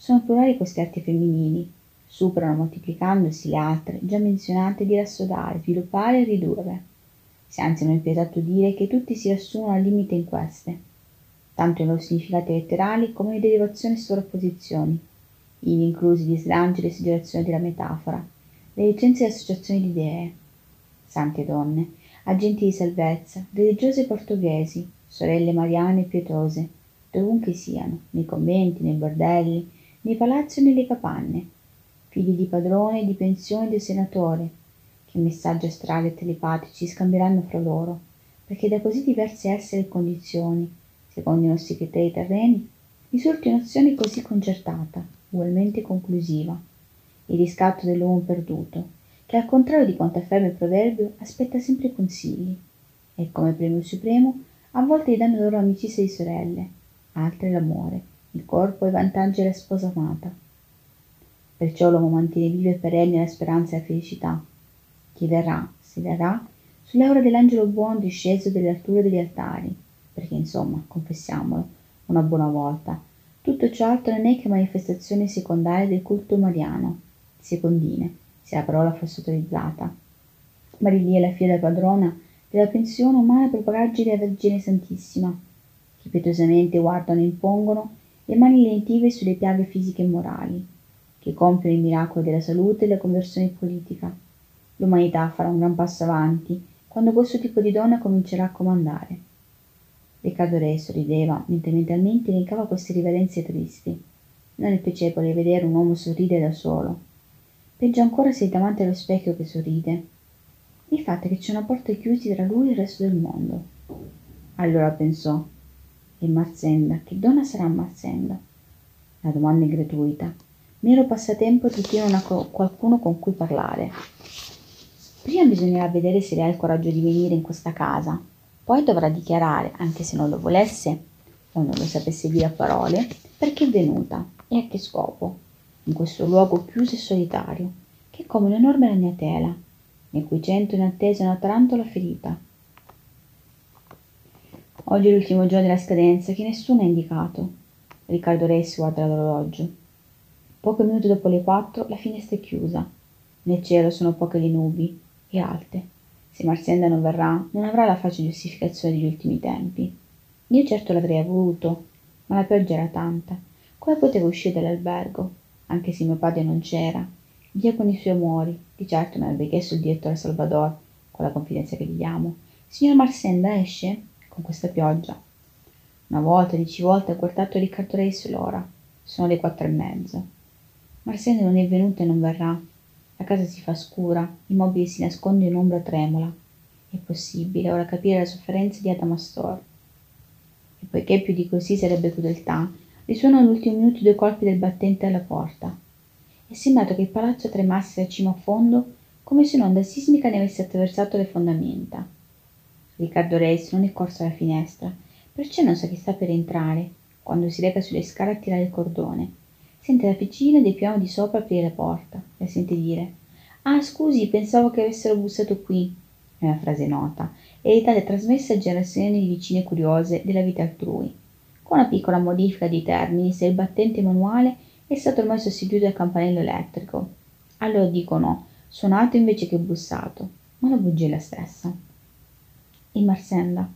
Sono plurali queste arti femminili, superano moltiplicandosi le altre, già menzionate di rassodare, sviluppare e ridurre. Si anzi non è più esatto dire che tutti si riassumono al limite in queste, tanto nei loro significati letterali come in derivazioni e sovrapposizioni ivi inclusi gli slanci e le esagerazioni della metafora, le licenze e associazioni di idee. Sante donne, agenti di salvezza, religiose portoghesi, sorelle mariane e pietose, dovunque siano, nei conventi, nei bordelli, nei palazzi o nelle capanne, figli di padrone e di pensione del senatore, che messaggi astrali e telepatici scambieranno fra loro, perché da così diversi esseri e condizioni, secondo i nostri criteri terreni, risulti un'azione così concertata, ugualmente conclusiva, il riscatto dell'uomo perduto, che al contrario di quanto afferma il proverbio aspetta sempre consigli. E come premio supremo a volte gli danno loro amicizia di sorelle, altre l'amore, il corpo e i vantaggi della sposa amata. Perciò l'uomo mantiene viva e perenne la speranza e la felicità. Chi verrà, se verrà, sull'aura dell'angelo buono disceso dalle alture degli altari, perché insomma, confessiamolo, una buona volta, tutto ciò altro non è che manifestazione secondaria del culto mariano, secondine, se la parola fosse autorizzata. Marilia è la figlia padrona della pensione umana propagaggi della Vergine Santissima, che pietosamente guardano e impongono le mani lentive sulle piaghe fisiche e morali, che compiono il miracolo della salute e della conversione politica. L'umanità farà un gran passo avanti quando questo tipo di donna comincerà a comandare. Riccardo Re sorrideva mentre mentalmente elencava queste riverenze tristi. Non è piacevole vedere un uomo sorridere da solo. Peggio ancora se è davanti allo specchio che sorride. Il fatto è che c'è una porta chiusa tra lui e il resto del mondo. Allora pensò, e Marzenda, che donna sarà Marzenda? La domanda è gratuita. Mero passatempo chi non ha qualcuno con cui parlare. Prima bisognerà vedere se lei ha il coraggio di venire in questa casa, poi dovrà dichiarare, anche se non lo volesse o non lo sapesse dire a parole, perché è venuta e a che scopo, in questo luogo chiuso e solitario, che è come un'enorme ragnatela, nei cui cento in attesa una tarantola ferita. Oggi è l'ultimo giorno della scadenza che nessuno ha indicato. Riccardo Ressi guarda l'orologio. Pochi minuti dopo le quattro la finestra è chiusa. Nel cielo sono poche le nubi e alte. Se Marzenda non verrà, non avrà la facile giustificazione degli ultimi tempi. Io certo l'avrei voluto, ma la pioggia era tanta. Come potevo uscire dall'albergo, anche se mio padre non c'era? Via con i suoi amori, di certo mi avrebbe chiesto il direttore Salvador, con la confidenza che gli diamo. Signor Marsenda esce? Con questa pioggia. Una volta, dieci volte, ha guardato Riccardo Reis l'ora. Sono le quattro e mezzo. Marsenda non è venuta e non verrà. La casa si fa scura, i mobili si nascondono in ombra tremola. È possibile ora capire la sofferenza di Adamastor. E poiché più di così sarebbe crudeltà, risuonano all'ultimo minuto due colpi del battente alla porta. È sembrato che il palazzo tremasse da cima a fondo come se un'onda sismica ne avesse attraversato le fondamenta. Riccardo Reis non è corso alla finestra, perciò non sa che sta per entrare, quando si reca sulle scale a tirare il cordone Sente la piccina dei piano di sopra aprire la porta. La sente dire Ah, scusi, pensavo che avessero bussato qui. È una frase nota, ereditata e trasmessa a generazioni di vicine curiose della vita altrui. Con una piccola modifica di termini, se il battente manuale è stato ormai sostituito dal campanello elettrico. Allora dicono suonato invece che bussato, ma la bugia è la stessa. Marsenda,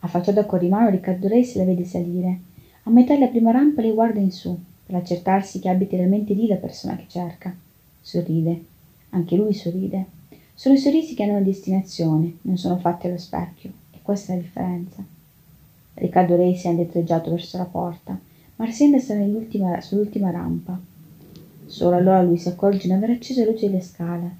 affacciato a corrimano, Riccardo Reis la vede salire. A metà della prima rampa le guarda in su per accertarsi che abiti realmente lì la persona che cerca. Sorride. Anche lui sorride. Sono i sorrisi che hanno una destinazione, non sono fatti allo specchio, e questa è la differenza. Riccardo Rei si è indietreggiato verso la porta, ma Arsenda sarà sull'ultima rampa. Solo allora lui si accorge di aver acceso la luce delle scale.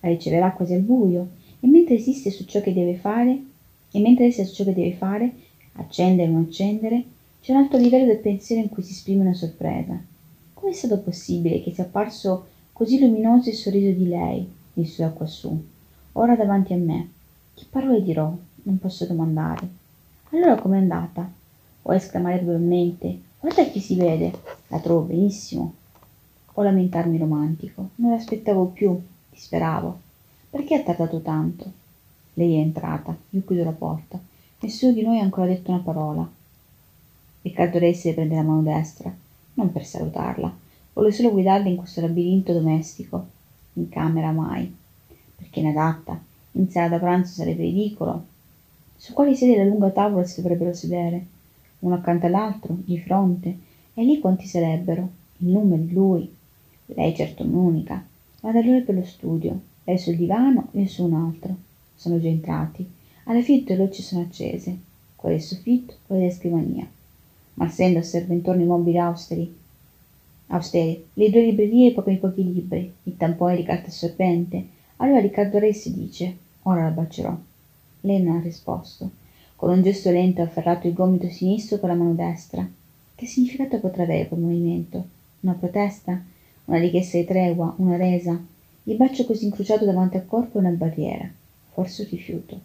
La riceverà quasi al buio, e mentre esiste su ciò che deve fare, e mentre esiste su ciò che deve fare, accendere o non accendere, c'è un altro livello del pensiero in cui si esprime una sorpresa. Come è stato possibile che sia apparso così luminoso il sorriso di lei, disse da quassù, ora davanti a me? Che parole dirò? Non posso domandare. Allora com'è andata? O esclamare probabilmente, guarda chi si vede, la trovo benissimo. O lamentarmi romantico, non l'aspettavo più, disperavo. Perché ha tardato tanto? Lei è entrata, io chiudo la porta. Nessuno di noi ha ancora detto una parola. Riccardo Resi le prende la mano destra, non per salutarla, vuole solo guidarla in questo labirinto domestico. In camera mai, perché inadatta, in sala da pranzo sarebbe ridicolo. Su quali sedie della lunga tavola si dovrebbero sedere? Uno accanto all'altro, di fronte, e lì quanti sarebbero? Il numero, lui. Lei certo un'unica. Vada allora per lo studio, lei sul divano e su un altro. Sono già entrati. Alla fine le luci sono accese, quelle del soffitto, quelle della scrivania. Marsenda osserva intorno i mobili austeri, austeri, le due librerie e pochi pochi libri, il tampone di carta assorbente. Allora Riccardo Ressi dice, ora la bacerò. Lei non ha risposto. Con un gesto lento ha afferrato il gomito sinistro con la mano destra. Che significato potrà avere quel movimento? Una protesta? Una richiesta di tregua? Una resa? Il bacio così incrociato davanti al corpo è una barriera. Forse un rifiuto.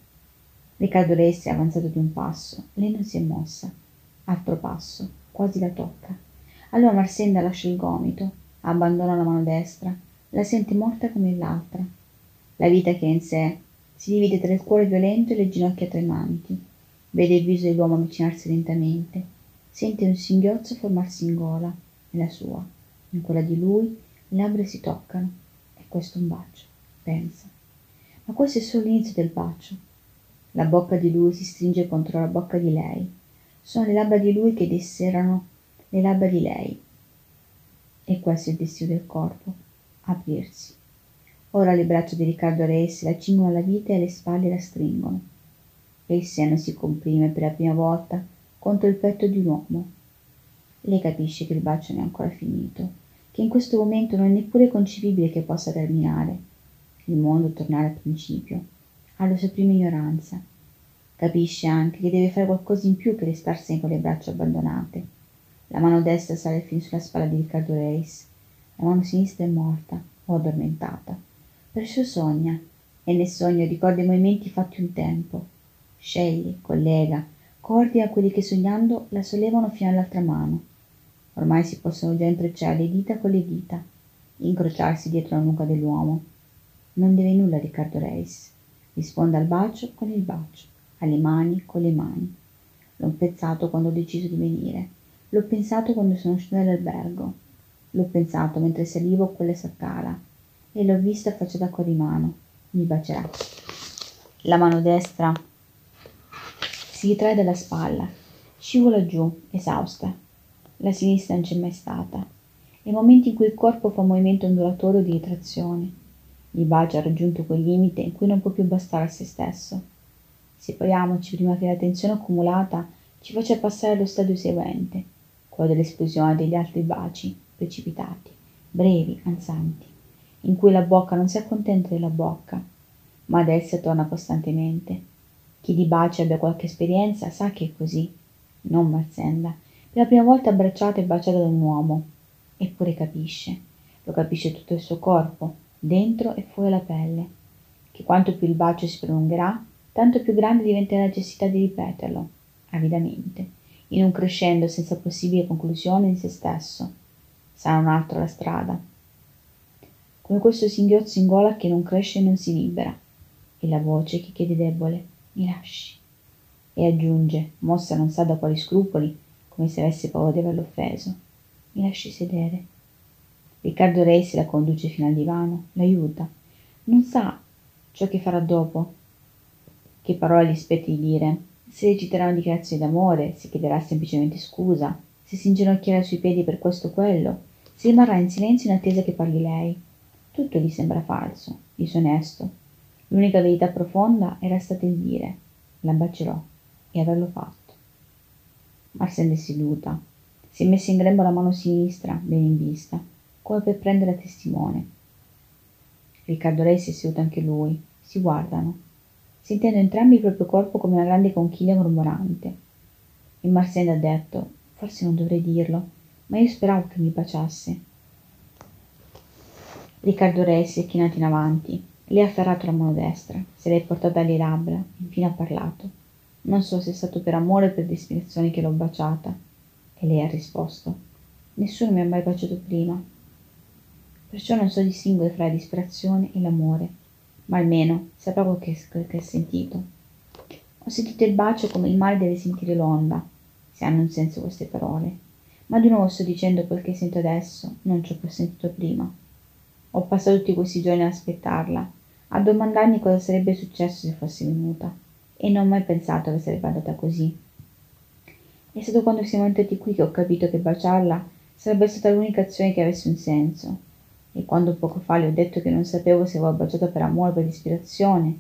Riccardo Ressi è avanzato di un passo. Lei non si è mossa. Altro passo. Quasi la tocca. Allora marsenda lascia il gomito abbandona la mano destra la sente morta come l'altra. La vita che è in sé si divide tra il cuore violento e le ginocchia tremanti vede il viso dell'uomo avvicinarsi lentamente. Sente un singhiozzo formarsi in gola nella sua. In quella di lui le labbra si toccano è questo un bacio pensa ma questo è solo l'inizio del bacio la bocca di lui si stringe contro la bocca di lei sono le labbra di lui che disserano le labbra di lei. E questo è il destino del corpo, aprirsi. Ora le braccia di Riccardo Reis la cingono alla vita e alle spalle la stringono. E il seno si comprime per la prima volta contro il petto di un uomo. Lei capisce che il bacio non è ancora finito, che in questo momento non è neppure concepibile che possa terminare. Il mondo tornare al principio, alla sua prima ignoranza. Capisce anche che deve fare qualcosa in più che restarsene con le braccia abbandonate. La mano destra sale fin sulla spalla di Riccardo Reis, la mano sinistra è morta o addormentata. Perciò sogna, e nel sogno ricorda i movimenti fatti un tempo. Sceglie, collega, coordina quelli che sognando la sollevano fino all'altra mano. Ormai si possono già intrecciare le dita con le dita, incrociarsi dietro la nuca dell'uomo. Non deve nulla Riccardo Reis. Risponde al bacio con il bacio, alle mani con le mani. L'ho pensato quando ho deciso di venire. L'ho pensato quando sono uscito dall'albergo. L'ho pensato mentre salivo quella scala e l'ho vista faccia d'acqua di mano. Mi bacerà. La mano destra si ritrae dalla spalla, scivola giù, esausta. La sinistra non c'è mai stata. Nei momenti in cui il corpo fa un movimento ondulatorio di ritrazione, il bacio ha raggiunto quel limite in cui non può più bastare a se stesso. Separiamoci prima che la tensione accumulata ci faccia passare allo stadio seguente, quello dell'esplosione degli altri baci precipitati, brevi, ansanti in cui la bocca non si accontenta della bocca, ma ad essa torna costantemente. Chi di baci abbia qualche esperienza sa che è così, non Marzenda, per la prima volta abbracciata e baciata da un uomo, eppure capisce, lo capisce tutto il suo corpo, dentro e fuori la pelle, che quanto più il bacio si prolungherà, tanto più grande diventerà la necessità di ripeterlo, avidamente, in un crescendo senza possibile conclusione in se stesso. Sarà un altro la strada, come questo singhiozzo in gola che non cresce e non si libera, e la voce che chiede debole, mi lasci. E aggiunge, mossa non sa da quali scrupoli, come se avesse paura di averlo offeso, mi lasci sedere. Riccardo Reis la conduce fino al divano, l'aiuta. Non sa ciò che farà dopo. Che parole gli spetti di dire, se reciterà una dichiarazione d'amore, se chiederà semplicemente scusa, se si inginocchierà sui piedi per questo o quello, se rimarrà in silenzio in attesa che parli lei tutto gli sembra falso, disonesto. L'unica verità profonda era stata il dire la bacerò e averlo fatto. Arsene è seduta. Si è messa in grembo la mano sinistra, bene in vista, come per prendere testimone. Riccardo Rei si è seduto anche lui. Si guardano, sentendo entrambi il proprio corpo come una grande conchiglia mormorante. Il Marsenda ha detto, forse non dovrei dirlo, ma io speravo che mi baciasse. Riccardo Re si è chinato in avanti. Le ha afferrato la mano destra, se l'è portata alle labbra, infine ha parlato. Non so se è stato per amore o per disperazione che l'ho baciata. E lei ha risposto. Nessuno mi ha mai baciato prima. Perciò non so distinguere fra la disperazione e l'amore, ma almeno quel che, che ha sentito. Ho sentito il bacio come il mare deve sentire l'onda, se hanno un senso queste parole. Ma di nuovo sto dicendo quel che sento adesso, non ciò che ho sentito prima. Ho passato tutti questi giorni ad aspettarla, a domandarmi cosa sarebbe successo se fosse venuta, e non ho mai pensato che sarebbe andata così. È stato quando siamo entrati qui che ho capito che baciarla sarebbe stata l'unica azione che avesse un senso. E quando poco fa le ho detto che non sapevo se avevo baciato per amore o per ispirazione,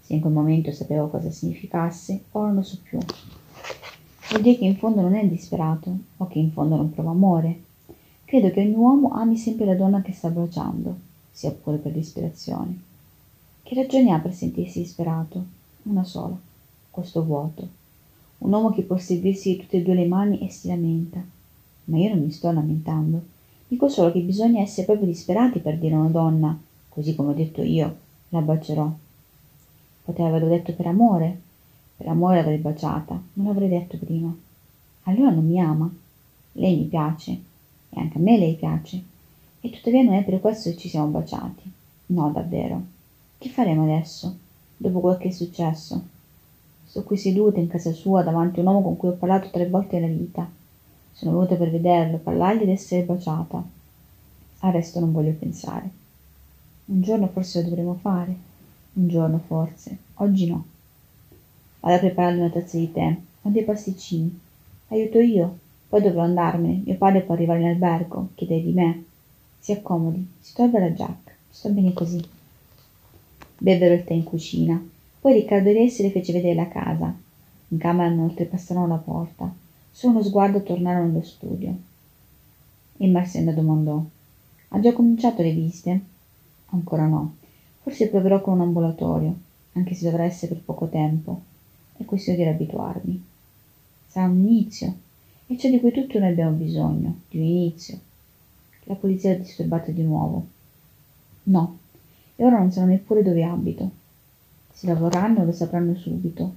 se in quel momento sapevo cosa significasse, ora non lo so più. Vuol dire che in fondo non è disperato, o che in fondo non prova amore, Credo che ogni uomo ami sempre la donna che sta baciando, sia pure per disperazione. Che ragione ha per sentirsi disperato? Una sola, questo vuoto. Un uomo che può servirsi di tutte e due le mani e si lamenta. Ma io non mi sto lamentando. Dico solo che bisogna essere proprio disperati per dire a una donna, così come ho detto io, la bacerò. Poteva averlo detto per amore. Per amore l'avrei baciata, non l'avrei detto prima. Allora non mi ama. Lei mi piace, e anche a me lei piace. E tuttavia non è per questo che ci siamo baciati. No, davvero. Che faremo adesso, dopo quel che è successo? Sto qui seduta in casa sua davanti a un uomo con cui ho parlato tre volte nella vita. Sono venuta per vederlo, parlargli ed essere baciata. Al resto non voglio pensare. Un giorno forse lo dovremo fare. Un giorno forse. Oggi no. Vado a preparargli una tazza di tè. Ho dei pasticcini. Aiuto io. Poi dovrò andarmene. Mio padre può arrivare in albergo, chiedere di me. Si accomodi, si tolga la giacca. Sto bene così. Bevvero il tè in cucina. Poi Riccardo Ressi le fece vedere la casa. In camera non oltrepassarono la porta. Solo uno sguardo tornarono nello studio. E Marsenna domandò: Ha già cominciato le visite? Ancora no. Forse proverò con un ambulatorio, anche se dovrà essere per poco tempo. È questione di abituarmi. Sarà un inizio, e ciò di cui tutti noi abbiamo bisogno, di un inizio. La polizia ha disturbato di nuovo. No, e ora non sanno neppure dove abito. Se la vorranno lo sapranno subito.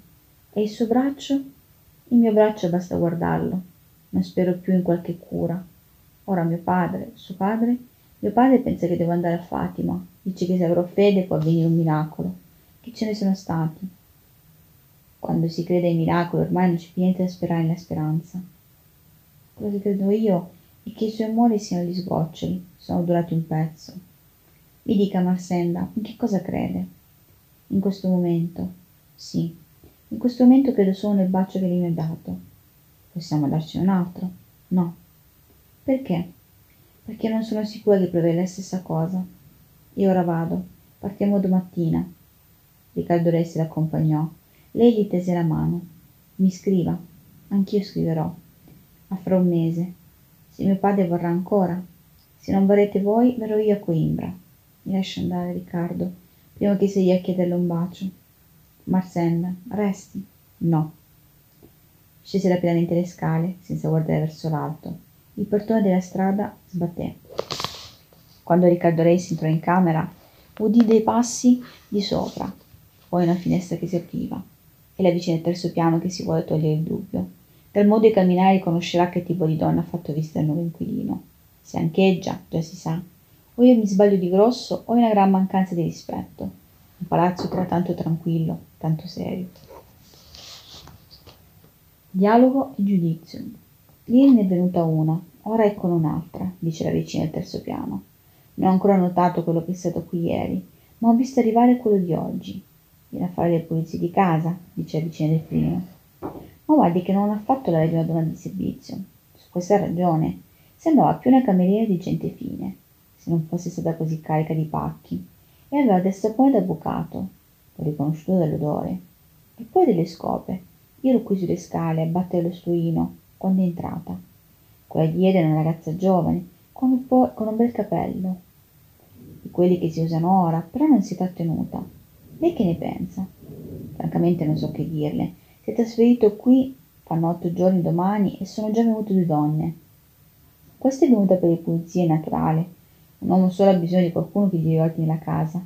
E il suo braccio? Il mio braccio basta guardarlo. Non spero più in qualche cura. Ora mio padre, suo padre, mio padre pensa che devo andare a Fatima. Dice che se avrò fede può avvenire un miracolo. Che ce ne sono stati. Quando si crede ai miracoli ormai non c'è più niente da sperare nella speranza. Quello che credo io è che i suoi amori siano gli sgoccioli, sono durati un pezzo. Mi dica Marsenda, in che cosa crede? In questo momento, sì, in questo momento credo solo nel bacio che lei mi ha dato. Possiamo darci un altro? No. Perché? Perché non sono sicura che provi la stessa cosa. Io ora vado. Partiamo domattina. Riccardo Ressi l'accompagnò. Lei gli tese la mano. Mi scriva. Anch'io scriverò. Ma fra un mese. Se mio padre vorrà ancora. Se non vorrete voi, verrò io a Coimbra. Mi lascia andare, Riccardo, prima che io a chiederle un bacio. Marsenna, resti? No. Scese rapidamente le scale, senza guardare verso l'alto. Il portone della strada sbatté. Quando Riccardo Reis entrò in camera, udì dei passi di sopra, poi una finestra che si apriva e la vicina del terzo piano che si vuole togliere il dubbio. Dal modo di camminare riconoscerà che tipo di donna ha fatto visita al nuovo inquilino. Se ancheggia, già si sa. O io mi sbaglio di grosso o è una gran mancanza di rispetto. Un palazzo era tanto tranquillo, tanto serio. Dialogo e giudizio. Ieri ne è venuta una, ora eccone un'altra, dice la vicina del terzo piano. Non ho ancora notato quello che è stato qui ieri, ma ho visto arrivare quello di oggi. Viene a fare le pulizie di casa, dice la vicina del primo. Ma guardi che non ha fatto la di una donna di servizio. Su questa ragione. Sembrava più una cameriera di gente fine, se non fosse stata così carica di pacchi. E aveva del sapone d'avvocato, l'ho riconosciuto dall'odore. E poi delle scope. Io ero qui sulle scale a battere lo stuino quando è entrata. Quella di ieri era una ragazza giovane, con un, po- con un bel capello, di quelli che si usano ora, però non si è trattenuta. Lei che ne pensa? Francamente non so che dirle. Si è trasferito qui, fanno otto giorni domani e sono già venute due donne. Questa è venuta per le pulizie, naturale. Un uomo solo ha bisogno di qualcuno che gli riordini la casa.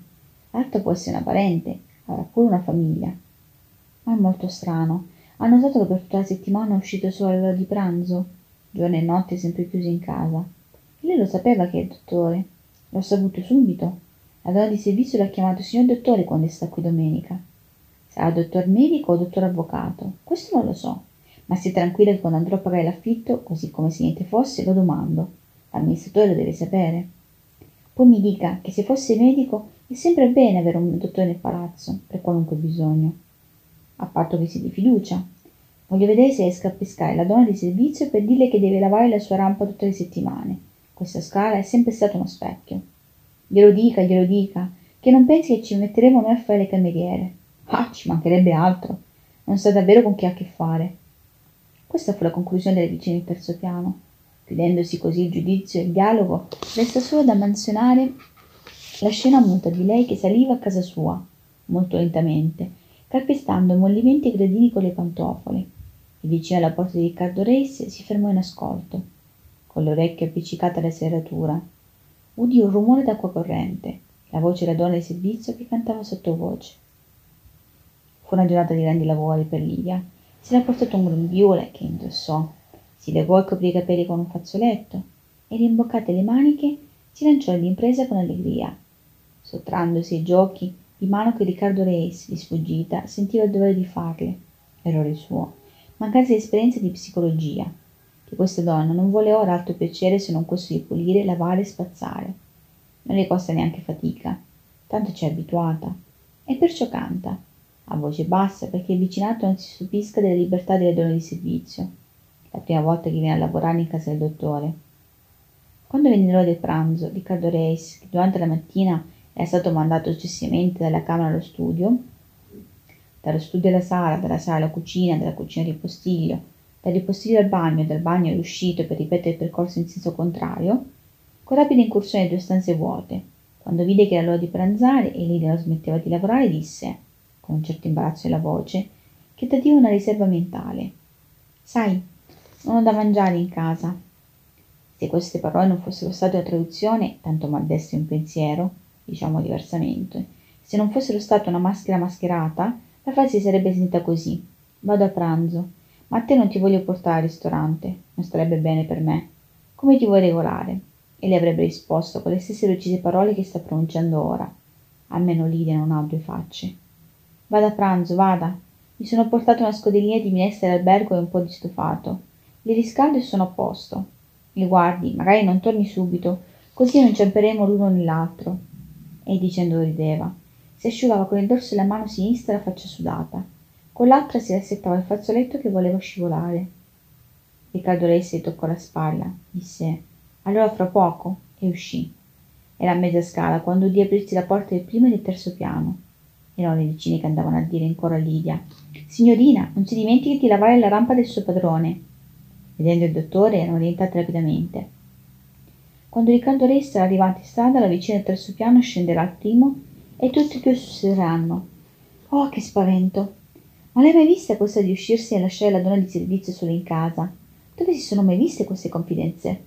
L'altro può essere una parente, avrà pure una famiglia. Ma è molto strano. Ha notato che per tutta la settimana è uscito solo all'ora di pranzo, giorno e notte sempre chiuso in casa. Lei lo sapeva che è il dottore. L'ho saputo subito. La donna di servizio l'ha chiamato signor dottore quando è stato qui domenica. Sarà dottor medico o dottor avvocato? Questo non lo so. Ma stia tranquilla che quando andrò a pagare l'affitto, così come se niente fosse, lo domando. L'amministratore lo deve sapere. Poi mi dica che se fosse medico è sempre bene avere un dottore nel palazzo, per qualunque bisogno. A patto che sia di fiducia. Voglio vedere se riesco a pescare la donna di servizio per dirle che deve lavare la sua rampa tutte le settimane. Questa scala è sempre stato uno specchio. Glielo dica, glielo dica, che non pensi che ci metteremo noi a fare le cameriere. Ah, ci mancherebbe altro. Non sa davvero con chi ha a che fare. Questa fu la conclusione delle vicine del terzo piano. Chiudendosi così il giudizio e il dialogo, resta solo da menzionare la scena muta di lei che saliva a casa sua, molto lentamente, calpestando mollimenti i gradini con le pantofole. E vicino alla porta di Riccardo Reis si fermò in ascolto, con le orecchie appiccicate alla serratura. Udì un rumore d'acqua corrente, la voce della donna di servizio che cantava sottovoce. Fu una giornata di grandi lavori per Livia. Si era portato un grembiule che indossò, si legò e coprì i capelli con un fazzoletto e, rimboccate le maniche, si lanciò all'impresa con allegria. Sottrandosi ai giochi di mano che Riccardo Reis, di sfuggita, sentiva il dovere di farle. Errore suo. Mancanza di esperienza di psicologia. Che questa donna non vuole ora altro piacere se non questo di pulire, lavare e spazzare. Non le costa neanche fatica. Tanto ci è abituata. E perciò canta a voce bassa perché il vicinato non si stupisca della libertà delle donne di servizio. La prima volta che viene a lavorare in casa del dottore. Quando venne l'ora del pranzo, Riccardo Reis, che durante la mattina era stato mandato successivamente dalla camera allo studio, dallo studio alla sala, dalla sala alla cucina, dalla cucina al ripostiglio, dal ripostiglio al bagno, dal bagno all'uscito per ripetere il percorso in senso contrario, con rapida incursione in due stanze vuote, quando vide che era l'ora di pranzare e Lidia non smetteva di lavorare, disse, con un certo imbarazzo nella voce, che da Dio una riserva mentale. Sai, non ho da mangiare in casa. Se queste parole non fossero state una traduzione, tanto maldestra un pensiero, diciamo diversamente, se non fossero state una maschera mascherata, la frase sarebbe sentita così. Vado a pranzo, ma a te non ti voglio portare al ristorante, non starebbe bene per me. Come ti vuoi regolare? E le avrebbe risposto con le stesse lucide parole che sta pronunciando ora. Almeno Lidia non ha due facce. Vada a pranzo, vada. Mi sono portato una scodellina di minestra d'albergo e un po' di stufato. Li riscaldo e sono a posto. E guardi, magari non torni subito, così non ciamperemo l'uno nell'altro. E dicendo rideva. Si asciugava con il dorso della mano sinistra la faccia sudata. Con l'altra si rassettava il fazzoletto che voleva scivolare. Riccardo Resi toccò la spalla, disse allora fra poco e uscì. Era a mezza scala quando udì aprirsi la porta del primo e del terzo piano. Erano le vicine che andavano a dire in coro a Lidia Signorina, non si dimentichi di lavare la rampa del suo padrone. Vedendo il dottore erano orientate rapidamente. Quando Riccardo Resti era arrivato in strada, la vicina del terzo piano scenderà al primo e tutti e due. Oh, che spavento! Ma l'hai mai vista questa di uscirsi e lasciare la donna di servizio solo in casa? Dove si sono mai viste queste confidenze?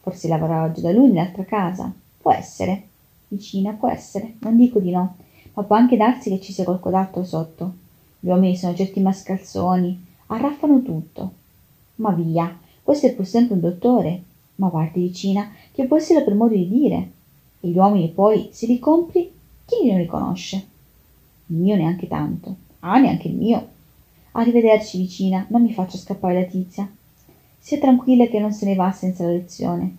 Forse lavora oggi da lui nell'altra casa. Può essere. Vicina, può essere. Non dico di no. Ma può anche darsi che ci sia qualcos'altro sotto. Gli uomini sono certi mascalzoni. Arraffano tutto. Ma via, questo è pur sempre un dottore. Ma guardi, vicina, che può essere per modo di dire. E gli uomini poi, se li compri, chi li riconosce? Il mio neanche tanto. Ah, neanche il mio. Arrivederci, vicina, non mi faccia scappare la tizia. Sia tranquilla che non se ne va senza la lezione.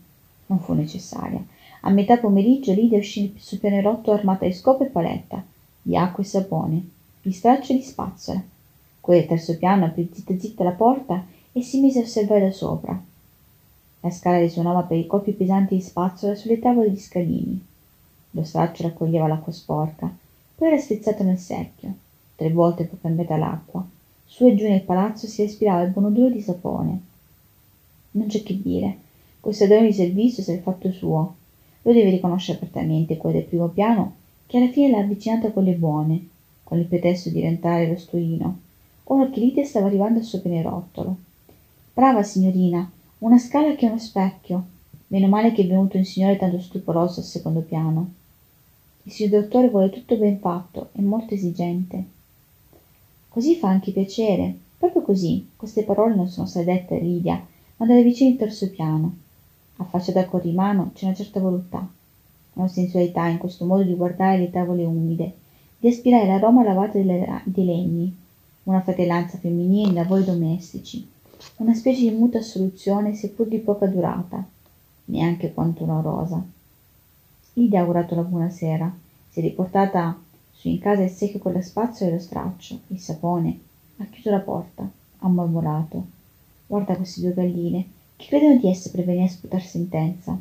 Non fu necessaria. A metà pomeriggio Lidia uscì sul pianerotto armata di scopo e paletta, di acqua e sapone, di straccio e di spazzola. Quella del terzo piano aprì zitta zitta la porta e si mise a osservare da sopra. La scala risuonava per i colpi pesanti di spazzola sulle tavole di scalini. Lo straccio raccoglieva l'acqua sporca, poi era spezzato nel secchio. Tre volte fu cambiata l'acqua. Su e giù nel palazzo si respirava il buon odore di sapone. Non c'è che dire. Questo adone di servizio se l'è fatto suo. Lo deve riconoscere apertamente quello del primo piano, che alla fine l'ha avvicinata con le buone, con il pretesto di rentare lo stuino. Ora che Lidia stava arrivando al suo pianerottolo. Brava signorina, una scala che è uno specchio. Meno male che è venuto un signore tanto stuporoso al secondo piano. Il signor dottore vuole tutto ben fatto e molto esigente. Così fa anche piacere. Proprio così. Queste parole non sono state dette a Lidia, ma dalle vicine del terzo piano. Affacciata al corrimano c'è una certa voluttà, una sensualità in questo modo di guardare le tavole umide, di aspirare l'aroma lavato dei legni, una fratellanza femminile nei lavori domestici, una specie di muta assoluzione seppur di poca durata, neanche quanto una rosa. Lidia ha augurato la buona sera, si è riportata su in casa il secchio con la spazzola e lo straccio, il sapone, ha chiuso la porta, ha mormorato. Guarda queste due galline, che credono di essere per venire a sputar sentenza.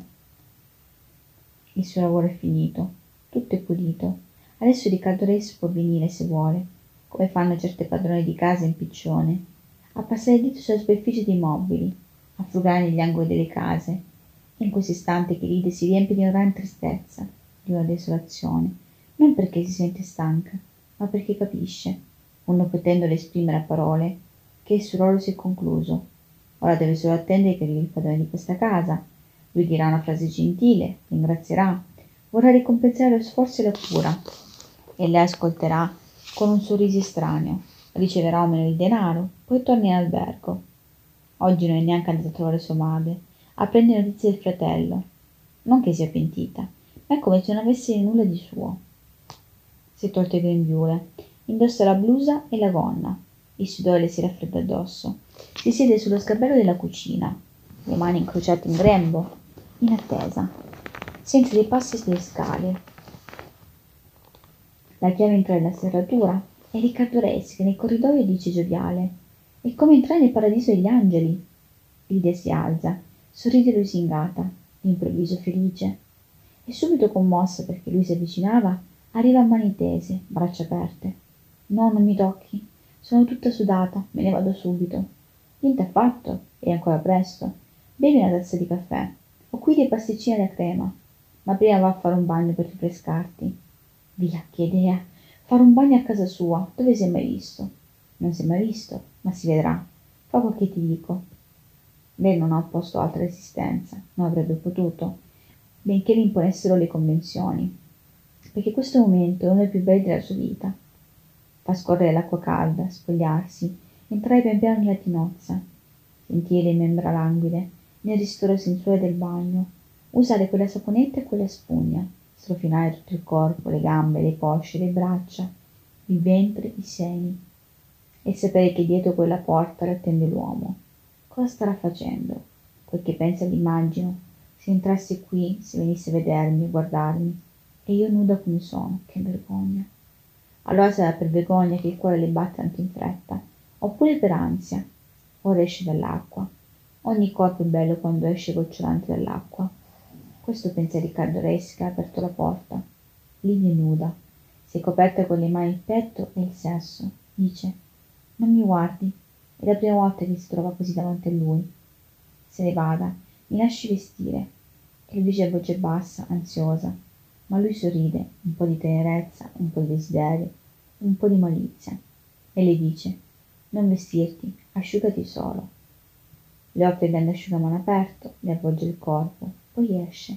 Il suo lavoro è finito, tutto è pulito. Adesso Riccardo Reis può venire se vuole, come fanno certe padrone di casa in piccione, a passare il dito sulla superficie dei mobili, a frugare negli angoli delle case. È in questo istante che Lidia si riempie di una gran tristezza, di una desolazione, non perché si sente stanca, ma perché capisce, pur non potendole esprimere a parole, che il suo ruolo si è concluso. Ora deve solo attendere che arrivi il padrone di questa casa. Lui dirà una frase gentile, ringrazierà, vorrà ricompensare lo sforzo e la cura. E lei ascolterà con un sorriso estraneo, riceverà meno il denaro, poi torna in albergo. Oggi non è neanche andata a trovare sua madre, a prendere notizie del fratello. Non che sia pentita, ma è come se non avesse nulla di suo. Si è tolto il grembiule, indossa la blusa e la gonna. Il sudore le si raffredda addosso. Si siede sullo sgabello della cucina, le mani incrociate in grembo, in attesa. Sente dei passi sulle scale. La chiave entra nella serratura e Resi che nel corridoio dice gioviale È come entrare nel paradiso degli angeli. Lidia si alza, sorride lusingata, improvviso felice. E subito commossa perché lui si avvicinava, arriva a mani tese, braccia aperte. No, non mi tocchi. Sono tutta sudata, me ne vado subito. Niente affatto, è ancora presto. Bevi una tazza di caffè. Ho qui dei pasticcini alla crema. Ma prima va a fare un bagno per rinfrescarti. Via, che idea. Fare un bagno a casa sua, dove si è mai visto? Non si è mai visto, ma si vedrà. Fa quel che ti dico. Lei non ha opposto altra resistenza, non avrebbe potuto, benché le imponessero le convenzioni, perché questo momento è uno dei più belli della sua vita. Fa scorrere l'acqua calda, spogliarsi, entrare pian piano nella tinozza, sentire le membra languide, nel ristoro sensuale del bagno, usare quella saponetta e quella spugna, strofinare tutto il corpo, le gambe, le cosce, le braccia, il ventre, i seni, e sapere che dietro quella porta l'attende l'uomo. Cosa starà facendo? Quel che pensa l'immagino, se entrasse qui, se venisse a vedermi, guardarmi, e io nuda come sono, che vergogna. Allora sarà per vergogna che il cuore le batte tanto in fretta, oppure per ansia. Ora esce dall'acqua. Ogni corpo è bello quando esce gocciolante dall'acqua. Questo pensa Riccardo Reis che ha aperto la porta. Livia è nuda, si è coperta con le mani il petto e il sesso. Dice, non mi guardi, è la prima volta che si trova così davanti a lui. Se ne vada, mi lasci vestire. Lo dice a voce bassa, ansiosa ma lui sorride, un po' di tenerezza, un po' di desiderio, un po' di malizia, e le dice non vestirti, asciugati solo. Le offre il asciugamano aperto, le avvolge il corpo, poi esce,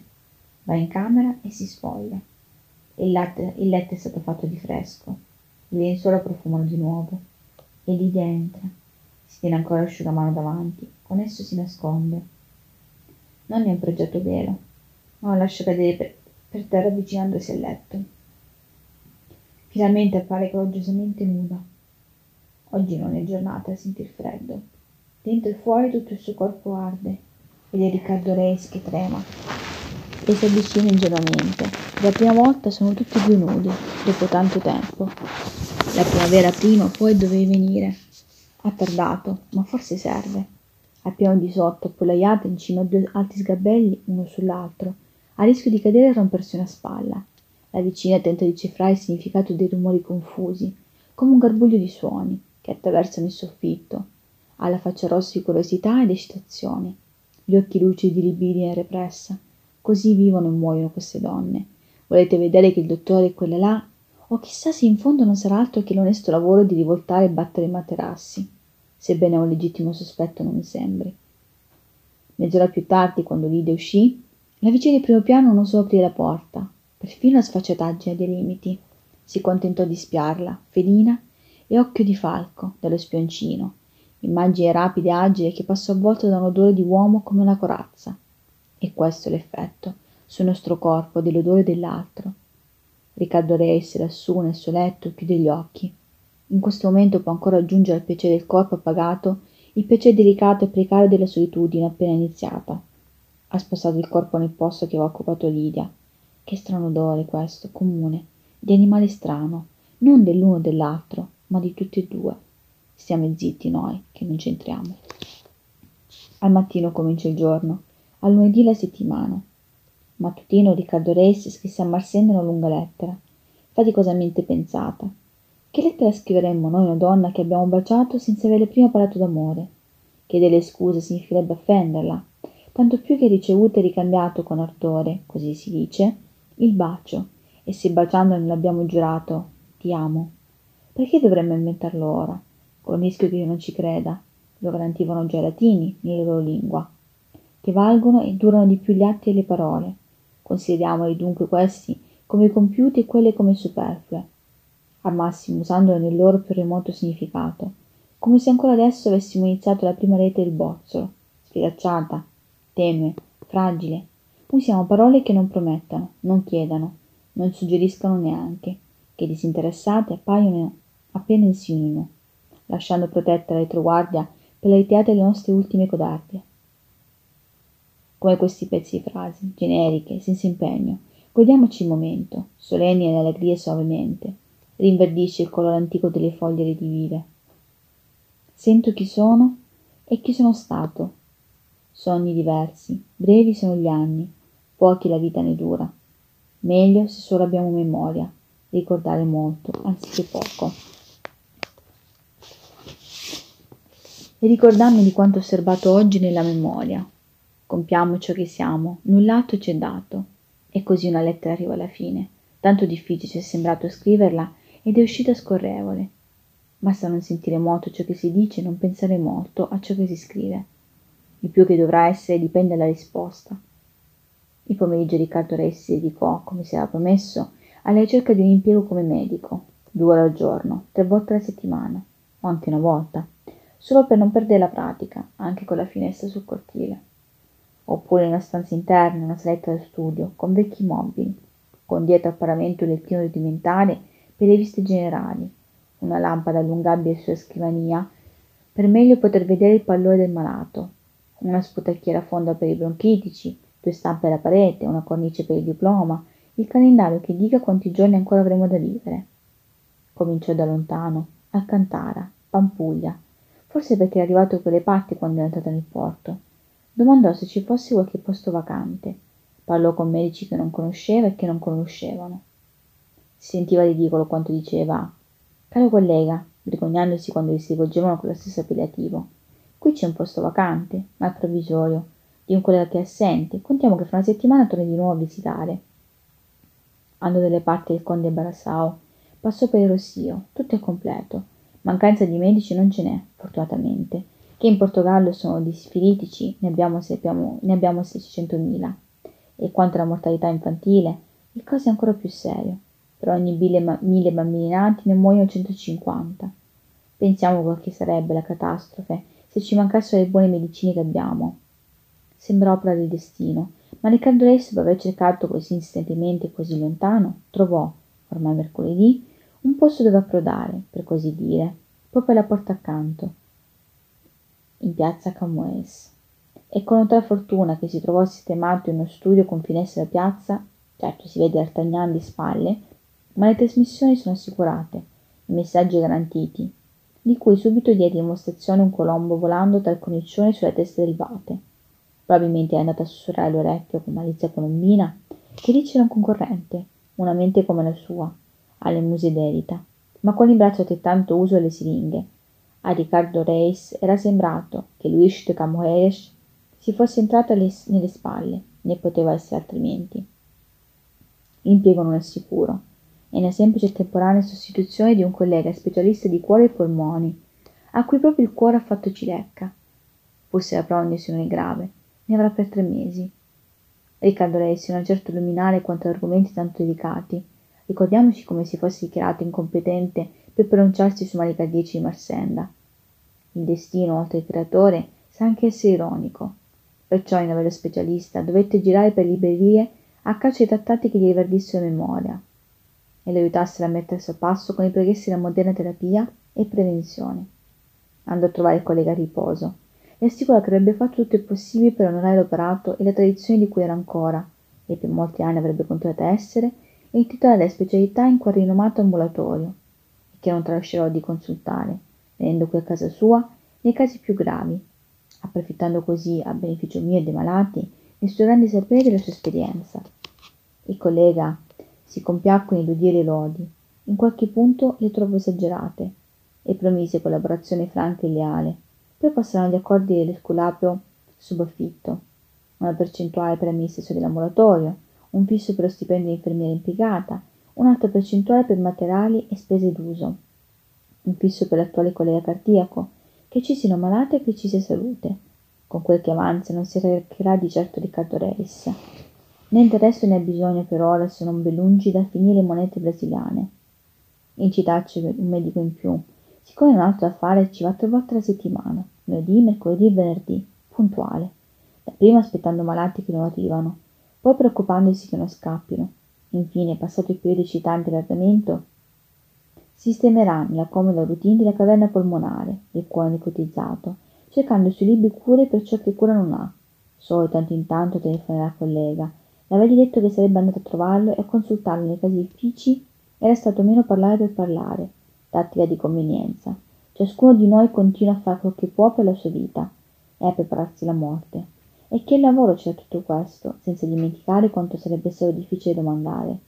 va in camera e si spoglia. Il, letto è stato fatto di fresco, le lenzuola profumano di nuovo, e lì dentro si tiene ancora l'asciugamano davanti, con esso si nasconde. Non è un progetto vero, ma lo lascia cadere per, per terra avvicinandosi al letto. Finalmente appare coraggiosamente nuda. Oggi non è giornata a sentir freddo. Dentro e fuori tutto il suo corpo arde ed è Riccardo Reis che trema e si avvicina ingenuamente. La prima volta sono tutti e due nudi, dopo tanto tempo. La primavera prima o poi dovevi venire. Ha tardato, ma forse serve. Al piano di sotto, appollaiata in cima a due alti sgabelli, uno sull'altro, a rischio di cadere e rompersi una spalla. La vicina tenta di cifrare il significato dei rumori confusi, come un garbuglio di suoni che attraversano il soffitto. Ha la faccia rossa di curiosità ed eccitazione, gli occhi lucidi di libidine repressa. Così vivono e muoiono queste donne. Volete vedere che il dottore è quella là? O chissà se in fondo non sarà altro che l'onesto lavoro di rivoltare e battere i materassi, sebbene a un legittimo sospetto non mi sembri. Mezz'ora più tardi, quando Lidia uscì, la vicina di primo piano non osò aprire la porta, perfino la sfacciataggine dei limiti. Si contentò di spiarla, felina e occhio di falco, dallo spioncino, immagine rapida e agile che passò avvolta da un odore di uomo come una corazza. E questo è l'effetto sul nostro corpo dell'odore dell'altro. Riccardo Reis lassù nel suo letto chiude gli occhi. In questo momento può ancora aggiungere al piacere del corpo appagato il piacere delicato e precario della solitudine appena iniziata ha spostato il corpo nel posto che aveva occupato Lidia. Che strano odore questo, comune, di animale strano, non dell'uno o dell'altro, ma di tutti e due. Stiamo zitti noi, che non c'entriamo. Al mattino comincia il giorno, al lunedì la settimana. Mattutino Riccardo Reis scrisse a Marsenda una lunga lettera, faticosamente pensata. Che lettera scriveremmo noi una donna che abbiamo baciato senza averle prima parlato d'amore? Che delle scuse significherebbe offenderla, tanto più che ricevuto e ricambiato con ardore, così si dice, il bacio, e se baciando non l'abbiamo giurato, ti amo. Perché dovremmo inventarlo ora, con il rischio che io non ci creda? Lo garantivano già i latini nella loro lingua, che valgono e durano di più gli atti e le parole. Consideriamoli dunque questi come compiuti e quelle come superflue, al massimo usandole nel loro più remoto significato, come se ancora adesso avessimo iniziato la prima rete del bozzolo, sfilacciata, tenue, fragile. Usiamo parole che non promettano, non chiedano, non suggeriscono neanche, che disinteressate appaiono appena insinuino, lasciando protetta la retroguardia per le ritirate delle nostre ultime codardie. Come questi pezzi di frasi, generiche, senza impegno, godiamoci il momento, solenni e allegrie suavemente, rinverdisce il colore antico delle foglie redivive. Sento chi sono e chi sono stato. Sogni diversi, brevi sono gli anni, pochi la vita ne dura. Meglio se solo abbiamo memoria, ricordare molto, anziché poco. E ricordarmi di quanto osservato oggi nella memoria. Compiamo ciò che siamo, null'altro ci è dato. E così una lettera arriva alla fine. Tanto difficile ci è sembrato scriverla ed è uscita scorrevole. Basta non sentire molto ciò che si dice e non pensare molto a ciò che si scrive. Il più che dovrà essere dipende dalla risposta. Il pomeriggio Riccardo Ressi si dedicò, come si era promesso, alla ricerca di un impiego come medico, due ore al giorno, tre volte alla settimana, o anche una volta, solo per non perdere la pratica, anche con la finestra sul cortile. Oppure in una stanza interna, una saletta da studio, con vecchi mobili, con dietro al paravento un lettino rudimentale per le viste generali, una lampada allungabile sulla scrivania, per meglio poter vedere il pallore del malato, una sputacchiera fonda per i bronchitici, due stampe alla parete, una cornice per il diploma, il calendario che dica quanti giorni ancora avremo da vivere. Cominciò da lontano, Alcantara, Pampuglia, forse perché era arrivato da quelle parti quando è entrato nel porto. Domandò se ci fosse qualche posto vacante. Parlò con medici che non conosceva e che non conoscevano. Si sentiva ridicolo quanto diceva Caro collega, vergognandosi quando gli si rivolgevano con lo stesso appellativo, qui c'è un posto vacante, ma è provvisorio, di un collega che è assente, contiamo che fra una settimana torni di nuovo a visitare. Andò dalle parti del conde Barassao, passò per il Rossio, tutto è completo. Mancanza di medici non ce n'è, fortunatamente, che in Portogallo sono disfilitici, ne abbiamo, abbiamo, ne abbiamo 600.000. E quanto alla mortalità infantile, il caso è ancora più serio. Per ogni mille, mille bambini nati ne muoiono 150. Pensiamo qual che sarebbe la catastrofe se ci mancassero le buone medicine che abbiamo. Sembra opera del destino, ma Riccardo dopo aver cercato così insistentemente e così lontano, trovò, ormai mercoledì, un posto dove approdare, per così dire, proprio alla porta accanto, in piazza Camoes. E con notare fortuna che si trovò sistemato in uno studio con finestre da piazza, certo si vede D'Artagnan di spalle, ma le trasmissioni sono assicurate, i messaggi garantiti, di cui subito diede dimostrazione un colombo volando dal cornicione sulla testa del vate. Probabilmente è andata a sussurrare all'orecchio con malizia colombina che lì c'era un concorrente, una mente come la sua, alle muse d'Erita, ma con il braccio altrettanto uso alle siringhe. A Riccardo Reis era sembrato che Luis de Camoes si fosse entrato nelle spalle, né poteva essere altrimenti. L'impiego non è sicuro è una semplice e temporanea sostituzione di un collega specialista di cuore e polmoni, a cui proprio il cuore ha fatto cilecca. Pur la prognosi non è grave, ne avrà per tre mesi. Riccardo Alessi non certo illuminare quanto ad argomenti tanto delicati. Ricordiamoci come si fosse dichiarato incompetente per pronunciarsi sui cardiaci di Marsenda. Il destino, oltre il creatore, sa anche essere ironico. Perciò, in averlo specialista, dovette girare per librerie a caccia di trattati che gli riverdissero memoria e lo aiutassero a mettersi a passo con i progressi della moderna terapia e prevenzione. Andò a trovare il collega a riposo e assicura che avrebbe fatto tutto il possibile per onorare l'operato e la tradizione di cui era ancora, e per molti anni avrebbe continuato a essere, e intitolare la specialità in quel rinomato ambulatorio, e che non trascerò di consultare, venendo qui a casa sua nei casi più gravi, approfittando così, a beneficio mio e dei malati, del suo grande sapere e della sua esperienza. Il collega si compiacque nell'udire le lodi. In qualche punto le trovò esagerate e promise collaborazione franca e leale poi passarono gli accordi dell'esculapio subaffitto. Una percentuale per l'amministrazione dell'ambulatorio un fisso per lo stipendio dell'infermiera impiegata un'altra percentuale per materiali e spese d'uso un fisso per l'attuale collega cardiaco che ci siano malati e che ci sia salute. Con quel che avanza non si arricchirà di certo Riccardo Reis. Del resto ne ha bisogno per ora se non ben lungi da finire le monete brasiliane. Incitarci un medico in più. Siccome un altro da fare ci va tre volte alla settimana lunedì mercoledì e venerdì puntuale. Dapprima aspettando malati che non arrivano poi preoccupandosi che non scappino. Infine passato il periodo eccitante dell'arredamento sistemerà nella comoda routine della caverna polmonare del cuore nicotizzato cercando sui libri cure per ciò che cura non ha. Solo tanto in tanto telefonerà al collega. Le avegli detto che sarebbe andato a trovarlo e a consultarlo nei casi difficili. Era stato meno parlare per parlare, tattica di convenienza, Ciascuno di noi continua a fare quel che può per la sua vita. E a prepararsi la morte. E che lavoro c'è tutto questo, senza dimenticare quanto sarebbe stato difficile domandare.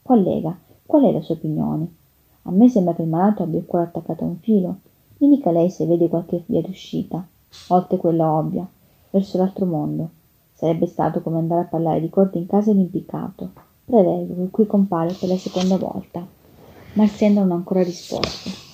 Collega, qual è la sua opinione? A me sembra che il malato abbia il cuore attaccato a un filo. Mi dica lei se vede qualche via d'uscita, oltre quella ovvia, verso l'altro mondo. Sarebbe stato come andare a parlare di corte in casa d'impiccato. Prevego che qui compare per la seconda volta. Ma il non ha ancora risposto.